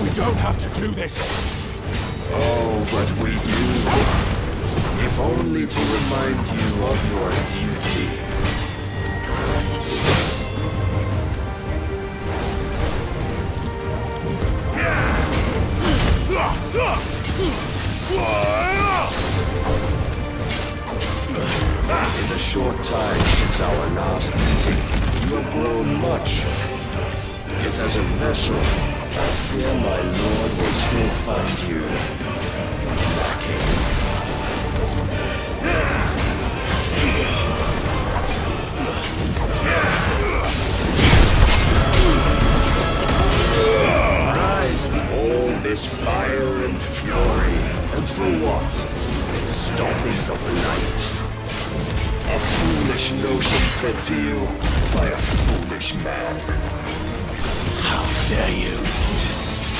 We don't have to do this. Oh, but we do. If only to remind you of your duty. In the short time since our last meeting, you have grown much. Yet as a vessel, I fear my lord will still find you lacking. Rise all this fire and fury, and for what? Stopping the blight. A foolish notion fed to you by a foolish man. How dare you?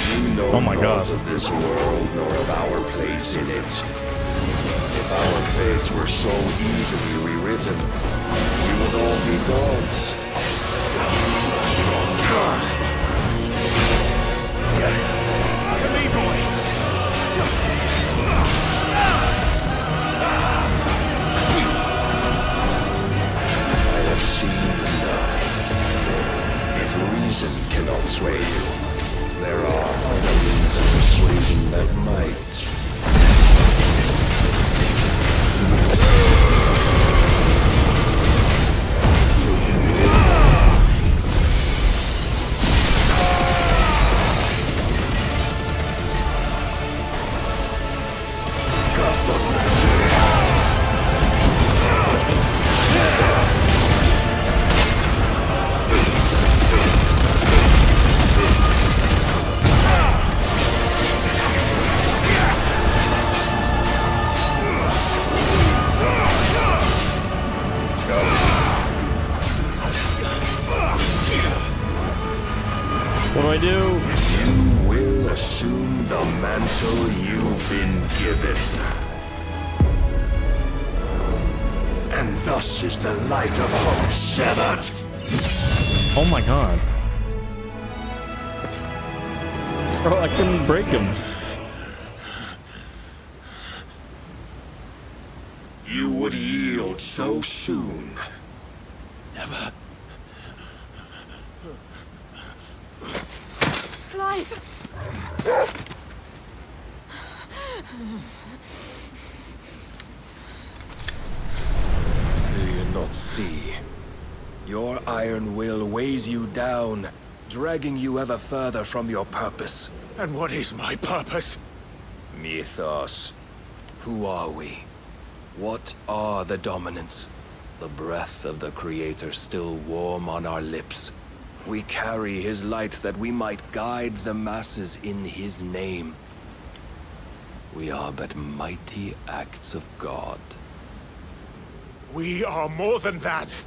You know Oh my God. of this world nor of our place in it. If our fates were so easily rewritten, we would all be gods. Dragging you ever further from your purpose. And what is my purpose? Mythos. Who are we? What are the dominants? The breath of the Creator still warm on our lips. We carry his light that we might guide the masses in his name. We are but mighty acts of God. We are more than that.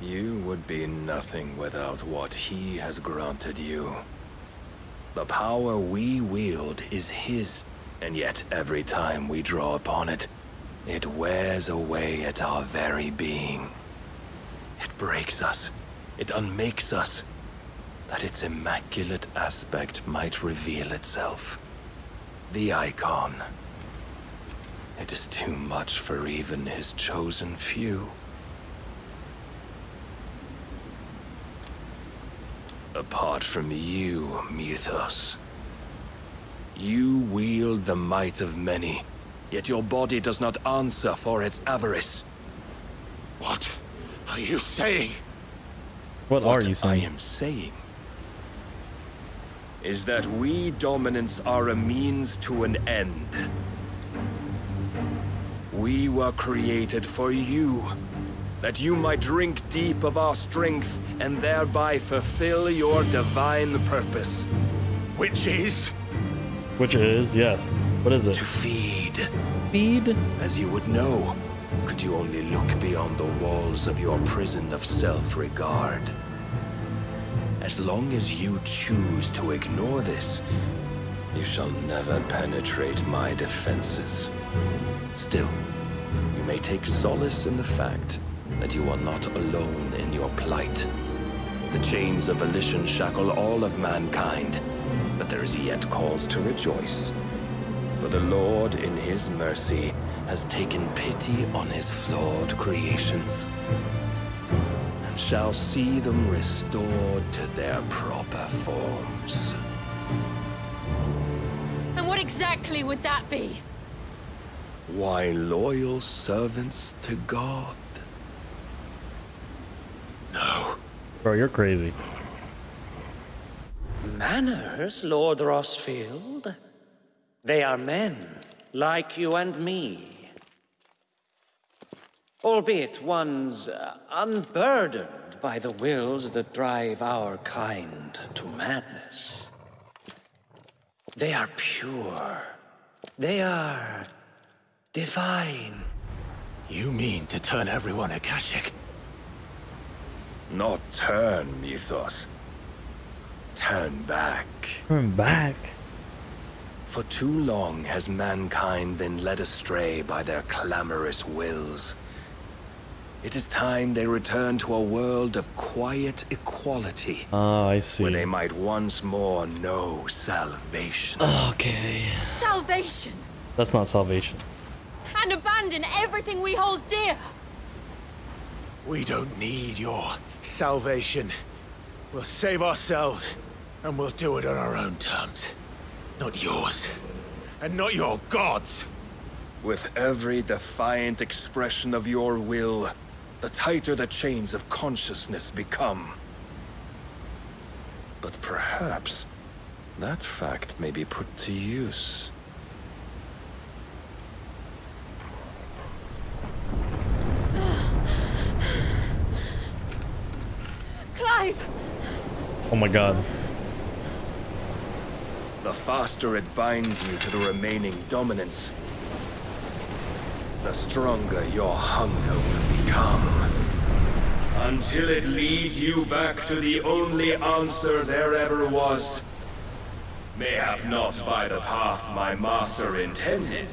You would be nothing without what he has granted you. The power we wield is his, and yet every time we draw upon it, it wears away at our very being. It breaks us, it unmakes us, that its immaculate aspect might reveal itself. The icon. It is too much for even his chosen few. Apart from you, Mythos, you wield the might of many, yet your body does not answer for its avarice. What are you saying? What, are you saying? I am saying is that we dominants are a means to an end. We were created for you, that you might drink deep of our strength and thereby fulfill your divine purpose. Which is? Which is, yes. What is it? To feed. Feed? As you would know, could you only look beyond the walls of your prison of self-regard. As long as you choose to ignore this, you shall never penetrate my defenses. Still, you may take solace in the fact that you are not alone in your plight. The chains of volition shackle all of mankind, but there is yet cause to rejoice. For the Lord, in his mercy, has taken pity on his flawed creations and shall see them restored to their proper forms. And what exactly would that be? Why, loyal servants to God. No. Bro, you're crazy. Manners, Lord Rosfield? They are men, like you and me. Albeit ones uh, unburdened by the wills that drive our kind to madness. They are pure. They are divine. You mean to turn everyone Akashic? Not turn, Mythos. Turn back. Turn back? For too long has mankind been led astray by their clamorous wills. It is time they return to a world of quiet equality. Ah, I see. Where they might once more know salvation. Okay. Salvation! That's not salvation. And abandon everything we hold dear! We don't need your salvation. We'll save ourselves, and we'll do it on our own terms. Not yours. And not your gods. With every defiant expression of your will, the tighter the chains of consciousness become. But perhaps that fact may be put to use. Clive! Oh my god. The faster it binds you to the remaining dominants, the stronger your hunger will become. Until it leads you back to the only answer there ever was. Mayhap not by the path my master intended,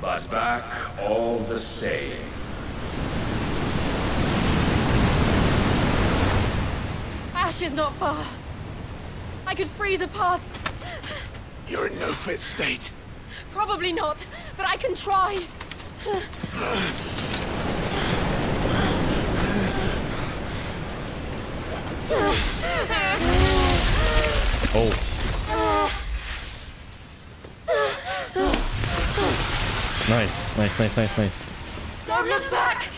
but back all the same. Ash is not far. I could freeze a path. You're in no fit state. Probably not, but I can try. Oh. Nice, nice, nice, nice, nice. Don't look back!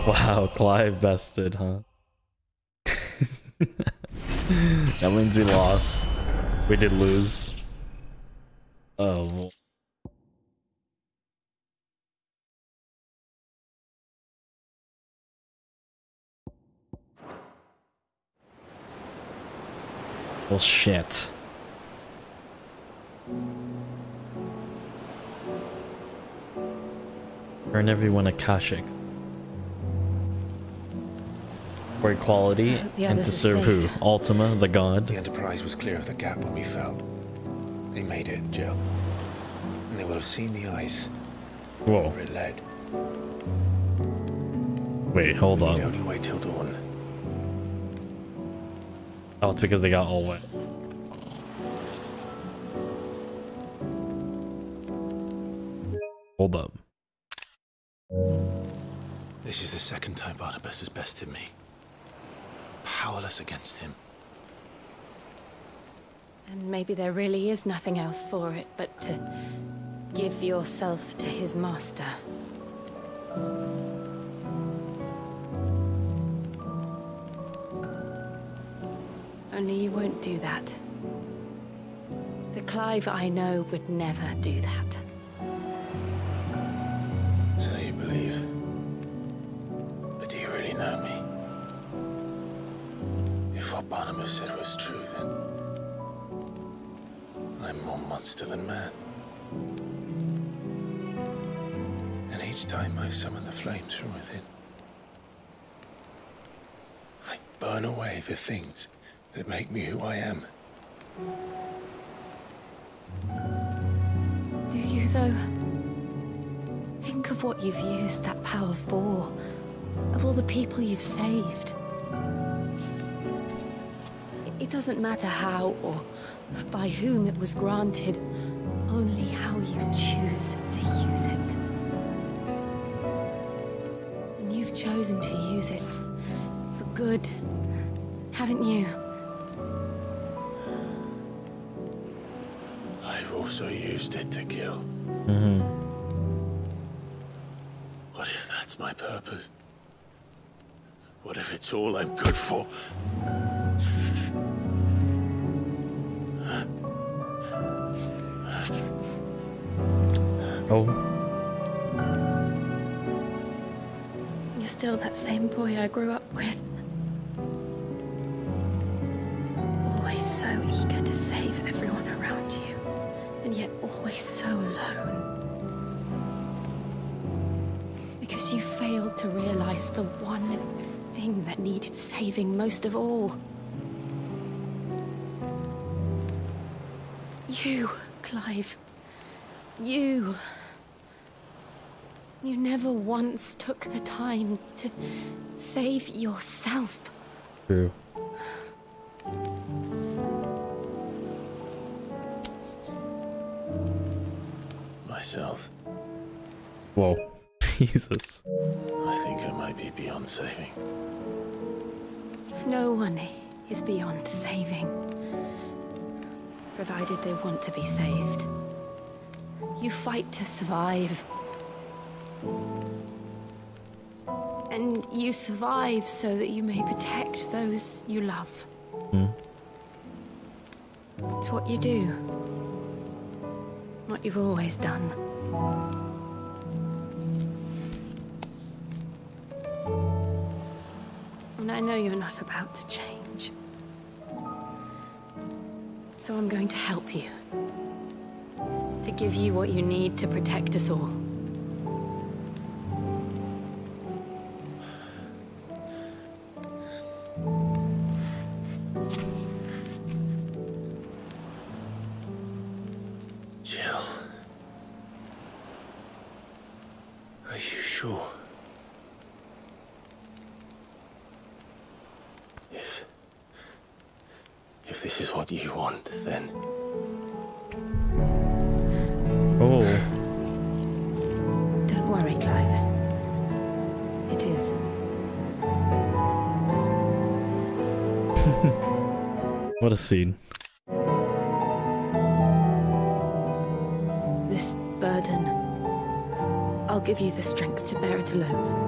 Wow, Clive bested, huh? that means we lost. We did lose. Oh. Well, shit. Turn everyone Akashic. For equality the and to others are serve who? safe. Ultima, the god? The Enterprise was clear of the gap when we fell. They made it, Jill. And they will have seen the ice Whoa. where it led. Wait, hold We'd on. only wait till dawn. Oh, it's because they got all wet. Hold up. This is the second time Barnabas has bested me. Powerless against him. And maybe there really is nothing else for it but to give yourself to his master. Only you won't do that. The Clive I know would never do that. So you believe. What Barnabas said was true, then I'm more monster than man. And each time I summon the flames from within, I burn away the things that make me who I am. Do you, though? Think of what you've used that power for. Of all the people you've saved. It doesn't matter how or by whom it was granted, only how you choose to use it. And you've chosen to use it for good, haven't you? I've also used it to kill. Mm-hmm. What if that's my purpose? What if it's all I'm good for? Oh. You're still that same boy I grew up with. Always so eager to save everyone around you, and yet always so alone. Because you failed to realize the one thing that needed saving most of all. You, Clive. You. You never once took the time to save yourself. True. Myself. Whoa. Jesus. I think I might be beyond saving. No one is beyond saving. Provided they want to be saved. You fight to survive. And you survive so that you may protect those you love. Hmm. It's what you do. What you've always done. And I know you're not about to change. So I'm going to help you. To give you what you need to protect us all. Scene. This burden. I'll give you the strength to bear it alone.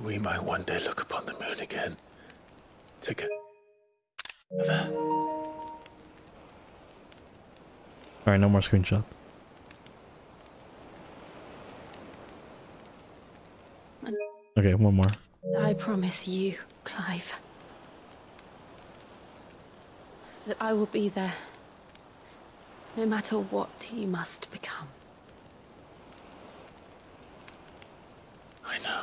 That we might one day look upon the moon again. Together. Alright, no more screenshots. Okay, one more. I promise you, Clive, that I will be there no matter what you must become. I know.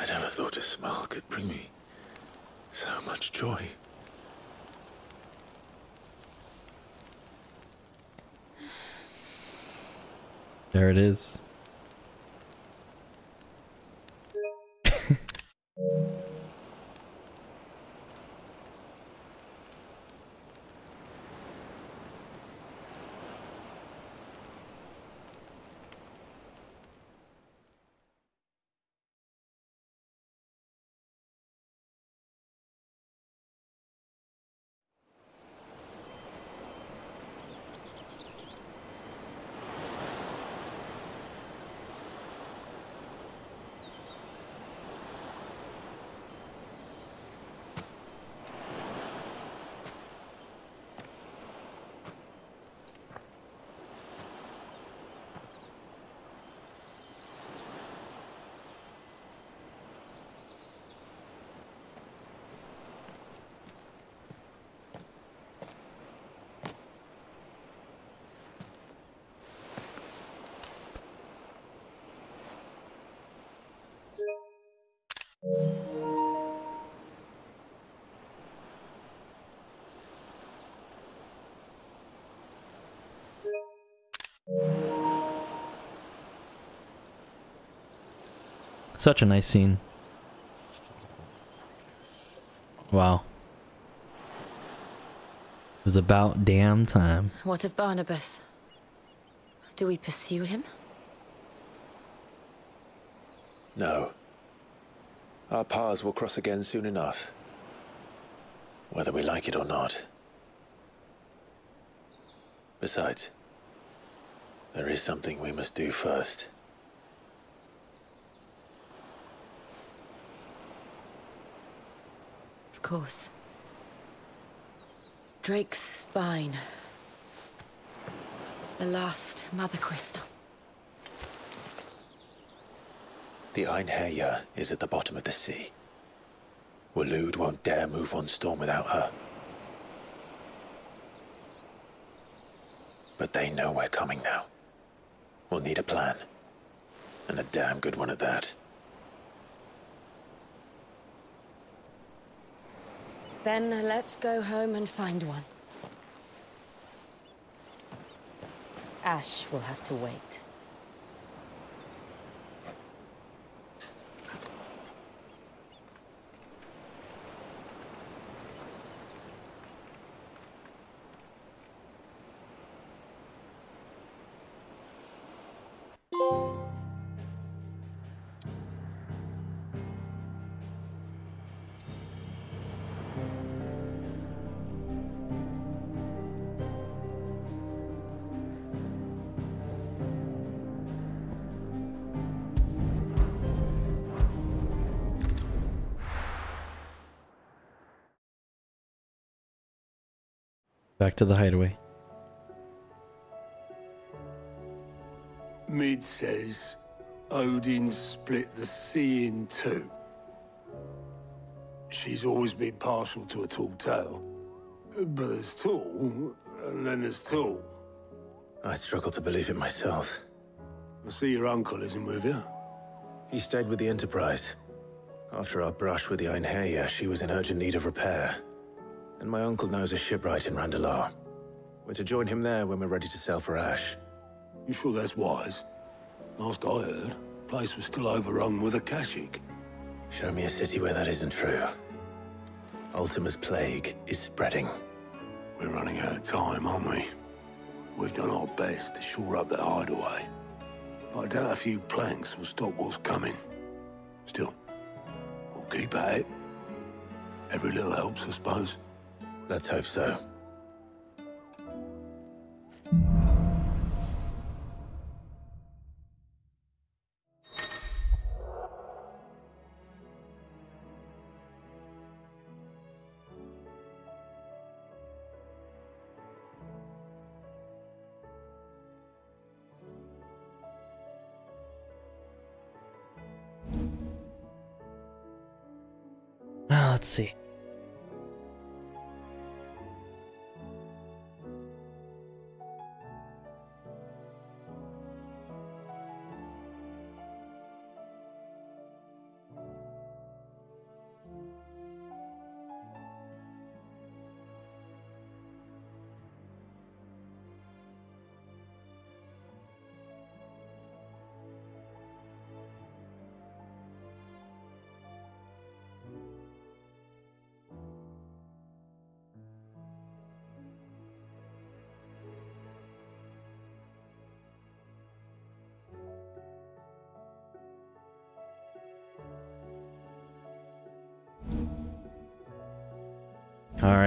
I never thought a smile could bring me so much joy. There it is. Such a nice scene. Wow. It was about damn time. What of Barnabas? Do we pursue him? No. Our paths will cross again soon enough. Whether we like it or not. Besides, there is something we must do first. Course. Drake's spine. The last mother crystal. The Einherjar is at the bottom of the sea. Waloed won't dare move on Storm without her. But they know we're coming now. We'll need a plan. And a damn good one at that. Then let's go home and find one. Ash will have to wait. Back to the hideaway. Mid says Odin split the sea in two. She's always been partial to a tall tale. But there's tall, and then there's tall. I struggle to believe it myself. I see your uncle isn't with you. He stayed with the Enterprise. After our brush with the Einherjar, she was in urgent need of repair. And my uncle knows a shipwright in Randalar. We're to join him there when we're ready to sail for Ash. You sure that's wise? Last I heard, the place was still overrun with Akashic. Show me a city where that isn't true. Ultima's plague is spreading. We're running out of time, aren't we? We've done our best to shore up that hideaway. But I doubt a few planks will stop what's coming. Still, we'll keep at it. Every little helps, I suppose. Let's hope so.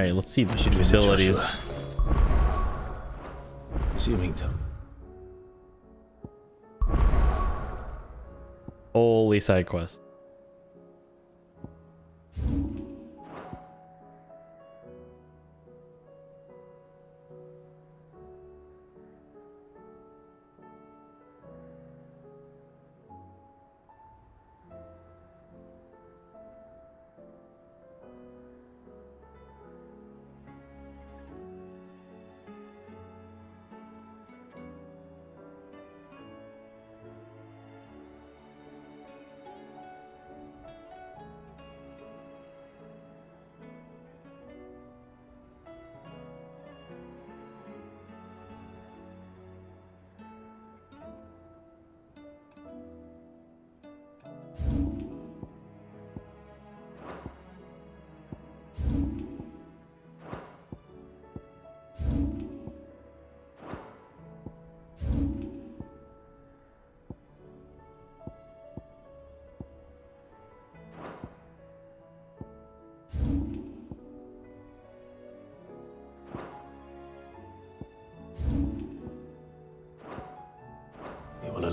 All right, let's see the facilities. Zoomington. Holy side quest.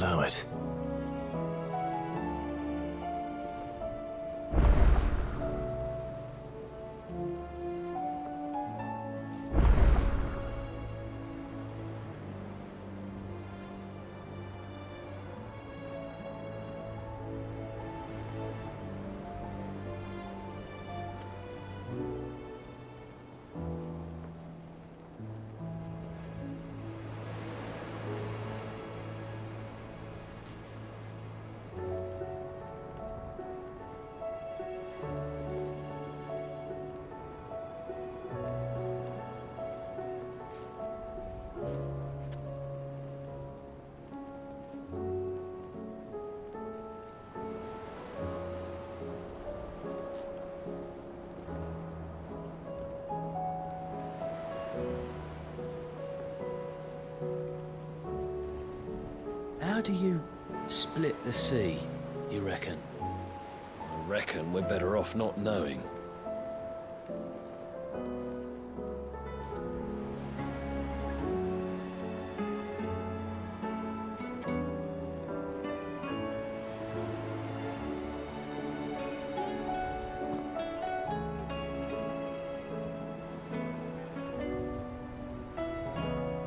Allow it. How do you split the sea, you reckon? I reckon we're better off not knowing.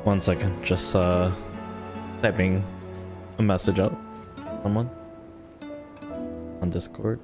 One second, just uh typing a message out. Someone on Discord.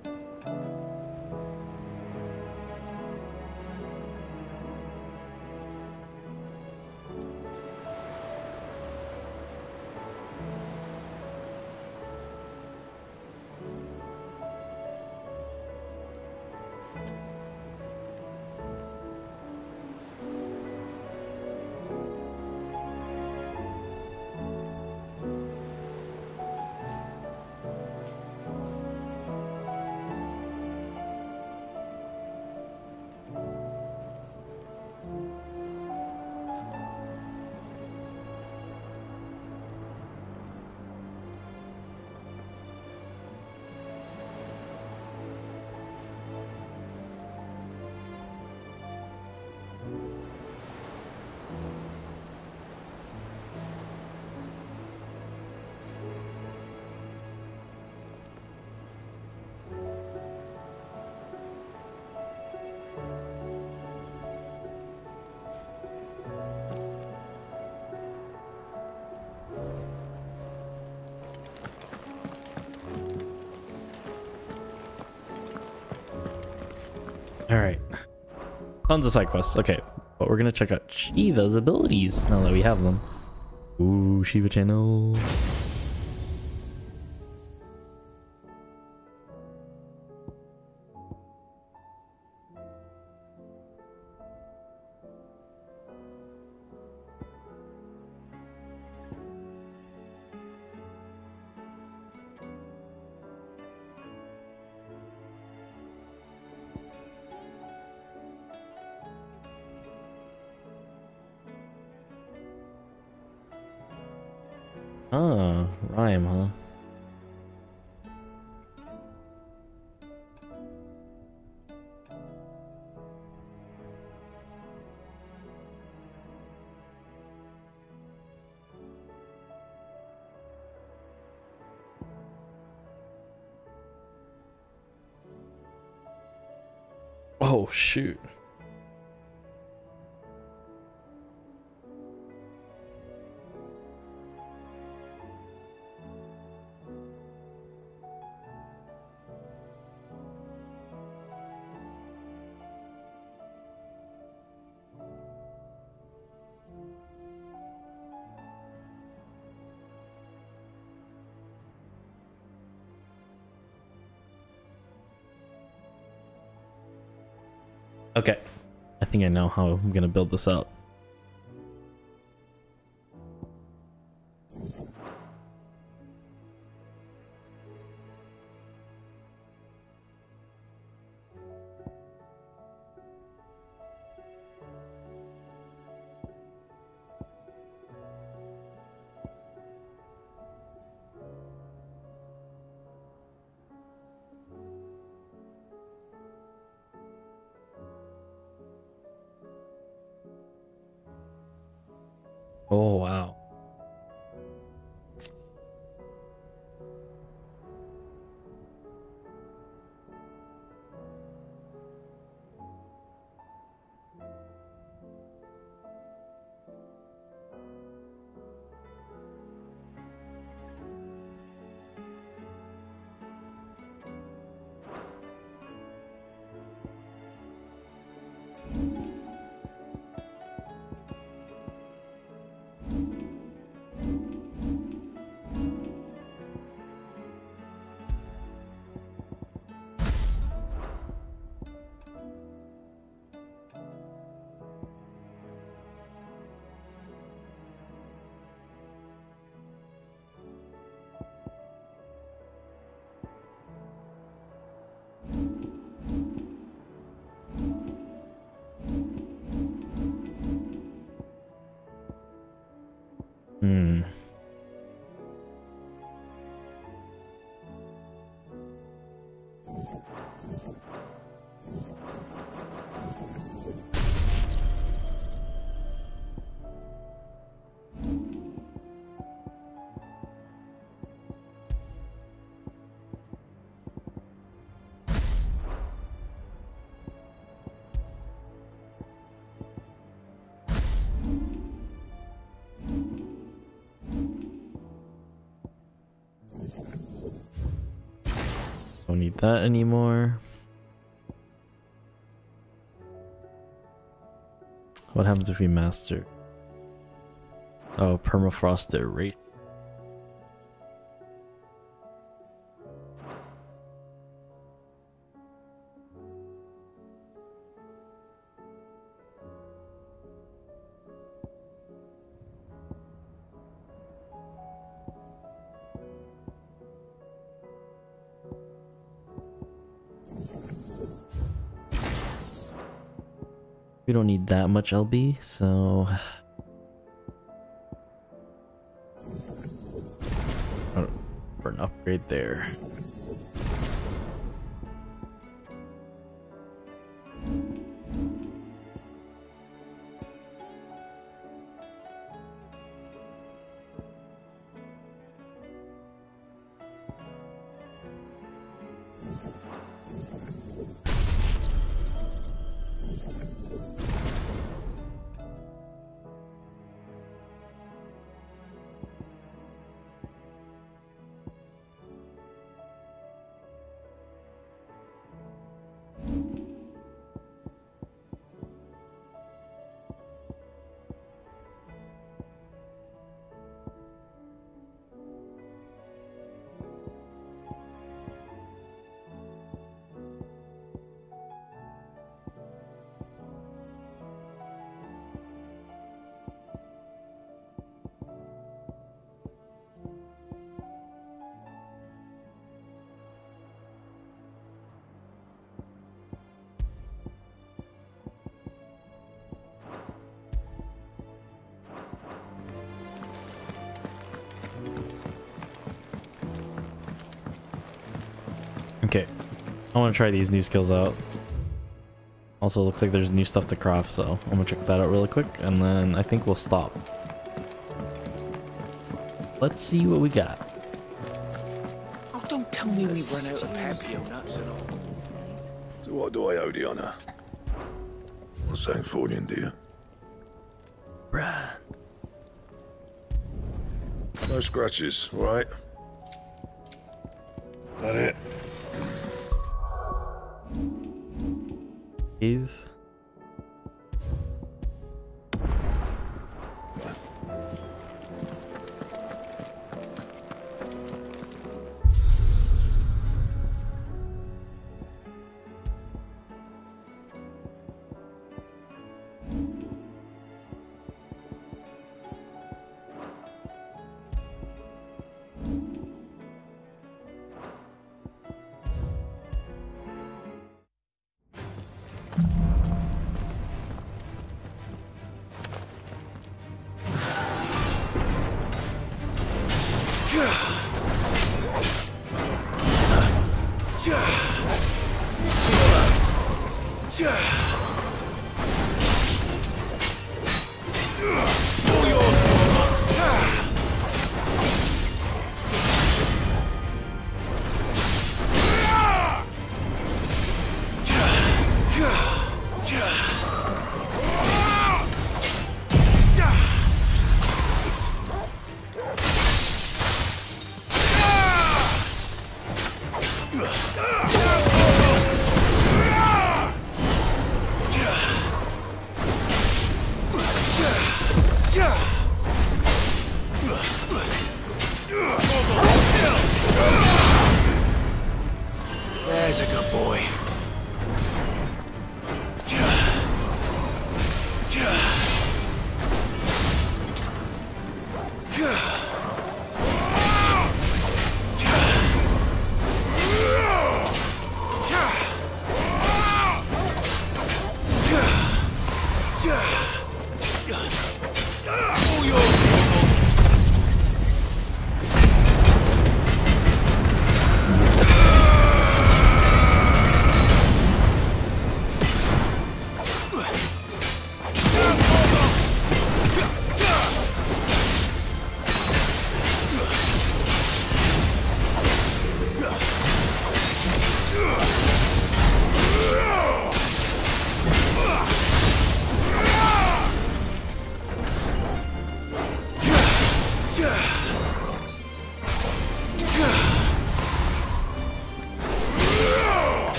Tons of side quests. Okay. But we're gonna check out Shiva's abilities now that we have them. Ooh, Shiva channel. Think I know how I'm gonna build this out. Need that anymore. What happens if we master? Oh, permafrost rate. That much LB, so... For an upgrade there. Want to try these new skills out. Also, looks like there's new stuff to craft, so I'm gonna check that out really quick, and then I think we'll stop. Let's see what we got. Oh, don't tell me we've run out of Papio nuts at all. So what do I owe the honour? Well, thanks for dear. Brad. No scratches, all right?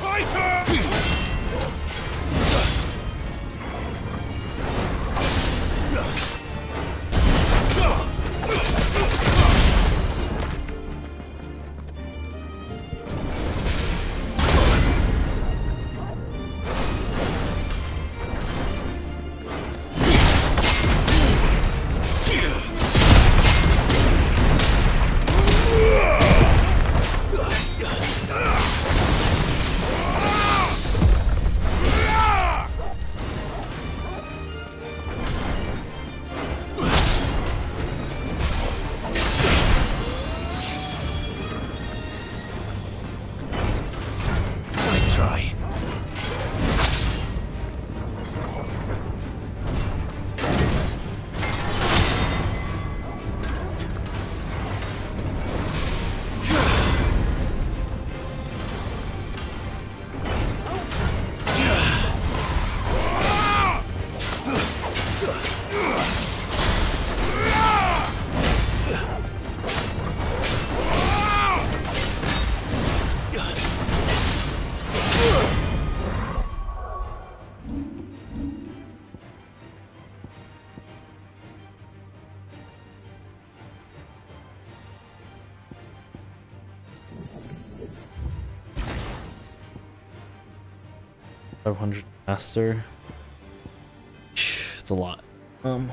Fighter! Faster. It's a lot. Um.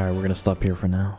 Alright, we're gonna stop here for now.